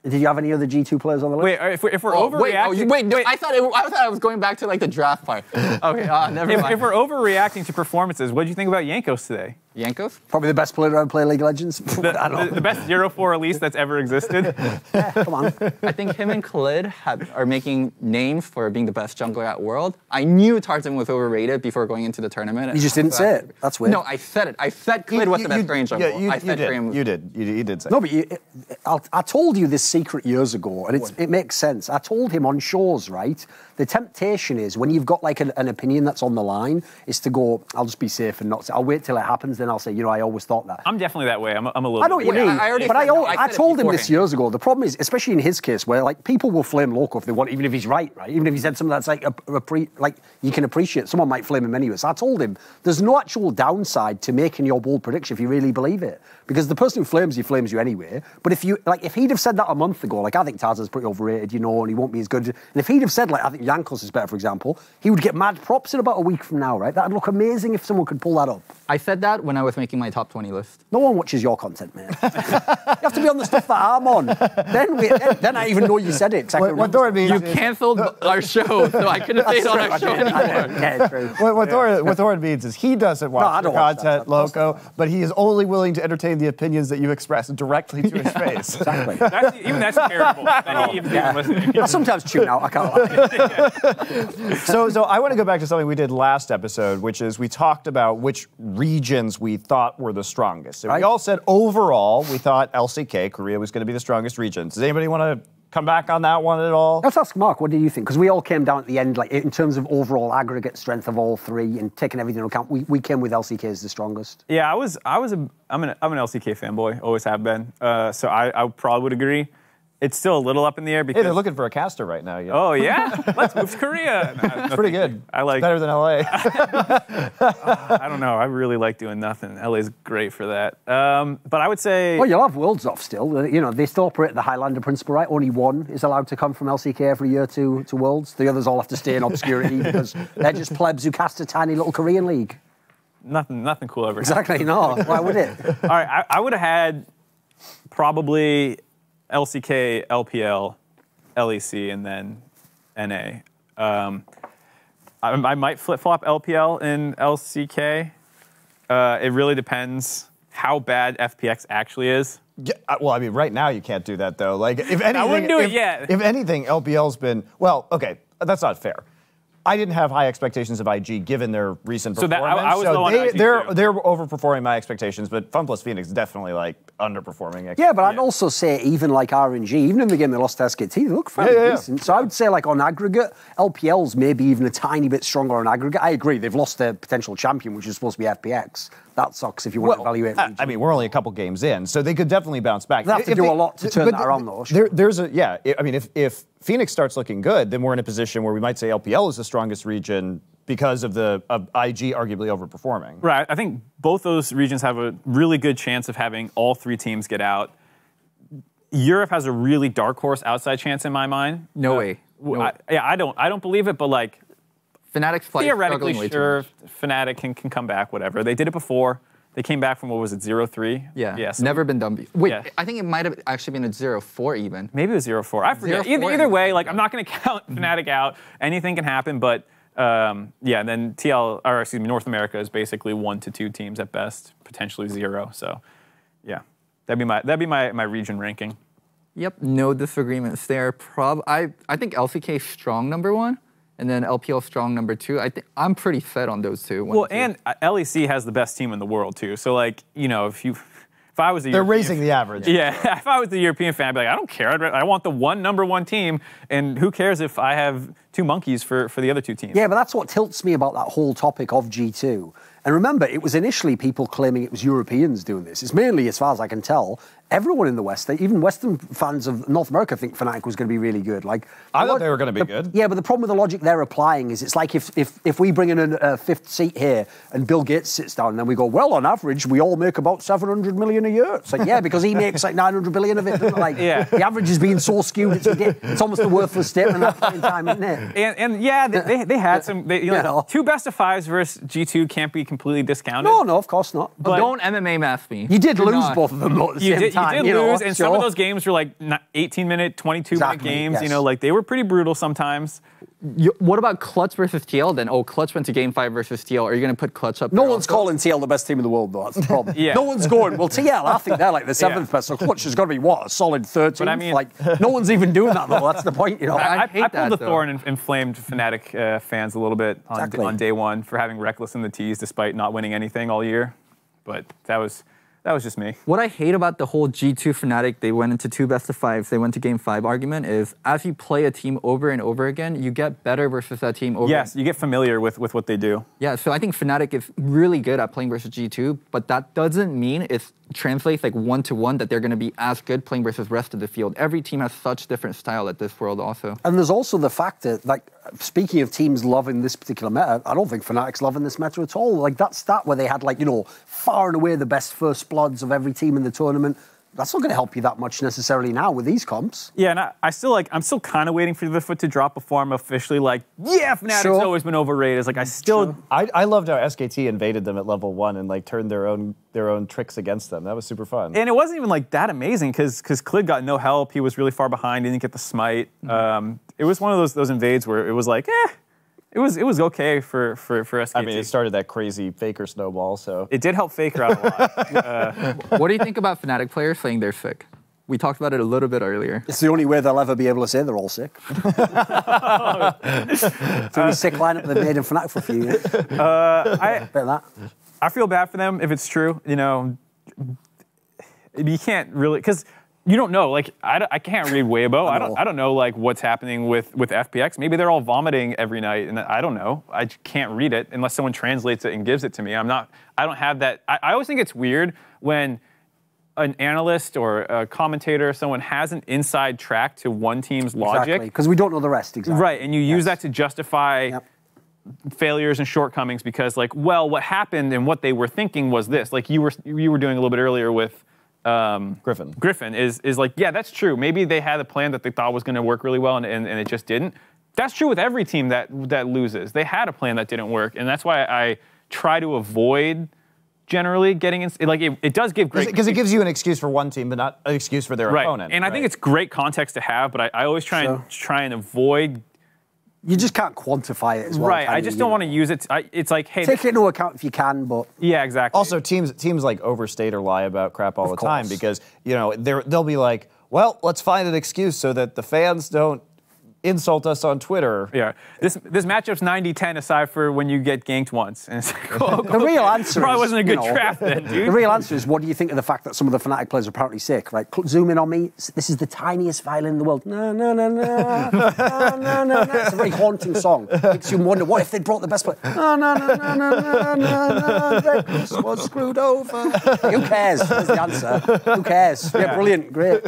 Did you have any other G2 players on the list? Wait, if we're, if we're Oh, overreacting, wait, oh, you, wait, no, I thought it, I thought I was going back to like the draft part. Okay, uh, never if, mind. if we're overreacting to performances, what do you think about Jankos today? Jankos? Probably the best player to ever play League of Legends. The, I don't know. the, the best zero four release that's ever existed. Come on. I think him and Clid have, are making names for being the best jungler at World. I knew Tarzan was overrated before going into the tournament. You just didn't say it. That's weird. No, I said it. I said Clid was the best range jungler. Yeah, you, I you did. Graham was- You did. You, you did say. No, but you, it, I, I told you this secret years ago, and it's, it makes sense. I told him on shows, right? The temptation is when you've got like an, an opinion that's on the line, is to go, I'll just be safe and not say, I'll wait till it happens, then I'll say, you know, I always thought that. I'm definitely that way. I'm, a- I'm a little. I know what you mean, I- I already but I, no. I I, told him this years ago. The problem is, especially in his case, where like people will flame Loco if they want, even if he's right, right? Even if he said something that's like a, a pre, like you can appreciate. Someone might flame him anyway. So I told him there's no actual downside to making your bold prediction if you really believe it, because the person who flames you flames you anyway. But if you like, if he'd have said that a month ago, like I think Tarzan's pretty overrated, you know, and he won't be as good. And if he'd have said like I think Jankos is better, for example, he would get mad props in about a week from now, right? That'd look amazing if someone could pull that up. I said that when I was making my top 20 list. No one watches your content, man. you have to be on the stuff that I'm on. Then, we, then, then I even know you said it. I What, can what remember Thor means You canceled our show, so I couldn't say it on our show anymore. Yeah, true. What, what, Thor, what Thor means is he doesn't watch I your don't watch that content, stuff. Of course Loco, but he is only willing to entertain the opinions that you express directly to his face. Exactly. That's, even that's terrible. that he even even. I sometimes tune out. I can't lie. so, so I want to go back to something we did last episode, which is we talked about which regions we thought were the strongest. And we Right. all said overall we thought LCK, Korea, was going to be the strongest region. Does anybody want to come back on that one at all? Let's ask Mark. What do you think? Because we all came down at the end, like in terms of overall aggregate strength of all three, and taking everything into account, we, we came with LCK as the strongest. Yeah, I was. I was a. I'm an. I'm an LCK fanboy. Always have been. Uh, so I, I probably would agree. It's still a little up in the air because. Hey, they're looking for a caster right now. Yeah. Oh yeah, let's move to Korea. No, no, Pretty good. I like. It's better than LA. I don't know. I really like doing nothing. LA's great for that. Um, but I would say. Well, you'll have Worlds off still. Uh, You know, they still operate the Highlander principle, right? Only one is allowed to come from LCK every year to, to Worlds. The others all have to stay in obscurity because they're just plebs who cast a tiny little Korean league. Nothing. Nothing cool ever. Exactly, no. Why would it? All right, I, I would have had probably LCK, LPL, LEC, E and then NA. Um, I, I might flip flop LPL in LCK. Uh, it really depends how bad FPX actually is. Yeah, uh, well, I mean, right now you can't do that though. Like, if anything, I wouldn't do it yet. If anything, LPL's been well. Okay, that's not fair. I didn't have high expectations of IG given their recent So that- I- performance. I was low on they, IG they're too. they're overperforming my expectations, but FunPlus Phoenix definitely like underperforming. Yeah, but I'd also say even like RNG, even in the game they lost to SKT, they look fairly Yeah, yeah, yeah. decent. So I would say like on aggregate, LPL's maybe even a tiny bit stronger on aggregate. I agree, they've lost their potential champion, which is supposed to be FPX. That sucks if you want to evaluate. I, I mean, we're only a couple games in, so they could definitely bounce back. They have to If do a lot to turn that around, though, There, there's a yeah. I mean, if if Phoenix starts looking good, then we're in a position where we might say LPL is the strongest region because of the of IG arguably overperforming. Right. I think both those regions have a really good chance of having all three teams get out. Europe has a really dark horse outside chance in my mind. No Uh, way. No. I, yeah, I don't. I don't believe it, but like Fnatic's theoretically, sure. Fnatic can, can come back. Whatever. They did it before. They came back from what was it, zero three? Yeah, Yeah. so never been done before. Wait, Yeah. I think it might have actually been a zero four even. Maybe it was zero four. I forget. 0-4 either, either way, like I'm not going to count Fnatic out. Anything can happen, but um, yeah. And then TL or excuse me, North America is basically one to two teams at best, potentially zero. So yeah, that'd be my that'd be my my region ranking. Yep, no disagreements there. Prob I I think LCK strong number one, and then LPL strong number two. I think I'm pretty fed on those two. Well, and two. and uh, LEC has the best team in the world too. So like you know if you if I was a They're European raising the average. Yeah, if I was the European fan, I'd be like, I don't care. I'd, I want the one number one team, and who cares if I have two monkeys for, for the other two teams? Yeah, but that's what tilts me about that whole topic of G2. And remember, it was initially people claiming it was Europeans doing this. It's mainly, as far as I can tell, everyone in the West, they- even Western fans of North America think Fnatic was going to be really good. Like, I thought log- they were gonna be the- good. Yeah, but the problem with the logic they're applying is it's like if if, if we bring in a, a fifth seat here and Bill Gates sits down and then we go, well, on average, we all make about 700 million a year. It's like, yeah, because he makes like 900 billion of it. doesn't? Like, Yeah. the average is being so skewed, it's, ridiculous. it's almost a worthless statement at that point in time, isn't it? And, and yeah, they, they, they had some. They, you know, You know. two best of fives versus G2 can't be completely discounted. No, no, of course not. But don't MMA math me. You did Do lose not. both of them at the You same did, you time. did know, lose, and some of those games were like 18 minute, 22 Exactly, minute games. yes. You know, like they were pretty brutal sometimes. You- what about Clutch versus TL then? Oh, Clutch went to game five versus TL. Are you going to put Clutch up No one's also? calling TL the best team in the world, though. That's the problem. Yeah. No one's going, well, TL, I think they're like the seventh Yeah. best. So Clutch has got to be, what, a solid 13th? But I mean- like, no one's even doing that, though. That's the point, you know. I I, hate I pulled that, the though. thorn and inflamed Fnatic uh, fans a little bit on, Exactly. on day one for having Rekkles in the tees despite not winning anything all year. But that was that was just me. What I hate about the whole G2 Fnatic, they went into two best of fives, they went to game five argument is as you play a team over and over again, you get better versus that team over. Yes, you get familiar with, with what they do. Yeah, so I think Fnatic is really good at playing versus G2, but that doesn't mean it translates like one to one that they're going to be as good playing versus rest of the field. Every team has such different style at this world also. And there's also the fact that, like, speaking of teams loving this particular meta, I don't think Fnatic's loving this meta at all. Like, that stat where they had, like, you know, far and away the best first bloods of every team in the tournament, that's not going to help you that much necessarily now with these comps. Yeah, and I, I still like I'm still kind of waiting for the foot to drop before I'm officially like, yeah, Fnatic's Sure. always been overrated. It's like I still I, I loved how SKT invaded them at level one and like turned their own their own tricks against them. That was super fun. and it wasn't even like that amazing because because Clid got no help. He was really far behind. He didn't get the smite. Mm-hmm. Um, it was one of those those invades where it was like, eh, it was it was okay for for for SKT. I mean, it started that crazy Faker snowball. So It did help Faker out a lot. Uh, what do you think about Fnatic players saying they're sick? We talked about it a little bit earlier. It's the only way they'll ever be able to say they're all sick. it's the only sick lineup they've made in Fnatic for a few years. Uh, I Bit that. I feel bad for them if it's true. You know, you can't really because you don't know. Like I, I can't read Weibo. I, don't I don't know like what's happening with with FPX. Maybe they're all vomiting every night, and I don't know. I can't read it unless someone translates it and gives it to me. I'm not. I don't have that. I, I always think it's weird when an analyst or a commentator, someone has an inside track to one team's logic. Because we don't know the rest exactly. Right, and you use Yes. that to justify Yep. failures and shortcomings because, like, well, what happened and what they were thinking was this. Like you were you were doing a little bit earlier with um, Griffin. Griffin is is like, yeah, that's true. Maybe they had a plan that they thought was going to work really well, and, and, and it just didn't. That's true with every team that that loses. They had a plan that didn't work, and that's why I try to avoid generally getting in. Like it, it does give great because it gives you an excuse for one team, but not an excuse for their right. opponent. And I think it's great context to have, but I, I always try and try and avoid You just can't quantify it as well. right. I just You don't want to use it. I, it's like, hey, Take it into account if you can, but yeah, exactly. Also, teams teams like overstate or lie about crap all Of the time because you know they're, they'll be like, well, let's find an excuse so that the fans don't insult us on Twitter. yeah, this this matchup's 90-10 aside for when you get ganked once. And it's like, oh, the real answer probably is, wasn't a you good know, draft then, dude. The real answer is what do you think of the fact that some of the Fnatic players are apparently sick? Right, zoom in on me. This is the tiniest violin in the world. No, no, no, no, no, no, no, no. It's a very haunting song. Makes you wonder what if they brought the best player. No, no, no, no, no, no, no, no. Vegas was screwed over. Who cares? That's the answer. Who cares? Yeah, brilliant, great.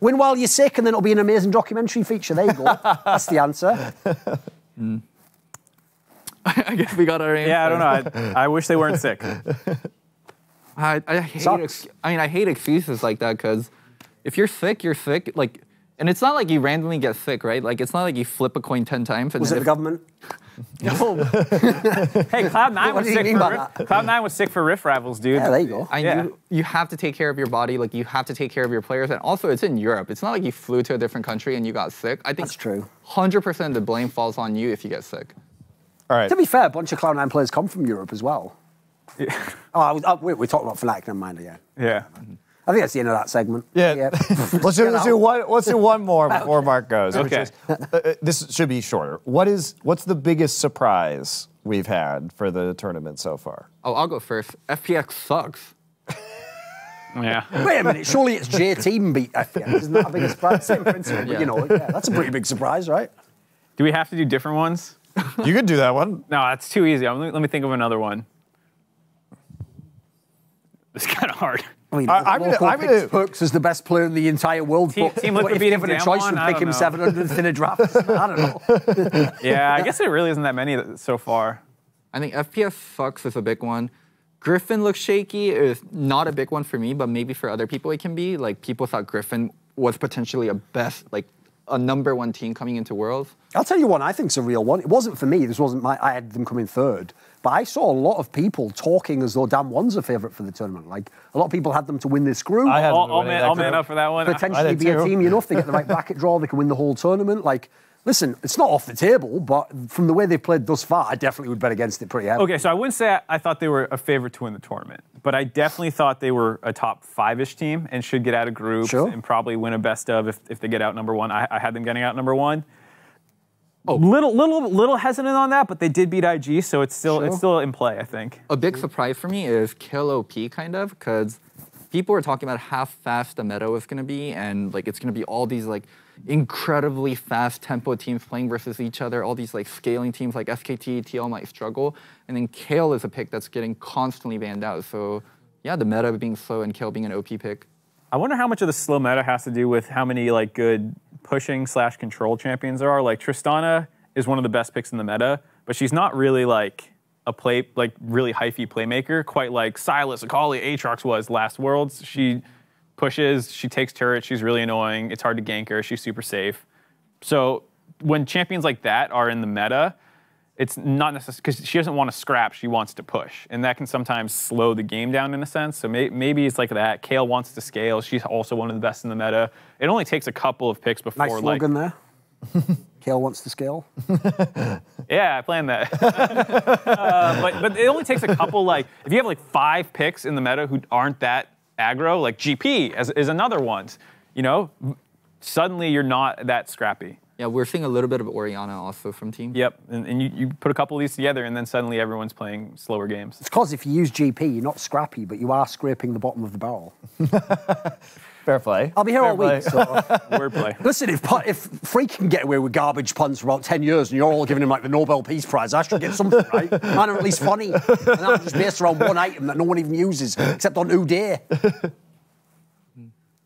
Win while you're sick, and then it'll be an amazing documentary feature. There you go. That's the answer. I guess we got our answer. Yeah, I don't know. I, I wish they weren't sick. I, I hate. Sucks. Ex- I mean, I hate excuses like that because if you're sick, you're sick. Like, and it's not like you randomly get sick, right? Like, it's not like you flip a coin ten times. And Was it then the if- government? Hey, Cloud Nine What was do you sick mean for riff. Cloud Nine was sick for Rift Rivals, dude. Yeah, there you go. I Yeah. you, you have to take care of your body. Like, you have to take care of your players. And also, it's in Europe. It's not like you flew to a different country and you got sick. I think That's true. Hundred percent, the blame falls on you if you get sick. All right. To be fair, a bunch of Cloud9 players come from Europe as well. Oh, I was, oh, wait, we're talking about Fnatic, never mind again. Yeah. I think that's the end of that segment. Yeah. let's, do, let's do one. Let's do one more before Mark goes. Okay. is- uh, uh, this should be shorter. What is what's the biggest surprise we've had for the tournament so far? Oh, I'll go first. FPX sucks. Yeah. Wait a minute, surely it's J Team beat FPX. Isn't that a big surprise? Same principle, but Yeah. you know, yeah, that's a pretty big surprise, right? Do we have to do different ones? You could do that one. No, that's too easy. Let me, let me think of another one. It's kind of hard. I mean, I- I'm gonna- Loco I'm picks gonna- Perkz as the best player in the entire world. Team- but Team what Liquid if beating given a choice Damwon? would pick him know. 700th in a draft? I don't know. Yeah, I guess there really isn't that many so far. I think FPX sucks is a big one. Griffin looks shaky is not a big one for me, but maybe for other people it can be. Like people thought Griffin was potentially a best, like a number one team coming into Worlds. I'll tell you one I think's a real one. It wasn't for me. This wasn't my. I had them coming third, but I saw a lot of people talking as though Damwon's a favourite for the tournament. Like a lot of people had them to win this group. I had them I'll, to I'll man, I'll man up for that one. potentially did be a team. You know, if they get the right bracket draw, they can win the whole tournament. Like, listen, it's not off the table, but from the way they've played thus far, I definitely would bet against it pretty heavily. Okay, so I wouldn't say I, I thought they were a favorite to win the tournament, but I definitely thought they were a top five-ish team and should get out of groups Sure. and probably win a best of if, if they get out number one. I, I had them getting out number one. Oh, little, little, little hesitant on that, but they did beat IG, so it's still it's still in play. I think. A big surprise for me is Kayle OP kind of because people were talking about how fast the meta was going to be and like it's going to be all these like incredibly fast tempo teams playing versus each other all these like scaling teams like SKT TL might struggle and then Kayle is a pick that's getting constantly banned out so yeah the meta being slow and Kayle being an OP pick I wonder how much of the slow meta has to do with how many like good pushing slash control champions there are. Like Tristana is one of the best picks in the meta, but she's not really like a play like really hyphy playmaker, quite like Sylas, Akali, Aatrox was last Worlds. She pushes, she takes turret, she's really annoying. It's hard to gank her, she's super safe. So when champions like that are in the meta, it's not necessary because she doesn't want to scrap, she wants to push. And that can sometimes slow the game down in a sense. So may, maybe it's like that. Kayle wants to scale, she's also one of the best in the meta. It only takes a couple of picks before Nice like slogan there. Kayle wants to scale. Yeah, I planned that. uh, but but it only takes a couple. Like if you have like five picks in the meta who aren't that aggro, like GP as, is another one. You know, suddenly you're not that scrappy. Yeah, we're seeing a little bit of Orianna also from team. Yep, and, and you, you put a couple of these together, and then suddenly everyone's playing slower games. It's because if you use GP, you're not scrappy, but you are scraping the bottom of the barrel. Fair play. I'll be here Fair all week. play. So. Wordplay. Listen, if if Phreak can get away with garbage puns for about 10 years and you're all giving him like the Nobel Peace Prize, I should get something, right? Mine are at least funny. And I'm just based around one item that no one even uses except on Uday.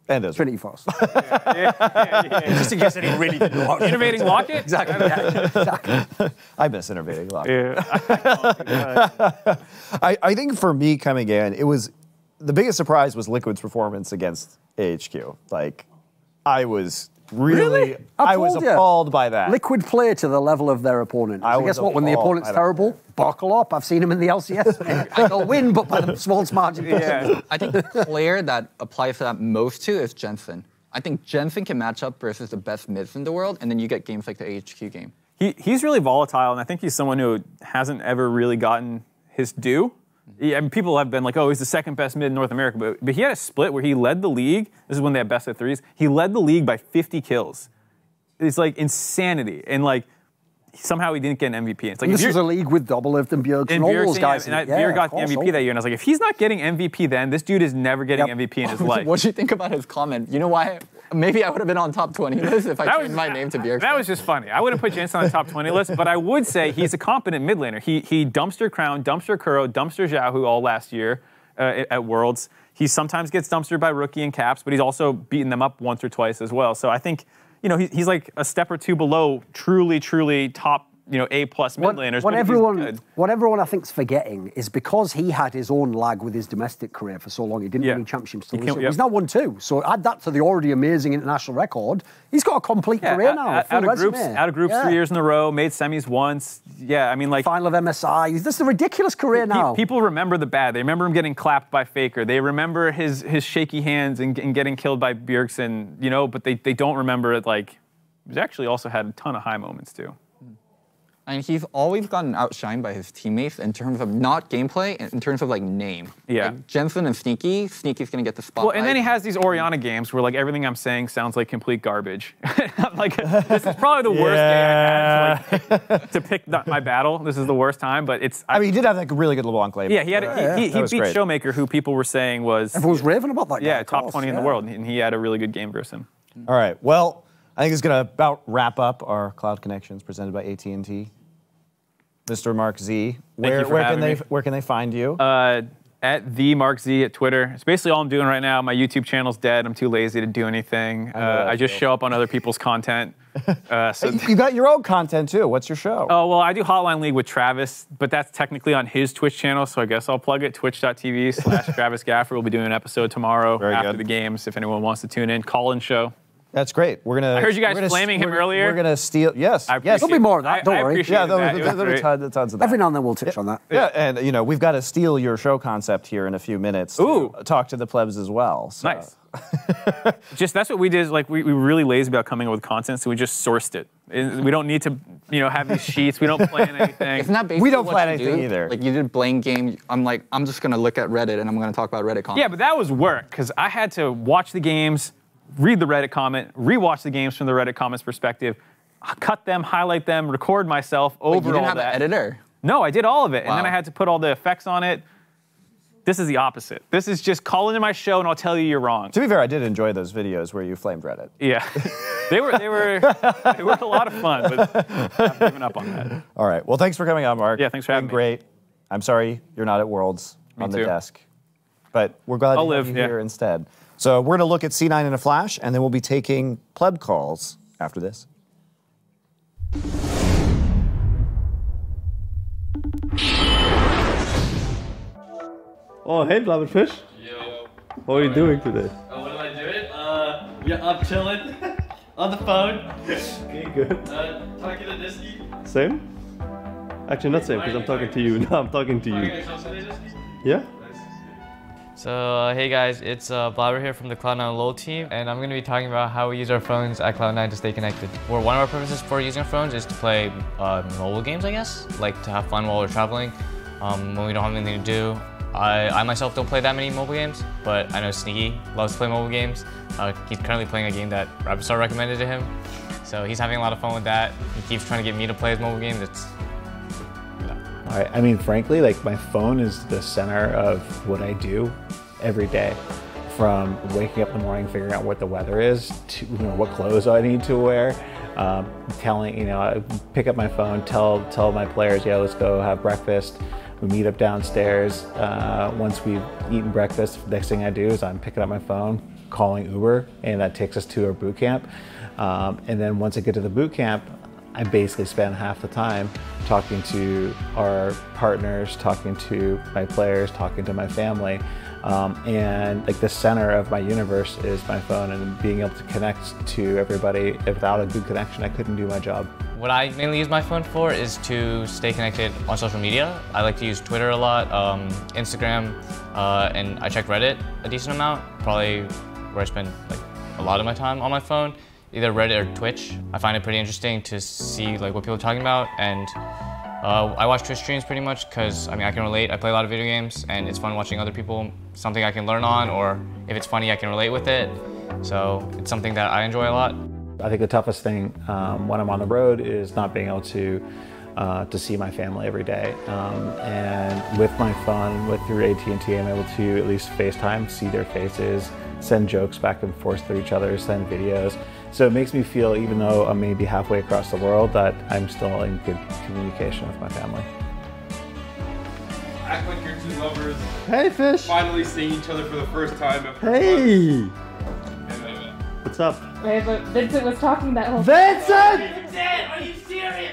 And Ezra. Trinity Force. Just in case anyone really didn't know. how to- Innovating Locket. Exactly. Yeah, exactly. I miss innovating a lot. Yeah. Oh, I, I think for me coming in, it was the biggest surprise was Liquid's performance against AHQ. Like, I was really, I I, was told ya. appalled by that. Liquid play to the level of their opponent. I So was guess what? When the opponent's by that. terrible, buckle up. I've seen him in the LCS. mate. They'll win, but by the smallest margin. yeah. I think the player that applies to that most to is Jensen. I think Jensen can match up versus the best mids in the world, and then you get games like the AHQ game. He, he's really volatile, and I think he's someone who hasn't ever really gotten his due. Yeah, I mean, people have been like, oh, he's the second best mid in North America, but, but he had a split where he led the league. This is when they had best of threes. He led the league by 50 kills. It's like insanity, and like somehow he didn't get an MVP. And It's like And this was a league with Doublelift and Bjergsen and and all Bjergsen, those guys. and I, in it. Bjerg got the MVP that year, and I was like, if he's not getting MVP, then this dude is never getting Yep. MVP in his life. What do you think about his comment? You know why? Maybe I would have been on top 20 list if I That changed my name to Bjerg. That was just funny. I would have put Jensen on the top 20 list, but I would say he's a competent mid laner. He, he dumpster Crown, dumpster Kuro, dumpster Xiaohu all last year uh, at Worlds. He sometimes gets dumpstered by rookie and caps, but he's also beaten them up once or twice as well. So I think, you know, he, he's like a step or two below truly, truly top, you know, A plus mid What, laners. what he's everyone, what everyone I think's forgetting is because he had his own lag with his domestic career for so long, he didn't Yeah. win any championships. till He this can't- year. He's now won two. So add that to the already amazing international record. He's got a complete Yeah, career out, now. out- out of groups, out of groups Yeah. three years in a row, made semis once. Yeah, I mean, like Final of MSI. This is a ridiculous career Pe- now. People remember the bad. They remember him getting clapped by Faker. They remember his his shaky hands and, and getting killed by Bjergsen, you know, but they, they don't remember it like he's actually also had a ton of high moments too. And he's always gotten outshined by his teammates in terms of not gameplay, in terms of like name. Yeah. Like Jensen and Sneaky, Sneaky's gonna get the spotlight. Well, and then he has these Orianna games where like everything I'm saying sounds like complete garbage. Like this is probably the worst day I had to, like, to pick the- my battle. This is the worst time, but it's I mean, he did have like a really good LeBlanc lane. yeah, he had a, he, he, he beat great. Showmaker, who people were saying was Everyone was raving about that guy. yeah top course, 20 in the world, and he had a really good game versus him. All right. Well, I think it's going to about wrap up our Cloud Connections presented by AT&T. Mr. MarkZ, where, where can they me. where can they find you? uh, at the MarkZ at Twitter. It's basically all I'm doing right now. My YouTube channel's dead. I'm too lazy to do anything. Uh, I just show up on other people's content. Uh, so, you got your own content too. What's your show? oh well, I do Hotline League with Travis, but that's technically on his Twitch channel. So I guess I'll plug it. Twitch.tv slash Travis Gafford. We'll be doing an episode tomorrow Very after good. the games. If anyone wants to tune in, call in show. That's great. We're gonna. I heard you guys we're gonna- him we're- earlier. We're gonna steal. Yes. I yes. There'll be more of that, I- don't I worry. Yeah, that. there, It there, was there are great. tons, tons of that. Every now and then we'll touch on that. Yeah, and you know we've got to steal your show concept here in a few minutes. to Ooh. talk to the plebs as well. So. Nice. just that's what we did. Like we, we were really lazy about coming up with content, so we just sourced it. We don't need to, you know, have these sheets. We don't plan anything. Isn't that basically We don't what plan anything do? either. Like you did Blame Game. I'm like, I'm just gonna look at Reddit and I'm gonna talk about Reddit content. Yeah, but that was work because I had to watch the games, read the Reddit comment, rewatch the games from the Reddit comments perspective, cut them, highlight them, record myself Wait, over you didn't all have that. an editor. No, I did all of it, and then I had to put all the effects on it. This is the opposite. This is just call into my show and I'll tell you you're wrong. To be fair, I did enjoy those videos where you flamed Reddit. Yeah, they were they were they were a lot of fun, but I've given up on that. All right. Well, thanks for coming on, Mark. Yeah, thanks for Been having me. Great. I'm sorry you're not at Worlds Me on the too. desk, but we're glad I'll to have live, you yeah. here instead. So we're going to look at C9 in a flash, and then we'll be taking pleb calls after this. Oh, hey, Blaberfish. How are you doing today? Oh, what am I doing? Yeah, I'm chilling on the phone. Okay, good. Uh, talking to Nisqy. Same? Actually, not same, because I'm talking to you. No, I'm talking to you. Yeah? So, uh, hey guys, it's uh, Blaber here from the Cloud9 LOL team, and I'm going to be talking about how we use our phones at Cloud9 to stay connected. Where one of our purposes for using our phones is to play uh, mobile games, I guess, like to have fun while we're traveling, um, when we don't have anything to do. I, I myself don't play that many mobile games, but I know Sneaky loves to play mobile games. Uh, he's currently playing a game that Rapperstar recommended to him, so he's having a lot of fun with that. He keeps trying to get me to play his mobile games. It's I, I mean, frankly, like my phone is the center of what I do every day. From waking up in the morning, figuring out what the weather is, to you know, what clothes I need to wear, um, telling you know, I pick up my phone, tell tell my players, yeah, let's go have breakfast. We meet up downstairs. Uh, once we've eaten breakfast, next thing I do is I'm picking up my phone, calling Uber, and that takes us to our boot camp. Um, and then once I get to the boot camp, I basically spend half the time talking to our partners, talking to my players, talking to my family. Um, and like the center of my universe is my phone and being able to connect to everybody. Without a good connection, I couldn't do my job. What I mainly use my phone for is to stay connected on social media. I like to use Twitter a lot, um, Instagram, uh, and I check Reddit a decent amount, probably where I spend like a lot of my time on my phone, either Reddit or Twitch. I find it pretty interesting to see like what people are talking about, and uh, I watch Twitch streams pretty much because I mean I can relate. I play a lot of video games, and it's fun watching other people. Something I can learn on, or if it's funny, I can relate with it. So it's something that I enjoy a lot. I think the toughest thing um, when I'm on the road is not being able to uh, to see my family every day. Um, and with my phone, with through AT&T, I'm able to at least FaceTime, see their faces, send jokes back and forth to each other, send videos. So it makes me feel, even though I'm maybe halfway across the world, that I'm still in good communication with my family. Act like you're two lovers. Hey, fish. Finally seeing each other for the first time after Hey! months. What's up? Wait, but Vincent was talking that whole Vincent! Are you serious?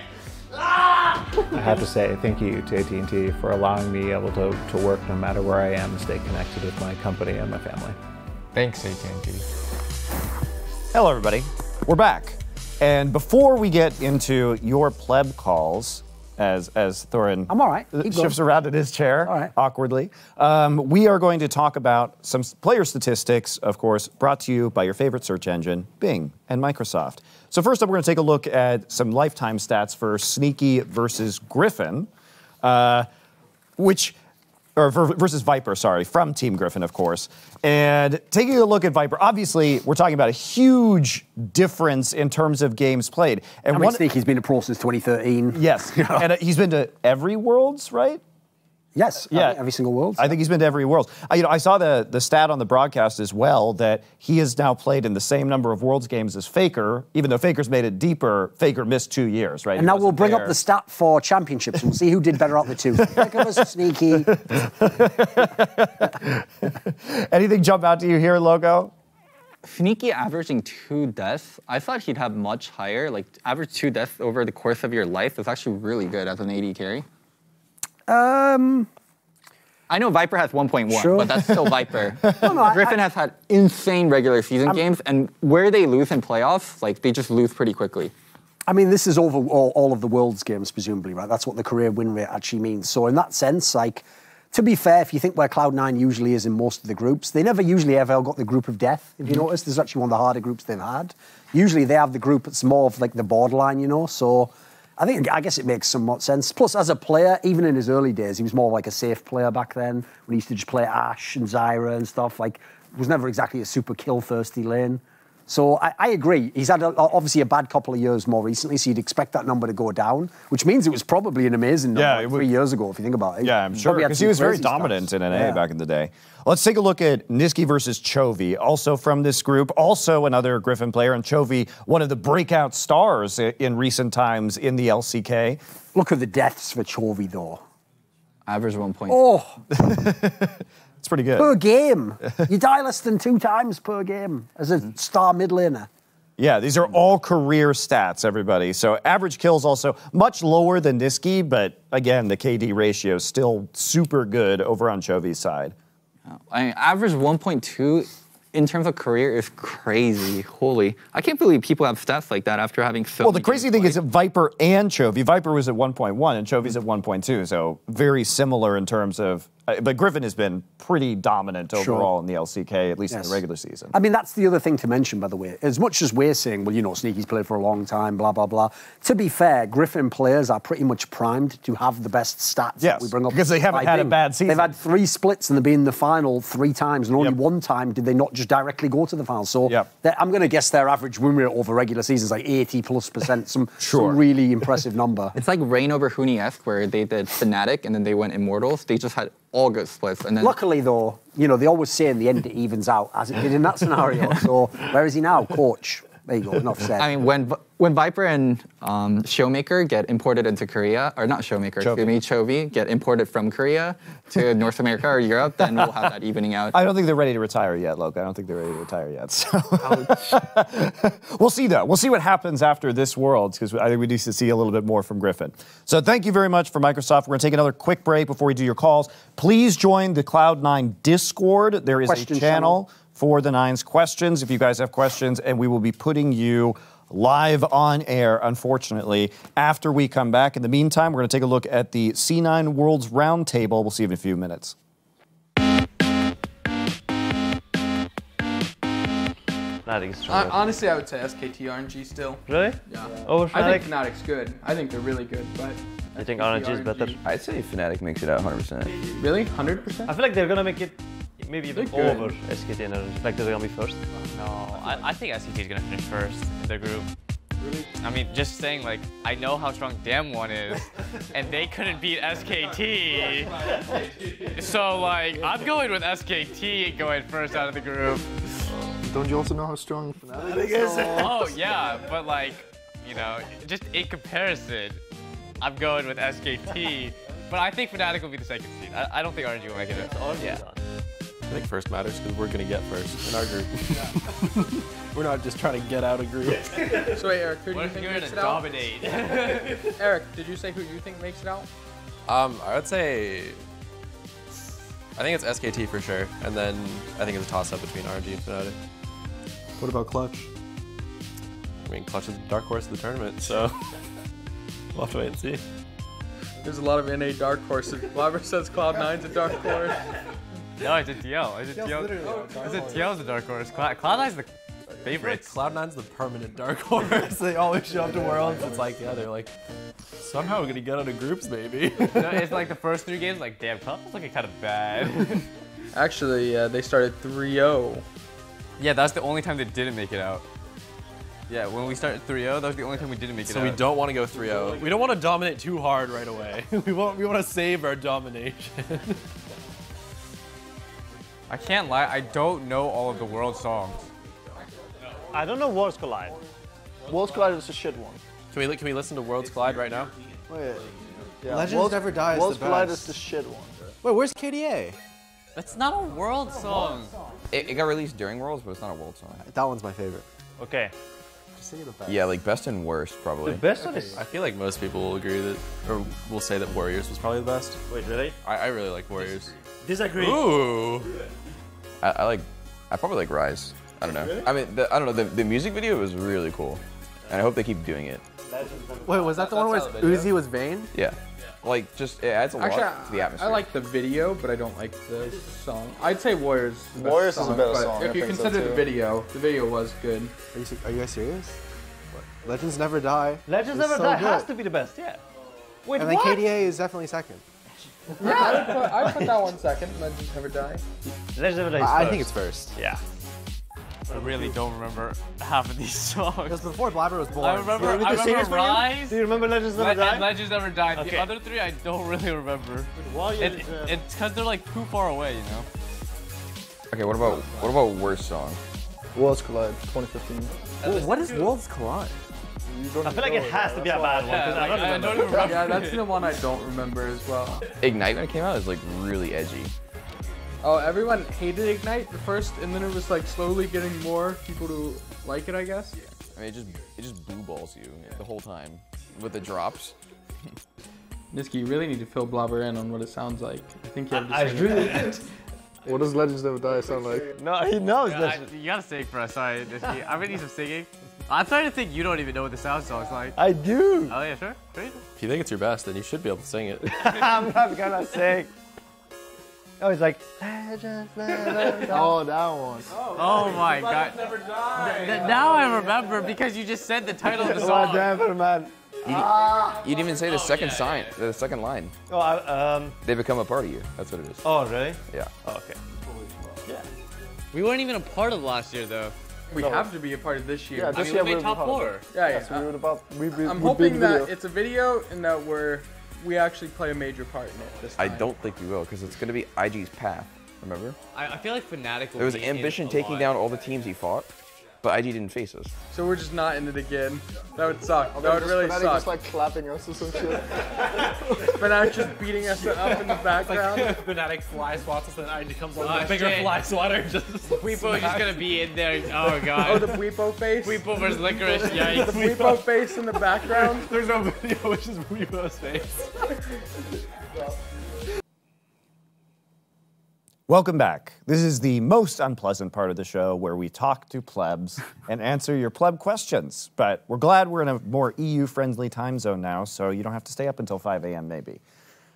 Ah! I have to say thank you to AT&T for allowing me able to, to work no matter where I am and stay connected with my company and my family. Thanks, AT&T. Hello, everybody. We're back. And before we get into your pleb calls, as as Thorin I'm all right. Keep shifts going. around in his chair All right. awkwardly, um, we are going to talk about some player statistics, of course, brought to you by your favorite search engine, Bing and Microsoft. So first up, we're going to take a look at some lifetime stats for Sneaky versus Griffin, uh, which or versus Viper, sorry, from Team Griffin, of course. And taking a look at Viper, obviously, we're talking about a huge difference in terms of games played. And I mean, Sneaky's been a pro since 2013. Yes, and uh, he's been to every Worlds, right? Yes, Yeah. every, every single world. I think he's been to every Worlds. I, you know, I saw the the stat on the broadcast as well that he has now played in the same number of Worlds games as Faker, even though Faker's made it deeper. Faker missed two years, right? and He now we'll bring there. up the stat for championships and we'll see who did better out of the two. Faker versus Sneaky. Anything jump out to you here, Loco? Sneaky averaging two deaths. I thought he'd have much higher. Like average two deaths over the course of your life is actually really good as an AD carry. Um, I know Viper has 1.1, Sure. but that's still Viper. no, I- Griffin has had insane regular season games, and where they lose in playoffs, like they just lose pretty quickly. I mean, this is over all, all of the world's games, presumably, right? That's what the career win rate actually means. So, in that sense, like, to be fair, if you think where Cloud9 usually is in most of the groups, they never usually ever got the group of death. If you Mm-hmm. notice, this is actually one of the harder groups they've had. Usually they have the group that's more of like the borderline, you know? So, I think, I guess it makes somewhat sense. Plus, as a player, even in his early days, he was more like a safe player back then when he used to just play Ashe and Zyra and stuff. Like, was never exactly a super kill thirsty lane. So I, I agree. He's had a, obviously a bad couple of years more recently, so you'd expect that number to go down, which means it was probably an amazing number Yeah, like three years ago, if you think about it. Yeah, I'm sure because he was very dominant stats. in NA Yeah. back in the day. Let's take a look at Nisqy versus Chovy, also from this group, also another Griffin player, and Chovy, one of the breakout stars in recent times in the LCK. Look at the deaths for Chovy, though. Average 1.2. Oh, It's pretty good. per game. you die less than two times per game as a star mid laner. Yeah, these are all career stats, everybody. So average kills also much lower than Nisqy, but again, the KD ratio is still super good over on Chovy's side. I mean, average 1.2 in terms of career is crazy. Holy, I can't believe people have stats like that after having so. Well, the crazy thing is that Viper and Chovy. Viper was at 1.1 and Chovy's at 1.2, so very similar in terms of. Uh, but Griffin has been pretty dominant Sure. overall in the LCK, at least in the regular season. I mean, that's the other thing to mention, by the way. As much as we're saying, well, you know, Sneaky's played for a long time, blah, blah, blah. To be fair, Griffin players are pretty much primed to have the best stats Yes, that we bring up. because they haven't by had a bad season. They've had three splits and they've been in the final three times, and only Yep. one time did they not just directly go to the final. So Yep. I'm going to guess their average win rate over regular seasons like 80 plus percent, some, Sure. some really impressive number. It's like Reignover Huni-esque, where they did Fnatic and then they went Immortals. They just had all good splits, and then Luckily, though, you know, they always say in the end it evens out, as it did in that scenario. so where is he now? Coach. There you go, enough said. I mean, when when Viper and um, Showmaker get imported into Korea, or not Showmaker, Chovy. excuse me, Chovy get imported from Korea to North America or Europe, then we'll have that evening out. I don't think they're ready to retire yet, Loke. I don't think they're ready to retire yet. So we'll see, though. We'll see what happens after this world because I think we need to see a little bit more from Griffin. So thank you very much for Microsoft. We're going to take another quick break before we do your calls. Please join the Cloud9 Discord. There is Question a channel for the Nines questions if you guys have questions, and we will be putting you live on air, unfortunately, after we come back. In the meantime, we're going to take a look at the C9 Worlds Roundtable. We'll see you in a few minutes. Fnatic is Hon- stronger. honestly, I would say SKT RNG still. Really? Yeah. Oh, Over I think Fnatic? Fnatic's good. I think they're really good, but. I think SKT RNG is better. I'd say Fnatic makes it out 100%. Really? 100%? I feel like they're gonna make it maybe even They're good. over SKT and RNG. Like they're gonna be first. No, I, I think SKT is gonna finish first in their group. Really? I mean, just saying, like, I know how strong Damwon is, and they couldn't beat SKT. So, like, I'm going with SKT going first out of the group. Don't you also know how strong Fnatic is? Oh yeah, but like, you know, just in comparison, I'm going with SKT. But I think Fnatic will be the second seed. I, I don't think RNG will make it. Yeah. I think first matters because we're gonna get first in our group. we're not just trying to get out of group. So wait, Eric, who do What you if think you're makes gonna it out? dominate? Eric, did you say who you think makes it out? Um, I would say I think it's SKT for sure, and then I think it's a toss-up between RNG and Fnatic. What about Clutch? I mean, Clutch is the dark horse of the tournament, so we'll have to wait and see. There's a lot of NA dark horses. Blaber says Cloud9's a dark horse. No, I did TL. I did TL. I said TL's the dark horse. Cloud, Cloud9's the favorite. Cloud9's the permanent dark horse. they always show up to Worlds. It's like, yeah, they're like, somehow we're gonna get out of groups, maybe. no, it's like the first three games, like, damn, Cloud9's looking kind of bad. Actually, uh, they started 3-0. yeah, that's the only time they didn't make it out. Yeah, when we started 3-0, that was the only time we didn't make it So out. we don't want to go 3-0. We don't want to dominate too hard right away. we want we want to save our domination. I can't lie, I don't know all of the world songs. I don't know Worlds Collide. Worlds Collide is a shit one. Can we can we listen to Worlds Collide right now? Wait. Yeah, Legends Worlds, Never Die is Worlds the Collide is the shit one. Wait, where's KDA? That's not a world song. It, it got released during Worlds, but it's not a world song. That one's my favorite. Okay. Just say the best. Yeah, like best and worst, probably. The best one is. I feel like most people will agree that, or will say that Warriors was probably the best. Wait, really? I, I really like Warriors. Disagree. Ooh. I, I like. I probably like Rise. I don't know. I mean, the, I don't know. The, the music video was really cool, and I hope they keep doing it. Wait, was that the one where Uzi was vain? Yeah. Like, just it adds a Actually, lot to the I, atmosphere. I like the video, but I don't like the song. I'd say Warriors. the best Warriors is a better but song, If I you think so, consider the video, the video was good. Are you, are you guys serious? Legends Never Die. Legends is Never so Die good. has to be the best, yeah. Wait, and then what? KDA is definitely second. Yeah, I'd put, I'd put that one second. Legends Never Die. Legends Never Die I, I think it's first. Yeah. I really don't remember half of these songs. Because before Blabber was born. I remember, You I remember it you? Rise. Do you remember Legends Never Le- Die? Legends Never Died. Okay. The other three, I don't really remember. Warriors, It, uh, it's because they're like too far away, you know. okay, what about what about worst song? Worlds Collide 2015. what is Worlds Collide? I feel like it has to be a bad one Yeah, because like, I don't I remember. don't remember. Yeah, that's the one I don't remember as well. Ignite when it came out was like really edgy. Oh, everyone hated Ignite at first, and then it was like slowly getting more people to like it, I guess. Yeah. I mean, it just it just blue balls you the whole time with the drops. Nisqy, you really need to fill Blabber in on what it sounds like. I think you have to I sing really. it. What does Legends Never Die sound like? No, he knows Yeah, I, you gotta sing for us. Sorry, this, I'm gonna need some singing. I'm starting to think you don't even know what the sound song's like. I do. Oh yeah, sure. sure you. If you think it's your best, then you should be able to sing it. I'm not gonna sing. Oh, he's like, Oh, that one. Oh my god. Th- th- now I remember because you just said the title of the song. Never man. You, you didn't even say the second sign, the second line. Oh, I, um. They become a part of you. That's what it is. Oh, really? Yeah. Oh, okay. We weren't even a part of last year though. We have to be a part of this year. Yeah, I this mean, year we made we're top part of it. four. Yeah, Yes, yeah. we were about. We, we, I'm hoping that video. it's a video and that we're we actually play a major part in it this I don't think we will, because it's going to be IG's path. Remember? I, I feel like Fnatic will There was be in ambition a taking lot. down all the teams he fought, but IG didn't face us. So we're just not in it again. That would suck. That would just really Fnatic suck. just like clapping us or some shit. but now just beating us up in the background. Fnatic fly swats us, and then IG comes along Oh, with a bigger shit. fly swatter just. Bwipo is just gonna be in there. Oh god. oh, the Bwipo face. Bwipo versus Licorice. the Yikes. Bwipo face in the background. There's no video, which is Bwipo's face. Welcome back. This is the most unpleasant part of the show where we talk to plebs and answer your pleb questions. But we're glad we're in a more EU friendly time zone now, so you don't have to stay up until 5 a.m. maybe.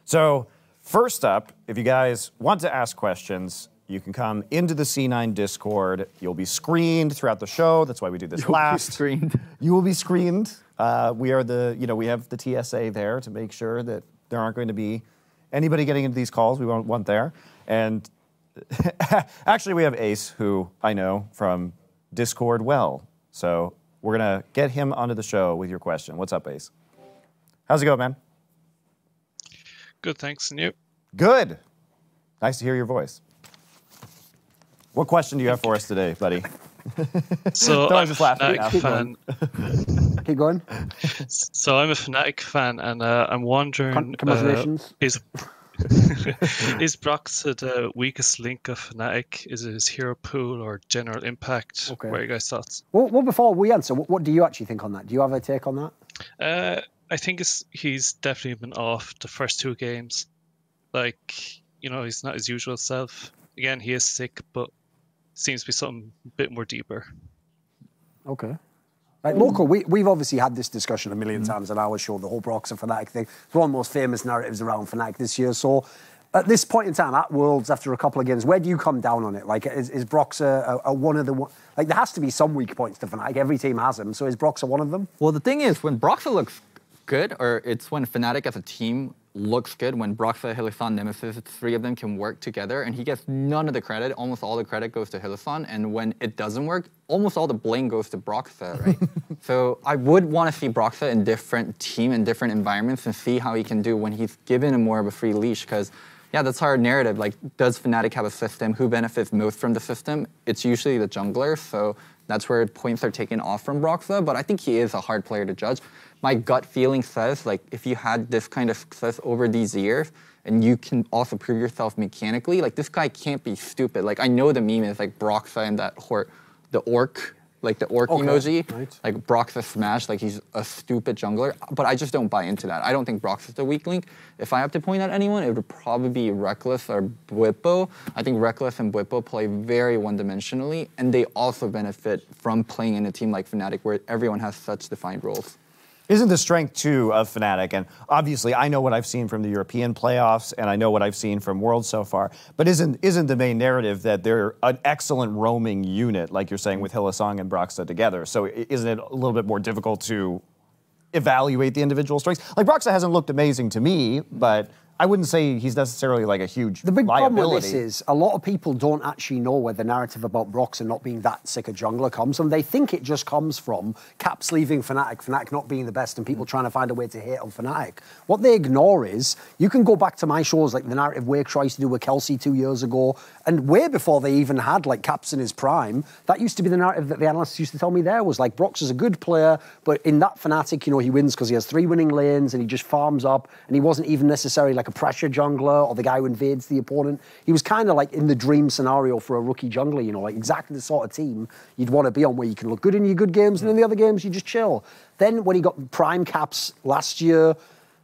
So, first up, if you guys want to ask questions, you can come into the C9 Discord. You'll be screened throughout the show. That's why we do this last. Be screened. You will be screened. Uh, we are the, you know, we have the TSA there to make sure that there aren't going to be anybody getting into these calls we won't want there. And actually, we have Ace, who I know from Discord well. So we're going to get him onto the show with your question. What's up, Ace? How's it going, man? Good, thanks. And you? Good. Nice to hear your voice. What question do you have for us today, buddy? So Don't I'm a just laugh at. Fnatic Keep fan. Keep going. So I'm a Fnatic fan, and uh, I'm wondering. Con- uh, is is Broxah the weakest link of Fnatic? Is it his hero pool or general impact? Okay. What are you guys' thoughts? Well, well, before we answer, what, what do you actually think on that? Do you have a take on that? Uh, I think it's, he's definitely been off the first two games. Like, you know, he's not his usual self. Again, he is sick, but seems to be something a bit more deeper. Okay. Like hmm. local, we, we've obviously had this discussion a 1000000 hmm. times on our show, the whole Brox and Fnatic thing. It's one of the most famous narratives around Fnatic this year. So at this point in time, at Worlds, after a couple of games, where do you come down on it? Like, is, is Brox a, a, a one of the, one- like, there has to be some weak points to Fnatic. Every team has them. So is Brox a one of them? Well, the thing is, when Broxah looks good, or it's when Fnatic as a team looks good, when Broxah, Hylissang, Nemesis, three of them can work together, and he gets none of the credit. Almost all the credit goes to Hylissang, and when it doesn't work, almost all the blame goes to Broxah, right? so I would want to see Broxah in different team and different environments and see how he can do when he's given a more of a free leash, because yeah, that's our narrative. Like, does Fnatic have a system? Who benefits most from the system? It's usually the jungler, so that's where points are taken off from Broxah, but I think he is a hard player to judge. My gut feeling says, like, if you had this kind of success over these years, and you can also prove yourself mechanically, like, this guy can't be stupid. Like, I know the meme is like Broxah and that hor- the orc, like the orc Okay, emoji, right. like Broxah smash, like he's a stupid jungler. But I just don't buy into that. I don't think Broxah's the weak link. If I have to point out anyone, it would probably be Rekkles or Bwipo. I think Rekkles and Bwipo play very one-dimensionally, and they also benefit from playing in a team like Fnatic where everyone has such defined roles. Isn't the strength too of Fnatic, and obviously I know what I've seen from the European playoffs, and I know what I've seen from Worlds so far. But isn't isn't the main narrative that they're an excellent roaming unit, like you're saying with Hylissang and Broxah together? So isn't it a little bit more difficult to evaluate the individual strengths? Like Broxah hasn't looked amazing to me, but I wouldn't say he's necessarily like a huge The big problem with this is a lot of people don't actually know where the narrative about Broxton not being that sick a jungler comes from. They think it just comes from Caps leaving Fnatic, Fnatic not being the best, and people trying to find a way to hate on Fnatic. What they ignore is you can go back to my shows like the narrative Wake tries to do with Kelsey two years ago, and way before they even had like Caps in his prime, that used to be the narrative that the analysts used to tell me there was like Brox is a good player, but in that Fnatic, you know, he wins because he has three winning lanes and he just farms up, and he wasn't even necessarily like a pressure jungler or the guy who invades the opponent. He was kind of like in the dream scenario for a rookie jungler, you know, like exactly the sort of team you'd want to be on where you can look good in your good games and in the other games you just chill. Then when he got prime caps last year,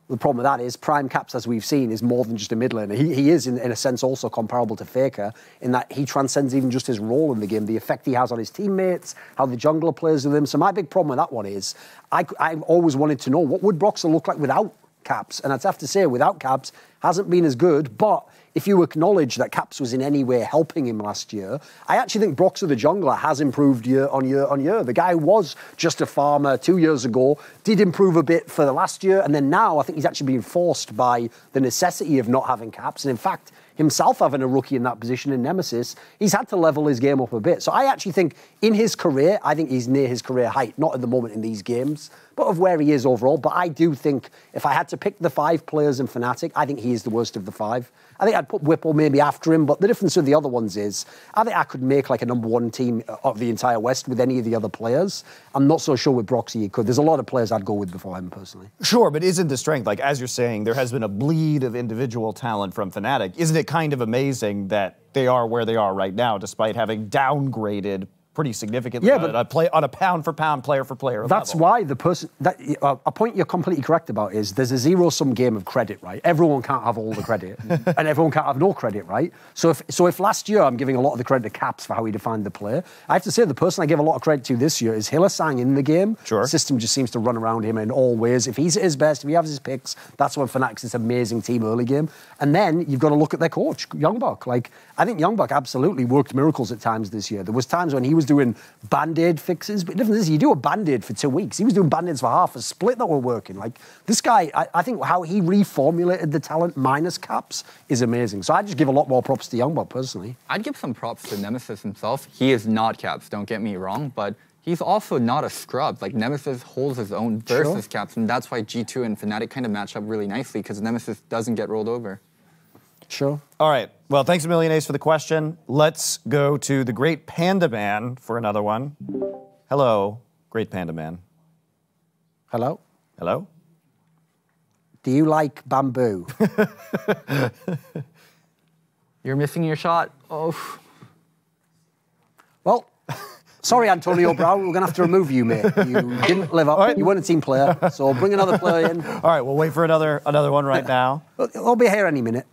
The problem with that is Prime Caps, as we've seen, is more than just a mid laner. He, he is, in, in a sense, also comparable to Faker in that he transcends even just his role in the game, the effect he has on his teammates, how the jungler plays with him. So my big problem with that one is I, I've always wanted to know what would Broxah look like without Caps, and I'd have to say without Caps hasn't been as good, but if you acknowledge that Caps was in any way helping him last year, I actually think Broxah the jungler has improved year on year on year. The guy was just a farmer two years ago, did improve a bit for the last year, and then now I think he's actually being forced by the necessity of not having Caps. And in fact, himself having a rookie in that position in Nemesis, he's had to level his game up a bit. So I actually think in his career, I think he's near his career height, not at the moment in these games, but of where he is overall. But I do think if I had to pick the five players in Fnatic, I think he is the worst of the five. I think I'd put Bwipo maybe after him, but the difference with the other ones is I think I could make like a number one team of the entire West with any of the other players. I'm not so sure with Broxy you could. There's a lot of players I'd go with before him personally. Sure, but isn't the strength, like as you're saying, there has been a bleed of individual talent from Fnatic. Isn't it kind of amazing that they are where they are right now, despite having downgraded pretty significantly Yeah, on but- a play on a pound for pound, player for player. That's level. why the person that uh, a point you're completely correct about is there's a zero sum game of credit, right? Everyone can't have all the credit, and everyone can't have no credit, right? So if so, if last year I'm giving a lot of the credit to Caps for how he defined the player, I have to say the person I give a lot of credit to this year is Hylissang in the game. Sure. The system just seems to run around him in all ways. If he's at his best, if he has his picks, that's when Fnatic's this amazing team early game. And then you've got to look at their coach, Youngbuck. Like I think Youngbuck absolutely worked miracles at times this year. There was times when he was doing band-aid fixes, but the difference is you do a band-aid for two weeks. He was doing band-aids for half a split that were working. Like this guy, I, I think how he reformulated the talent minus caps is amazing. So I just give a lot more props to Youngbuck personally. I'd give some props to Nemesis himself. He is not Caps, don't get me wrong, but he's also not a scrub. Like Nemesis holds his own versus Sure. Caps, and that's why G2 and Fnatic kind of match up really nicely because Nemesis doesn't get rolled over. Sure. All right. Well, thanks a million, Ace, for the question. Let's go to the Great Panda Man for another one. Hello, Great Panda Man. Hello. Hello. Do you like bamboo? You're missing your shot. Oh. Well, sorry, Antonio Brown. We're going to have to remove you, mate. You didn't live up. You weren't a team player. So bring another player in. All right, we'll wait for another another one right now. I'll be here any minute.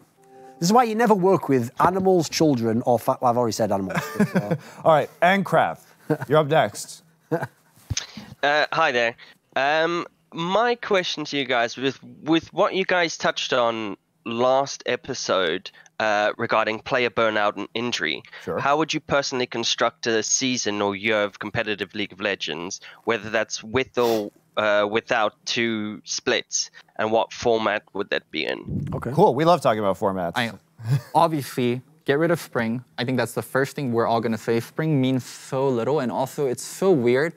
This is why you never work with animals, children, or fa- well, I've already said animals. but, uh, All right, Ancraft, you're up next. Uh, hi there. Um, my question to you guys, with with what you guys touched on last episode uh, regarding player burnout and injury, Sure. how would you personally construct a season or year of competitive League of Legends, whether that's with or uh, without two splits, and what format would that be in? Okay. Cool. We love talking about formats. I obviously get rid of spring. I think that's the first thing we're all gonna say. Spring means so little, and also it's so weird.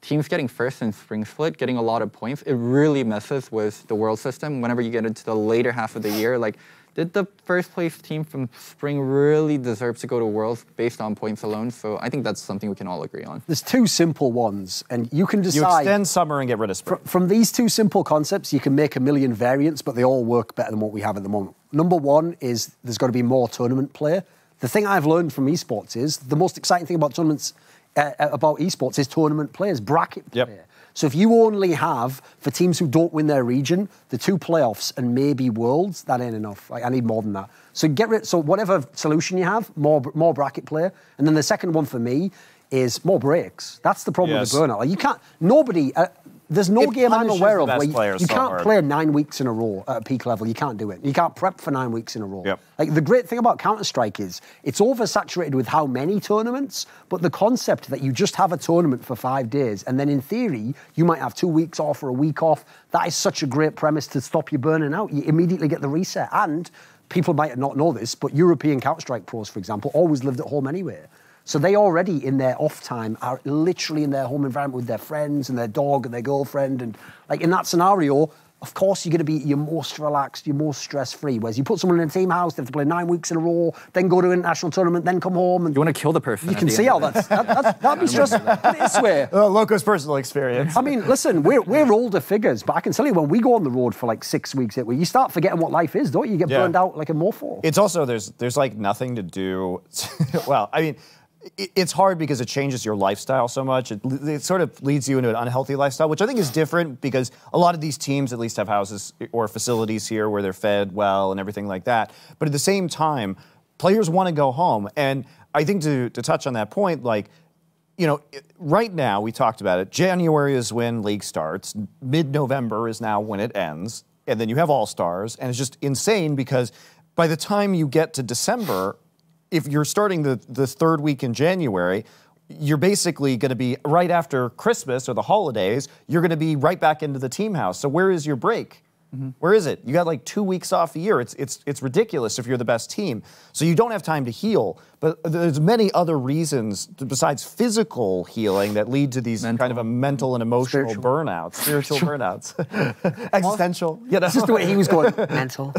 Teams getting first in spring split, getting a lot of points, it really messes with the world system. Whenever you get into the later half of the year, like, did the first place team from spring really deserve to go to worlds based on points alone? So I think that's something we can all agree on. there's two simple ones, and you can decide. You extend summer and get rid of spring. From these two simple concepts, you can make a million variants, but they all work better than what we have at the moment. Number one is there's got to be more tournament play. The thing I've learned from esports is the most exciting thing about tournaments, uh, uh, about esports, is tournament players, bracket play. So if you only have for teams who don't win their region the two playoffs and maybe worlds, that ain't enough. Like, I need more than that. So get rid. So whatever solution you have, more more bracket player, and then the second one for me is more breaks. That's the problem Yes. with burnout. Like you can't. Nobody. Uh, there's no It game I'm aware of where you, you can't play nine weeks in a row at a peak level. You can't do it. You can't prep for nine weeks in a row. Yep. Like the great thing about Counter Strike is it's oversaturated with how many tournaments, but the concept that you just have a tournament for five days and then in theory you might have two weeks off or a week off. That is such a great premise to stop you burning out. You immediately get the reset and. People might not know this, but European Counter Strike pros, for example, always lived at home anyway. So they already, in their off time, are literally in their home environment with their friends and their dog and their girlfriend. And like in that scenario, of course you're going to be you're most relaxed, you're most stress free. Whereas you put someone in a team house, they have to play nine weeks in a row, then go to an international tournament, then come home. And You want to kill the person. you can see end how of that's that, that's that'd be stressful. Put it this way. Uh, Loco's personal experience. I mean, listen, we're, we're older figures, but I can tell you when we go on the road for like six weeks, you start forgetting what life is, don't you? You get Yeah. burned out like a mofo. It's also there's there's like nothing to do. well, I mean, it- it's hard because it changes your lifestyle so much. It, it sort of leads you into an unhealthy lifestyle, which I think is different because a lot of these teams at least have houses or facilities here where they're fed well and everything like that. But at the same time, players want to go home. And I think to, to touch on that point, like, you know, right now we talked about it. January is when league starts. Mid November is now when it ends. And then you have All Stars. And it's just insane because by the time you get to December, if you're starting the, the third week in January, you're basically going to be right after Christmas or the holidays, you're going to be right back into the team house. So where is your break? Mm-hmm. Where is it? You got like two weeks off a year. It's, it's, it's ridiculous if you're the best team. So you don't have time to heal. But there's many other reasons besides physical healing that lead to these kind of a mental and emotional burnouts, spiritual burnouts, existential. You know? Just the way he was going, mental.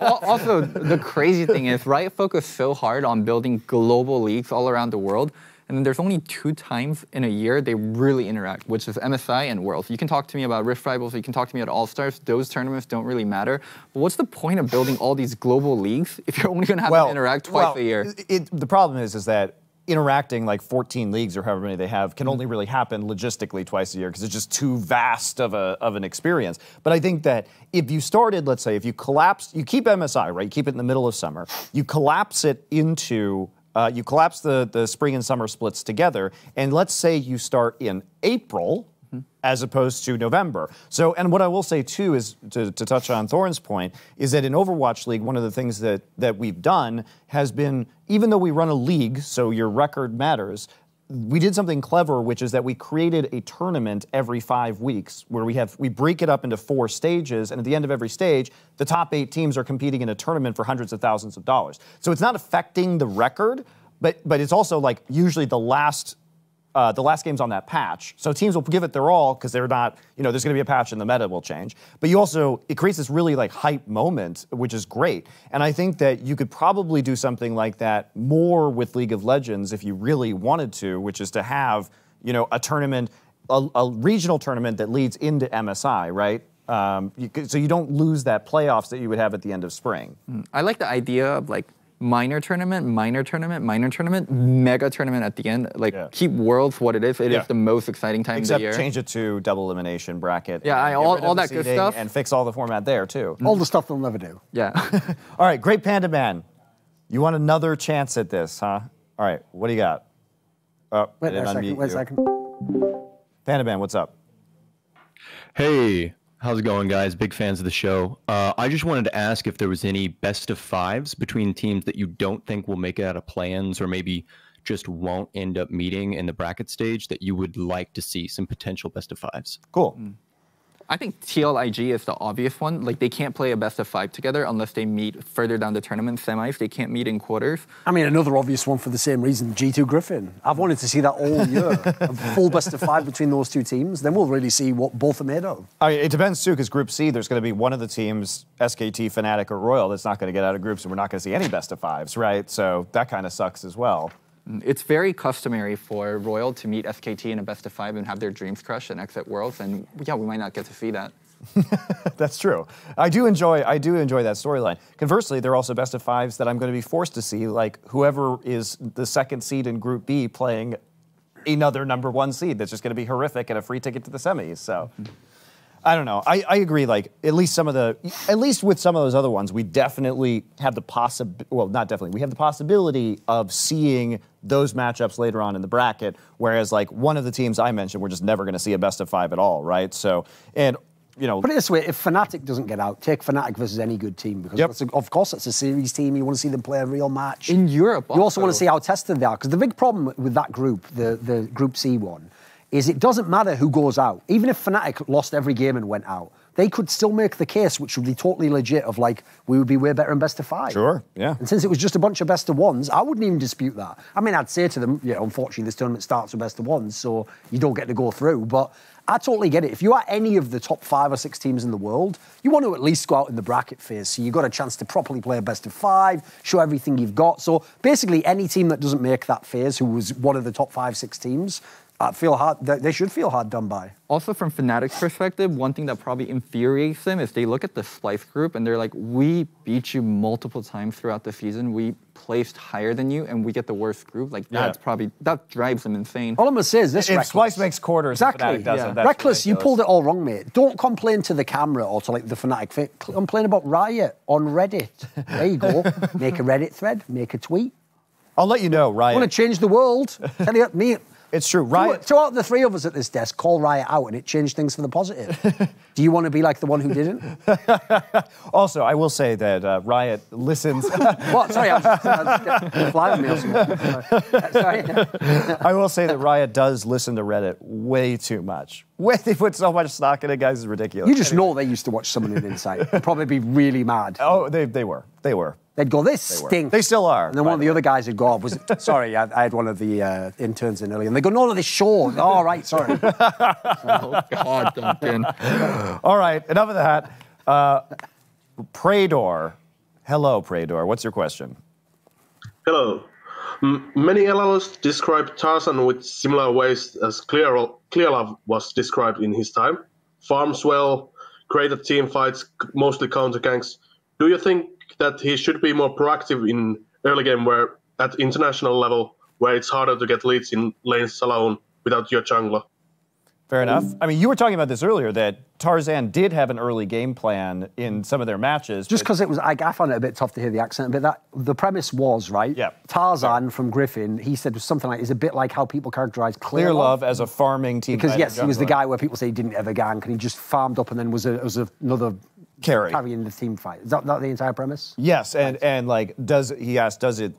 Also, the crazy thing is, Riot focused so hard on building global leagues all around the world, and then there's only two times in a year they really interact, which is MSI and Worlds. You can talk to me about Rift Rivals, you can talk to me about All Stars. Those tournaments don't really matter. But what's the point of building all these global leagues if you're only going to have to interact twice well, a year? It, the problem is, is that interacting like 14 leagues or however many they have can only mm-hmm. really happen logistically twice a year because it's just too vast of, a, of an experience. But I think that if you started, let's say, if you collapse, you keep MSI, right? You keep it in the middle of summer. You collapse it into, uh, you collapse the, the spring and summer splits together. And let's say you start in April as opposed to November. So, and what I will say too is to, to touch on Thorin's point is that in Overwatch League, one of the things that that we've done has been even though we run a league, so your record matters. We did something clever, which is that we created a tournament every five weeks, where we have we break it up into four stages, and at the end of every stage, the top eight teams are competing in a tournament for hundreds of thousands of dollars. So it's not affecting the record, but but it's also like usually the last uh, the last game's on that patch. So teams will give it their all because they're not, you know, there's going to be a patch and the meta will change. But you also, it creates this really like hype moment, which is great. And I think that you could probably do something like that more with League of Legends if you really wanted to, which is to have, you know, a tournament, a, a regional tournament that leads into MSI, right? Um, you so you don't lose that playoffs that you would have at the end of spring. I like the idea of like minor tournament, minor tournament, minor tournament, mega tournament at the end. Like keep Worlds what it is. It is Yeah. the most exciting time Except of the year. change it to double elimination bracket. Yeah, I- all- all that good stuff. And fix all the format there too. Mm-hmm. All the stuff they'll never do. Yeah. All right, great Panda Man. You want another chance at this, huh? All right, what do you got? Oh, Wait a second, wait a second. Panda Man, what's up? Hey, how's it going, guys? Big fans of the show. Uh, I just wanted to ask if there was any best of fives between teams that you don't think will make it out of play-ins, or maybe just won't end up meeting in the bracket stage that you would like to see some potential best of fives. Cool. I think TLIG is the obvious one. Like they can't play a best of five together unless they meet further down the tournament semis. They can't meet in quarters. I mean, another obvious one for the same reason, G2 Griffin. I've wanted to see that all year. a full best of five between those two teams. Then we'll really see what both are made of. I mean, it depends too, because Group C, there's going to be one of the teams, SKT, Fnatic, or Royal, that's not going to get out of groups, and we're not going to see any best of fives, right? So that kind of sucks as well. It's very customary for Royal to meet SKT in a best of five and have their dreams crushed and exit Worlds. And yeah, we might not get to see that. That's true. I do enjoy. I do enjoy that storyline. Conversely, there are also best of fives that I'm going to be forced to see, like whoever is the second seed in Group B playing another number one seed. That's just going to be horrific and a free ticket to the semis. So. Mm-hmm. I don't know. I, I agree. Like at least some of the, at least with some of those other ones, we definitely have the possibility. Well, not definitely. We have the possibility of seeing those matchups later on in the bracket. Whereas like one of the teams I mentioned, we're just never going to see a best of five at all, right? So and you know, Put it this way: if Fnatic doesn't get out, take Fnatic versus any good team because that's a- of course it's a series team. You want to see them play a real match in Europe. You also want to see how tested they are because the big problem with that group, the the Group C one, is it doesn't matter who goes out. Even if Fnatic lost every game and went out, they could still make the case, which would be totally legit, of like we would be way better in best of five. Sure, yeah. And since it was just a bunch of best of ones, I wouldn't even dispute that. I mean, I'd say to them, yeah, unfortunately, this tournament starts with best of ones, so you don't get to go through. But I totally get it. If you are any of the top five or six teams in the world, you want to at least go out in the bracket phase. So you've got a chance to properly play a best of five, show everything you've got. So basically, any team that doesn't make that phase, who was one of the top five, six teams, uh, feel hot. They they should feel hot done by. Also, from Fnatic's perspective, one thing that probably infuriates them is they look at the Splyce group and they're like, "We beat you multiple times throughout the season. We placed higher than you, and we get the worst group." Like Yeah. that's probably that drives them insane. All I'm gonna say is this: If Rekkles. Splyce makes quarters, exactly. Fnatic doesn't, that's Rekkles, you pulled it all wrong, mate. Don't complain to the camera or to like the Fnatic. fan. Complain about Riot on Reddit. There you go. make a Reddit thread. Make a tweet. I'll let you know, Riot. Want to change the world? Tell you me. It's true. Riot. two out the three of us at this desk call Riot out, and it changed things for the positive. Do you want to be like the one who didn't? Also, I will say that uh, Riot listens. what? Sorry, I was just, I was just fly with me or. Sorry. I will say that Riot does listen to Reddit way too much. Way they put so much stock in it, guys. It's ridiculous. You just know they used to watch someone in Insight. They'd probably be really mad. Oh, they, they were. They were. They'd go, this They were. stinks. They still are. And then one of the other guys would go, oh, was it, sorry, I, I had one of the uh, interns in earlier. And they go, no, no, this show. Oh, right, sorry. oh, God, Duncan. All right, enough of that. Uh, Prador. Hello, Prador. What's your question? Hello. Many analysts describe Tarzan with similar ways as Clear- Clearlove was described in his time. Farms well, great at team fights, mostly counter ganks. Do you think that he should be more proactive in early game where at international level where it's harder to get leads in lanes alone without your jungler? Fair enough. I mean, you were talking about this earlier that Tarzan did have an early game plan in some of their matches. Just because it was, I, I found it a bit tough to hear the accent, but that the premise was, right? Yeah. Tarzan from Griffin, he said was something like, is a bit like how people characterize Clear Clearlove as a farming team. Because yes, he was the guy where people say he didn't ever gank and he just farmed up and then was, a, was another Carry. in the team fight. Is that, that the entire premise? Yes, and and like, does he asked, does it?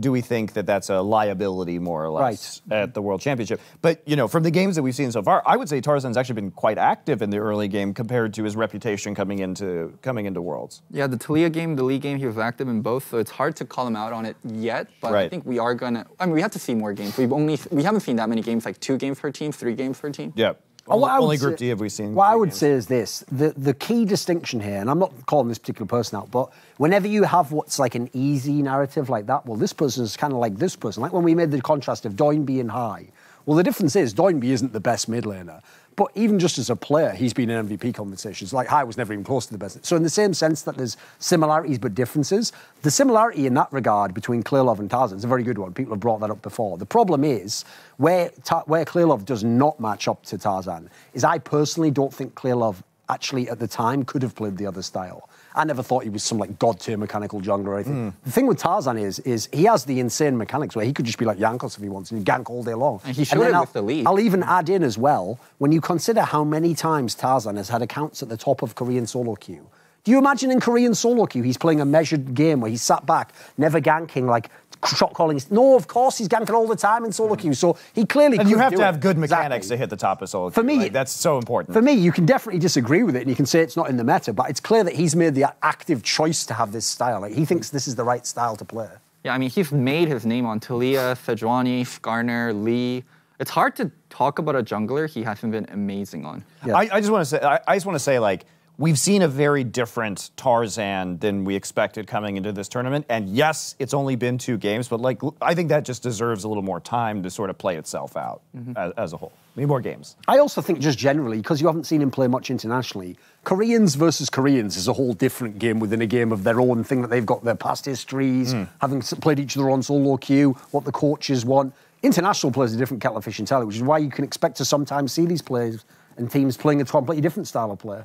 Do we think that that's a liability more or less at the World Championship? But you know, from the games that we've seen so far, I would say Tarzan's actually been quite active in the early game compared to his reputation coming into coming into Worlds. Yeah, the Taliyah game, the league game, he was active in both, so it's hard to call him out on it yet. But I think we are gonna. I mean, we have to see more games. We've only we haven't seen that many games, like two games per team, three games per team. Yeah. Oh, would Only Group say- D have we seen. What I would say is this: the the key distinction here, and I'm not calling this particular person out, but whenever you have what's like an easy narrative like that, well, this person is kind of like this person. Like when we made the contrast of Doinb and High. Well, the difference is Doinb isn't the best mid laner, but even just as a player, he's been in MVP conversations. Like High was never even close to the best. So in the same sense that there's similarities but differences, the similarity in that regard between Clearlove and Tarzan is a very good one. People have brought that up before. The problem is where Ta- where Clearlove does not match up to Tarzan is I personally don't think Clearlove actually at the time could have played the other style. I never thought he was some like god tier mechanical jungler or anything. Hmm. The thing with Tarzan is, is he has the insane mechanics where he could just be like Jankos if he wants and gank all day long. And he showed then it I'll, with the lead. I'll even add in as well when you consider how many times Tarzan has had accounts at the top of Korean solo queue. Do you imagine in Korean solo queue he's playing a measured game where he's sat back, never ganking, like shot calling? No, of course he's ganking all the time in solo queue. So he clearly And you have do to it. have good mechanics Exactly. to hit the top of solo. For me- Like, that's so important. For me, you can definitely disagree with it, and you can say it's not in the meta, but it's clear that he's made the active choice to have this style. Like he thinks this is the right style to play. Yeah, I mean, he's made his name on Taliyah, Sejuani, Skarner, Lee. It's hard to talk about a jungler he hasn't been amazing on. I, I just want to say, I, I just want to say, like, we've seen a very different Tarzan than we expected coming into this tournament. And yes, it's only been two games, but like, I think that just deserves a little more time to sort of play itself out Mhm. as, as a whole. Need more games. I also think just generally, because you haven't seen him play much internationally, Koreans versus Koreans is a whole different game within a game of their own thing that they've got their past histories, having played each other on solo queue, what the coaches want. International players a different kettle of fish entirely, which is why you can expect to sometimes see these players and teams playing a completely different style of play.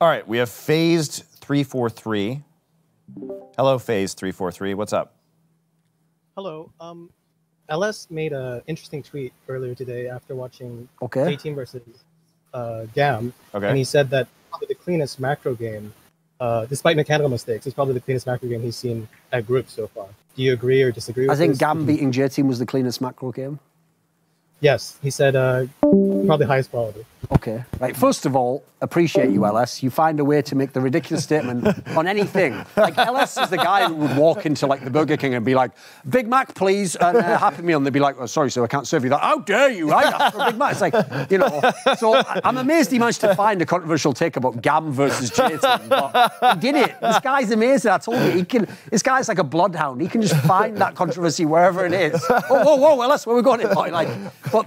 All right, we have phased 343. Hello, phase 343. What's up? Hello. Um, LS made an interesting tweet earlier today after watching Okay. J Team versus uh, Gam. Okay. And he said that probably the cleanest macro game, uh, despite mechanical mistakes, is probably the cleanest macro game he's seen at group so far. Do you agree or disagree with I think this? Gam beating J Team was the cleanest macro game. Yes, he said uh, probably highest quality. Okay. Right. First of all, appreciate you, LS. You find a way to make the ridiculous statement on anything. Like LS is the guy who would walk into like the Burger King and be like, "Big Mac, please," and uh, Happy Meal, and they'd be like, "Oh, sorry, sir, I can't serve you that." How dare you? I asked for a Big Mac. It's like, you know. So I'm amazed he managed to find a controversial take about Gam versus Jason. But he did it. This guy's amazing. I told you, he can. This guy's like a bloodhound. He can just find that controversy wherever it is. Oh, whoa, whoa, LS, where we going? It? Like, but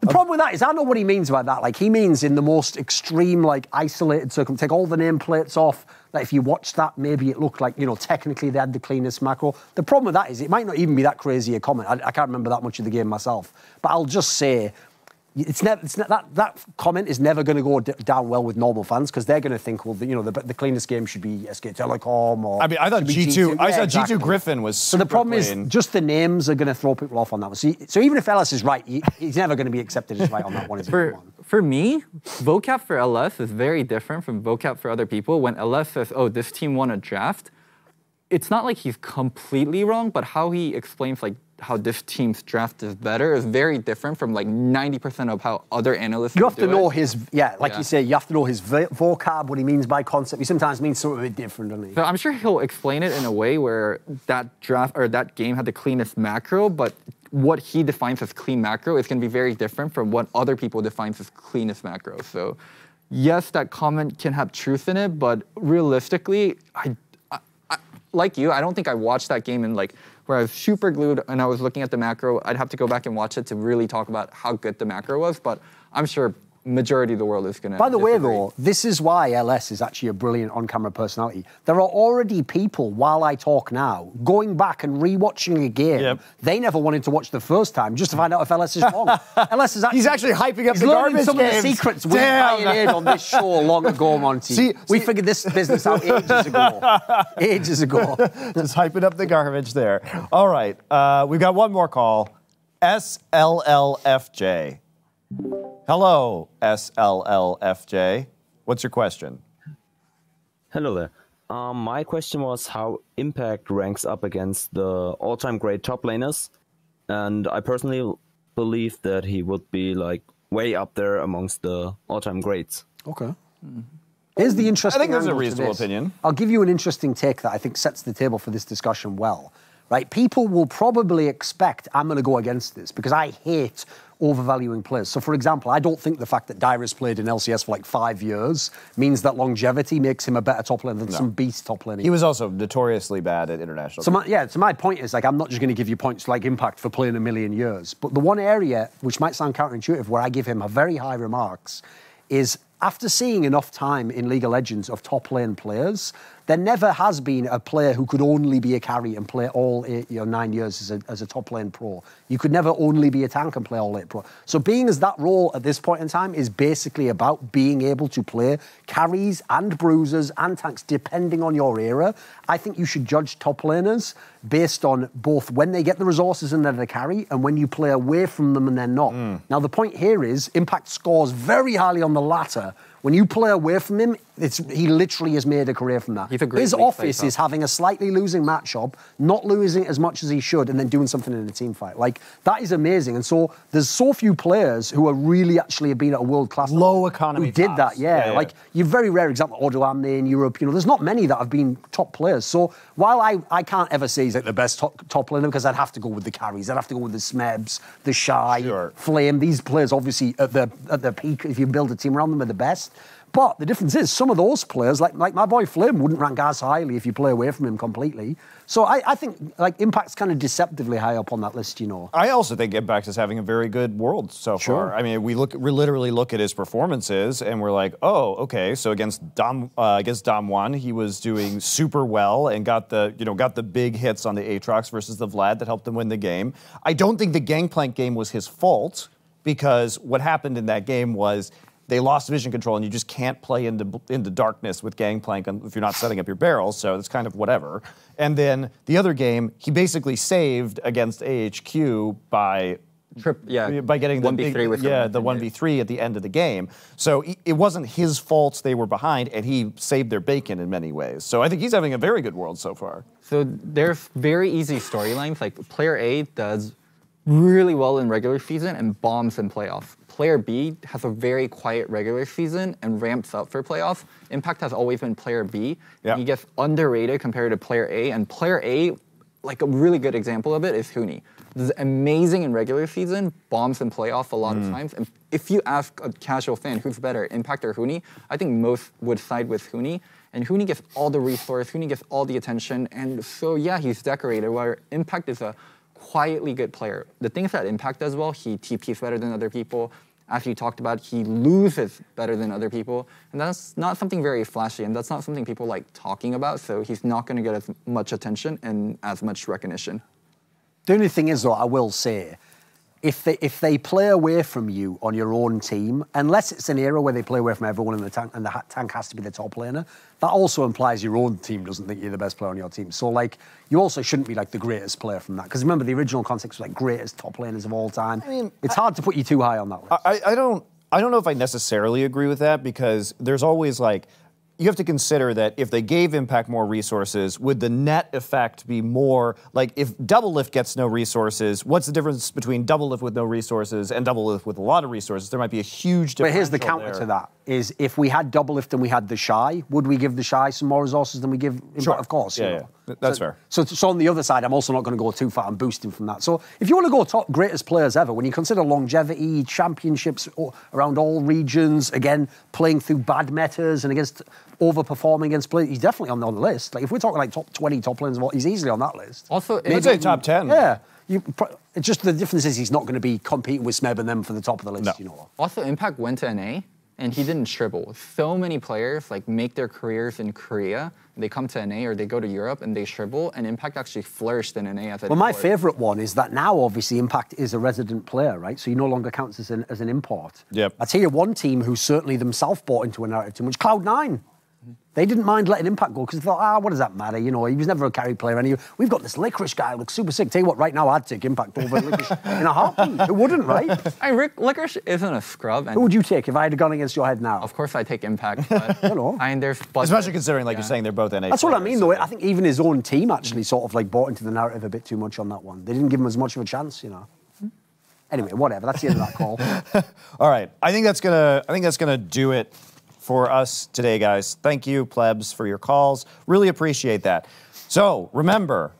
The problem with that is I don't know what he means by that. Like he means in the most extreme, like isolated circum. Take all the nameplates off. That if you watch that, maybe it looked like you know technically they had the cleanest macro. The problem with that is it might not even be that crazy a comment. I, I can't remember that much of the game myself, but I'll just say. It's never. It's ne- that that comment is never going to go d- down well with normal fans because they're going to think, well, the, you know, the, the cleanest game should be SK Telecom or. I mean, I thought should be G2 I Yeah, thought exactly. G2 Griffin was So the problem clean. is just the names are going to throw people off on that one. So, so even if LS is right, he, he's never going to be accepted as right on that one. Is he? For, for me, vocab for LS is very different from vocab for other people. When LS says, oh, this team won a draft, it's not like he's completely wrong, but how he explains like how this team's draft is better is very different from like 90% of how other analysts You have do to know it. his, yeah, like Yeah. you say, you have to know his vocab, what he means by concept. He sometimes means something a bit different, doesn't he? So I'm sure he'll explain it in a way where that draft or that game had the cleanest macro, but what he defines as clean macro is going to be very different from what other people defines as cleanest macro. So yes, that comment can have truth in it, but realistically, I, I, I like you, I don't think I watched that game in like where I was super glued and I was looking at the macro. I'd have to go back and watch it to really talk about how good the macro was, but I'm sure majority of the world is going to. By the way, though, this is why LS is actually a brilliant on-camera personality. There are already people, while I talk now, going back and rewatching a game they never wanted to watch the first time just to find out if LS is wrong. LS is actually He's actually hyping up he's the learning garbage some of games. the secrets we pioneered on this show long ago, Monte. See- we see- figured this business out ages ago. ages ago. Just hyping up the garbage there. All right, uh, we've got one more call. SLLFJ. Hello, SLLFJ. What's your question? Hello there. Um, my question was how Impact ranks up against the all-time great top laners, and I personally believe that he would be like way up there amongst the all-time greats. Okay. Here's the interesting. I think that's a reasonable opinion. I'll give you an interesting take that I think sets the table for this discussion well. Right? People will probably expect I'm going to go against this because I hate overvaluing players. So, for example, I don't think the fact that Dyrus played in LCS for like five years means that longevity makes him a better top laner than No. some beast top laner. He was also notoriously bad at international. So my, yeah, so my point is like I'm not just going to give you points like impact for playing a million years, but the one area which might sound counterintuitive where I give him a very high remarks is after seeing enough time in League of Legends of top lane players, there never has been a player who could only be a carry and play all eight, you know, nine years as a, as a top lane pro. You could never only be a tank and play all eight pro. So being as that role at this point in time is basically about being able to play carries and bruisers and tanks depending on your era. I think you should judge top laners based on both when they get the resources and they're the carry and when you play away from them and they're not. Hmm. Now the point here is Impact scores very highly on the latter. When you play away from him, it's, he literally has made a career from that. He's a great His office is having a slightly losing matchup, not losing as much as he should, and then doing something in a team fight. Like that is amazing. And so there's so few players who are really actually have been at a world class low economy who did that. Yeah, Yeah, yeah. like you're very rare example. Odoamne in Europe. You know, there's not many that have been top players. So while I, I can't ever say he's like the best top, top laner because I'd have to go with the carries. I'd have to go with the Smebs, the Shy, Flame. These players obviously at the at their peak. If you build a team around them, are the best. But the difference is some of those players, like like my boy Flame, wouldn't rank as highly if you play away from him completely. So I, I think like Impact's kind of deceptively high up on that list. You know. I also think Impact is having a very good world so Sure. far. I mean, we look, we literally look at his performances, and we're like, oh, okay. So against Dom, uh, against Damwon, he was doing super well and got the, you know, got the big hits on the Aatrox versus the Vlad that helped him win the game. I don't think the Gangplank game was his fault because what happened in that game was. They lost vision control, and you just can't play into into darkness with Gangplank if you're not setting up your barrels. So it's kind of whatever. And then the other game, he basically saved against AHQ by Trip, yeah, by getting the 1v3 big, with yeah the one v three at the end of the game. So it wasn't his fault they were behind, and he saved their bacon in many ways. So I think he's having a very good world so far. So there's very easy storylines. Like player A does really well in regular season and bombs in playoff. Player B has a very quiet regular season and ramps up for playoffs. Impact has always been player B. Yeah. He gets underrated compared to player A. And player A, like a really good example of it is Huni. This is amazing in regular season, bombs in playoff a lot of Mm. times. And if you ask a casual fan who's better, Impact or Huni, I think most would side with Huni. And Huni gets all the resource, Huni gets all the attention. And so, yeah, he's decorated, where Impact is a quietly good player. The things that Impact does well, he TPs better than other people. As you talked about, he loses better than other people. And that's not something very flashy, and that's not something people like talking about, so he's not going to get as much attention and as much recognition. The only thing is, though, I will say, if they if they play away from you on your own team, unless it's an era where they play away from everyone in the tank and the ha- tank has to be the top laner, that also implies your own team doesn't think you're the best player on your team. So like you also shouldn't be like the greatest player from that because remember the original context was like greatest top laners of all time. I mean, it's hard to put you too high on that list. I, I don't I don't know if I necessarily agree with that because there's always like you have to consider that if they gave Impact more resources, would the net effect be more like if Doublelift gets no resources? What's the difference between Doublelift with no resources and Doublelift with a lot of resources? There might be a huge difference. But here's the counter to that: is if we had Doublelift and we had TheShy, would we give TheShy some more resources than we give? Impact? Sure. Of course. you Yeah, know. yeah. That's so, fair. So, so on the other side, I'm also not going to go too far and boosting from that. So if you want to go top greatest players ever, when you consider longevity, championships around all regions, again playing through bad metas and against overperforming against players, he's definitely on the list. Like if we're talking like top 20 top players, he's easily on that list. Also, I'd say top 10. Yeah. You, it's just the difference is he's not going to be competing with Smeb and them for the top of the list. You know. Also, Impact went to NA and he didn't shrivel. So many players like make their careers in Korea, they come to NA or they go to Europe and they shrivel, and Impact actually flourished in NA as a Well, my import. favourite one is that now, obviously, Impact is a resident player, right? So he no longer counts as an, as an import. Yep. I tell you one team who certainly themselves bought into a narrative too much, Cloud9. They didn't mind letting Impact go because they thought, ah, what does that matter? You know, he was never a carry player. anyway. we've got this Licorice guy who looks super sick. Tell you what, right now, I'd take Impact over Licorice in a heartbeat. Who wouldn't, right? I mean, Rick Licorice isn't a scrub. And Who would you take if I had gone against your head now? Of course, I take Impact. But I mean, there's budget. Especially considering, like you're saying, they're both NA. That's what I players, mean, so- though. I think even his own team actually sort of like bought into the narrative a bit too much on that one. They didn't give him as much of a chance, you know. Anyway, whatever. That's the end of that call. All right. I think that's gonna. I think that's gonna do it for us today, guys. Thank you, plebs, for your calls. Really appreciate that. So remember,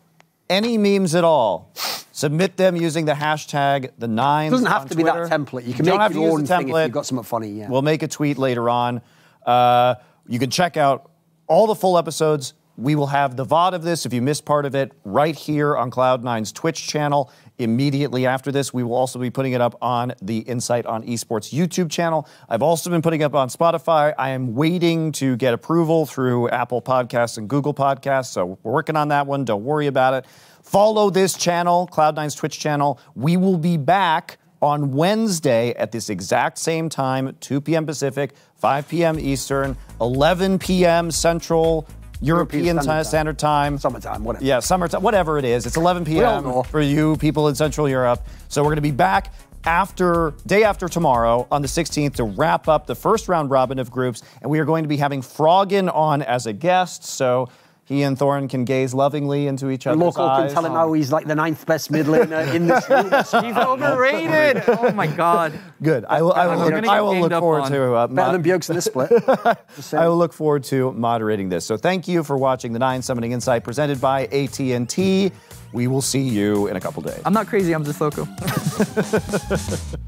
any memes at all, submit them using the hashtag the nine. It doesn't have to be that template. You can don't make your use own thing if you've got something funny. Yeah. We'll make a tweet later on. Uh, you can check out all the full episodes. We will have the VOD of this, if you missed part of it, right here on Cloud9's Twitch channel. Immediately after this, we will also be putting it up on the Insight on Esports YouTube channel. I've also been putting up on Spotify. I am waiting to get approval through Apple Podcasts and Google Podcasts, so we're working on that one. Don't worry about it. Follow this channel, Cloud9's Twitch channel. We will be back on Wednesday at this exact same time, 2 p.m. Pacific, 5 p.m. Eastern, 11 p.m. Central European, European Ti- Standard Standard Time. Summertime, whatever. Yeah, summertime, whatever it is. It's 11 p.m. for you people in Central Europe. So we're going to be back after day after tomorrow on the 16th to wrap up the first round robin of groups, and we are going to be having Froggen on as a guest. So he and Thorin can gaze lovingly into each The other's local eyes. can tell him how he's like the ninth best mid laner in this room. He's overrated. oh my god. Good. I will. I will, I'm look, I will look forward on. to uh, Better mo- than Bjork's in this split. I will look forward to moderating this. So thank you for watching the Nine Summoning Insight presented by AT&T. We will see you in a couple days. I'm not crazy. I'm just local.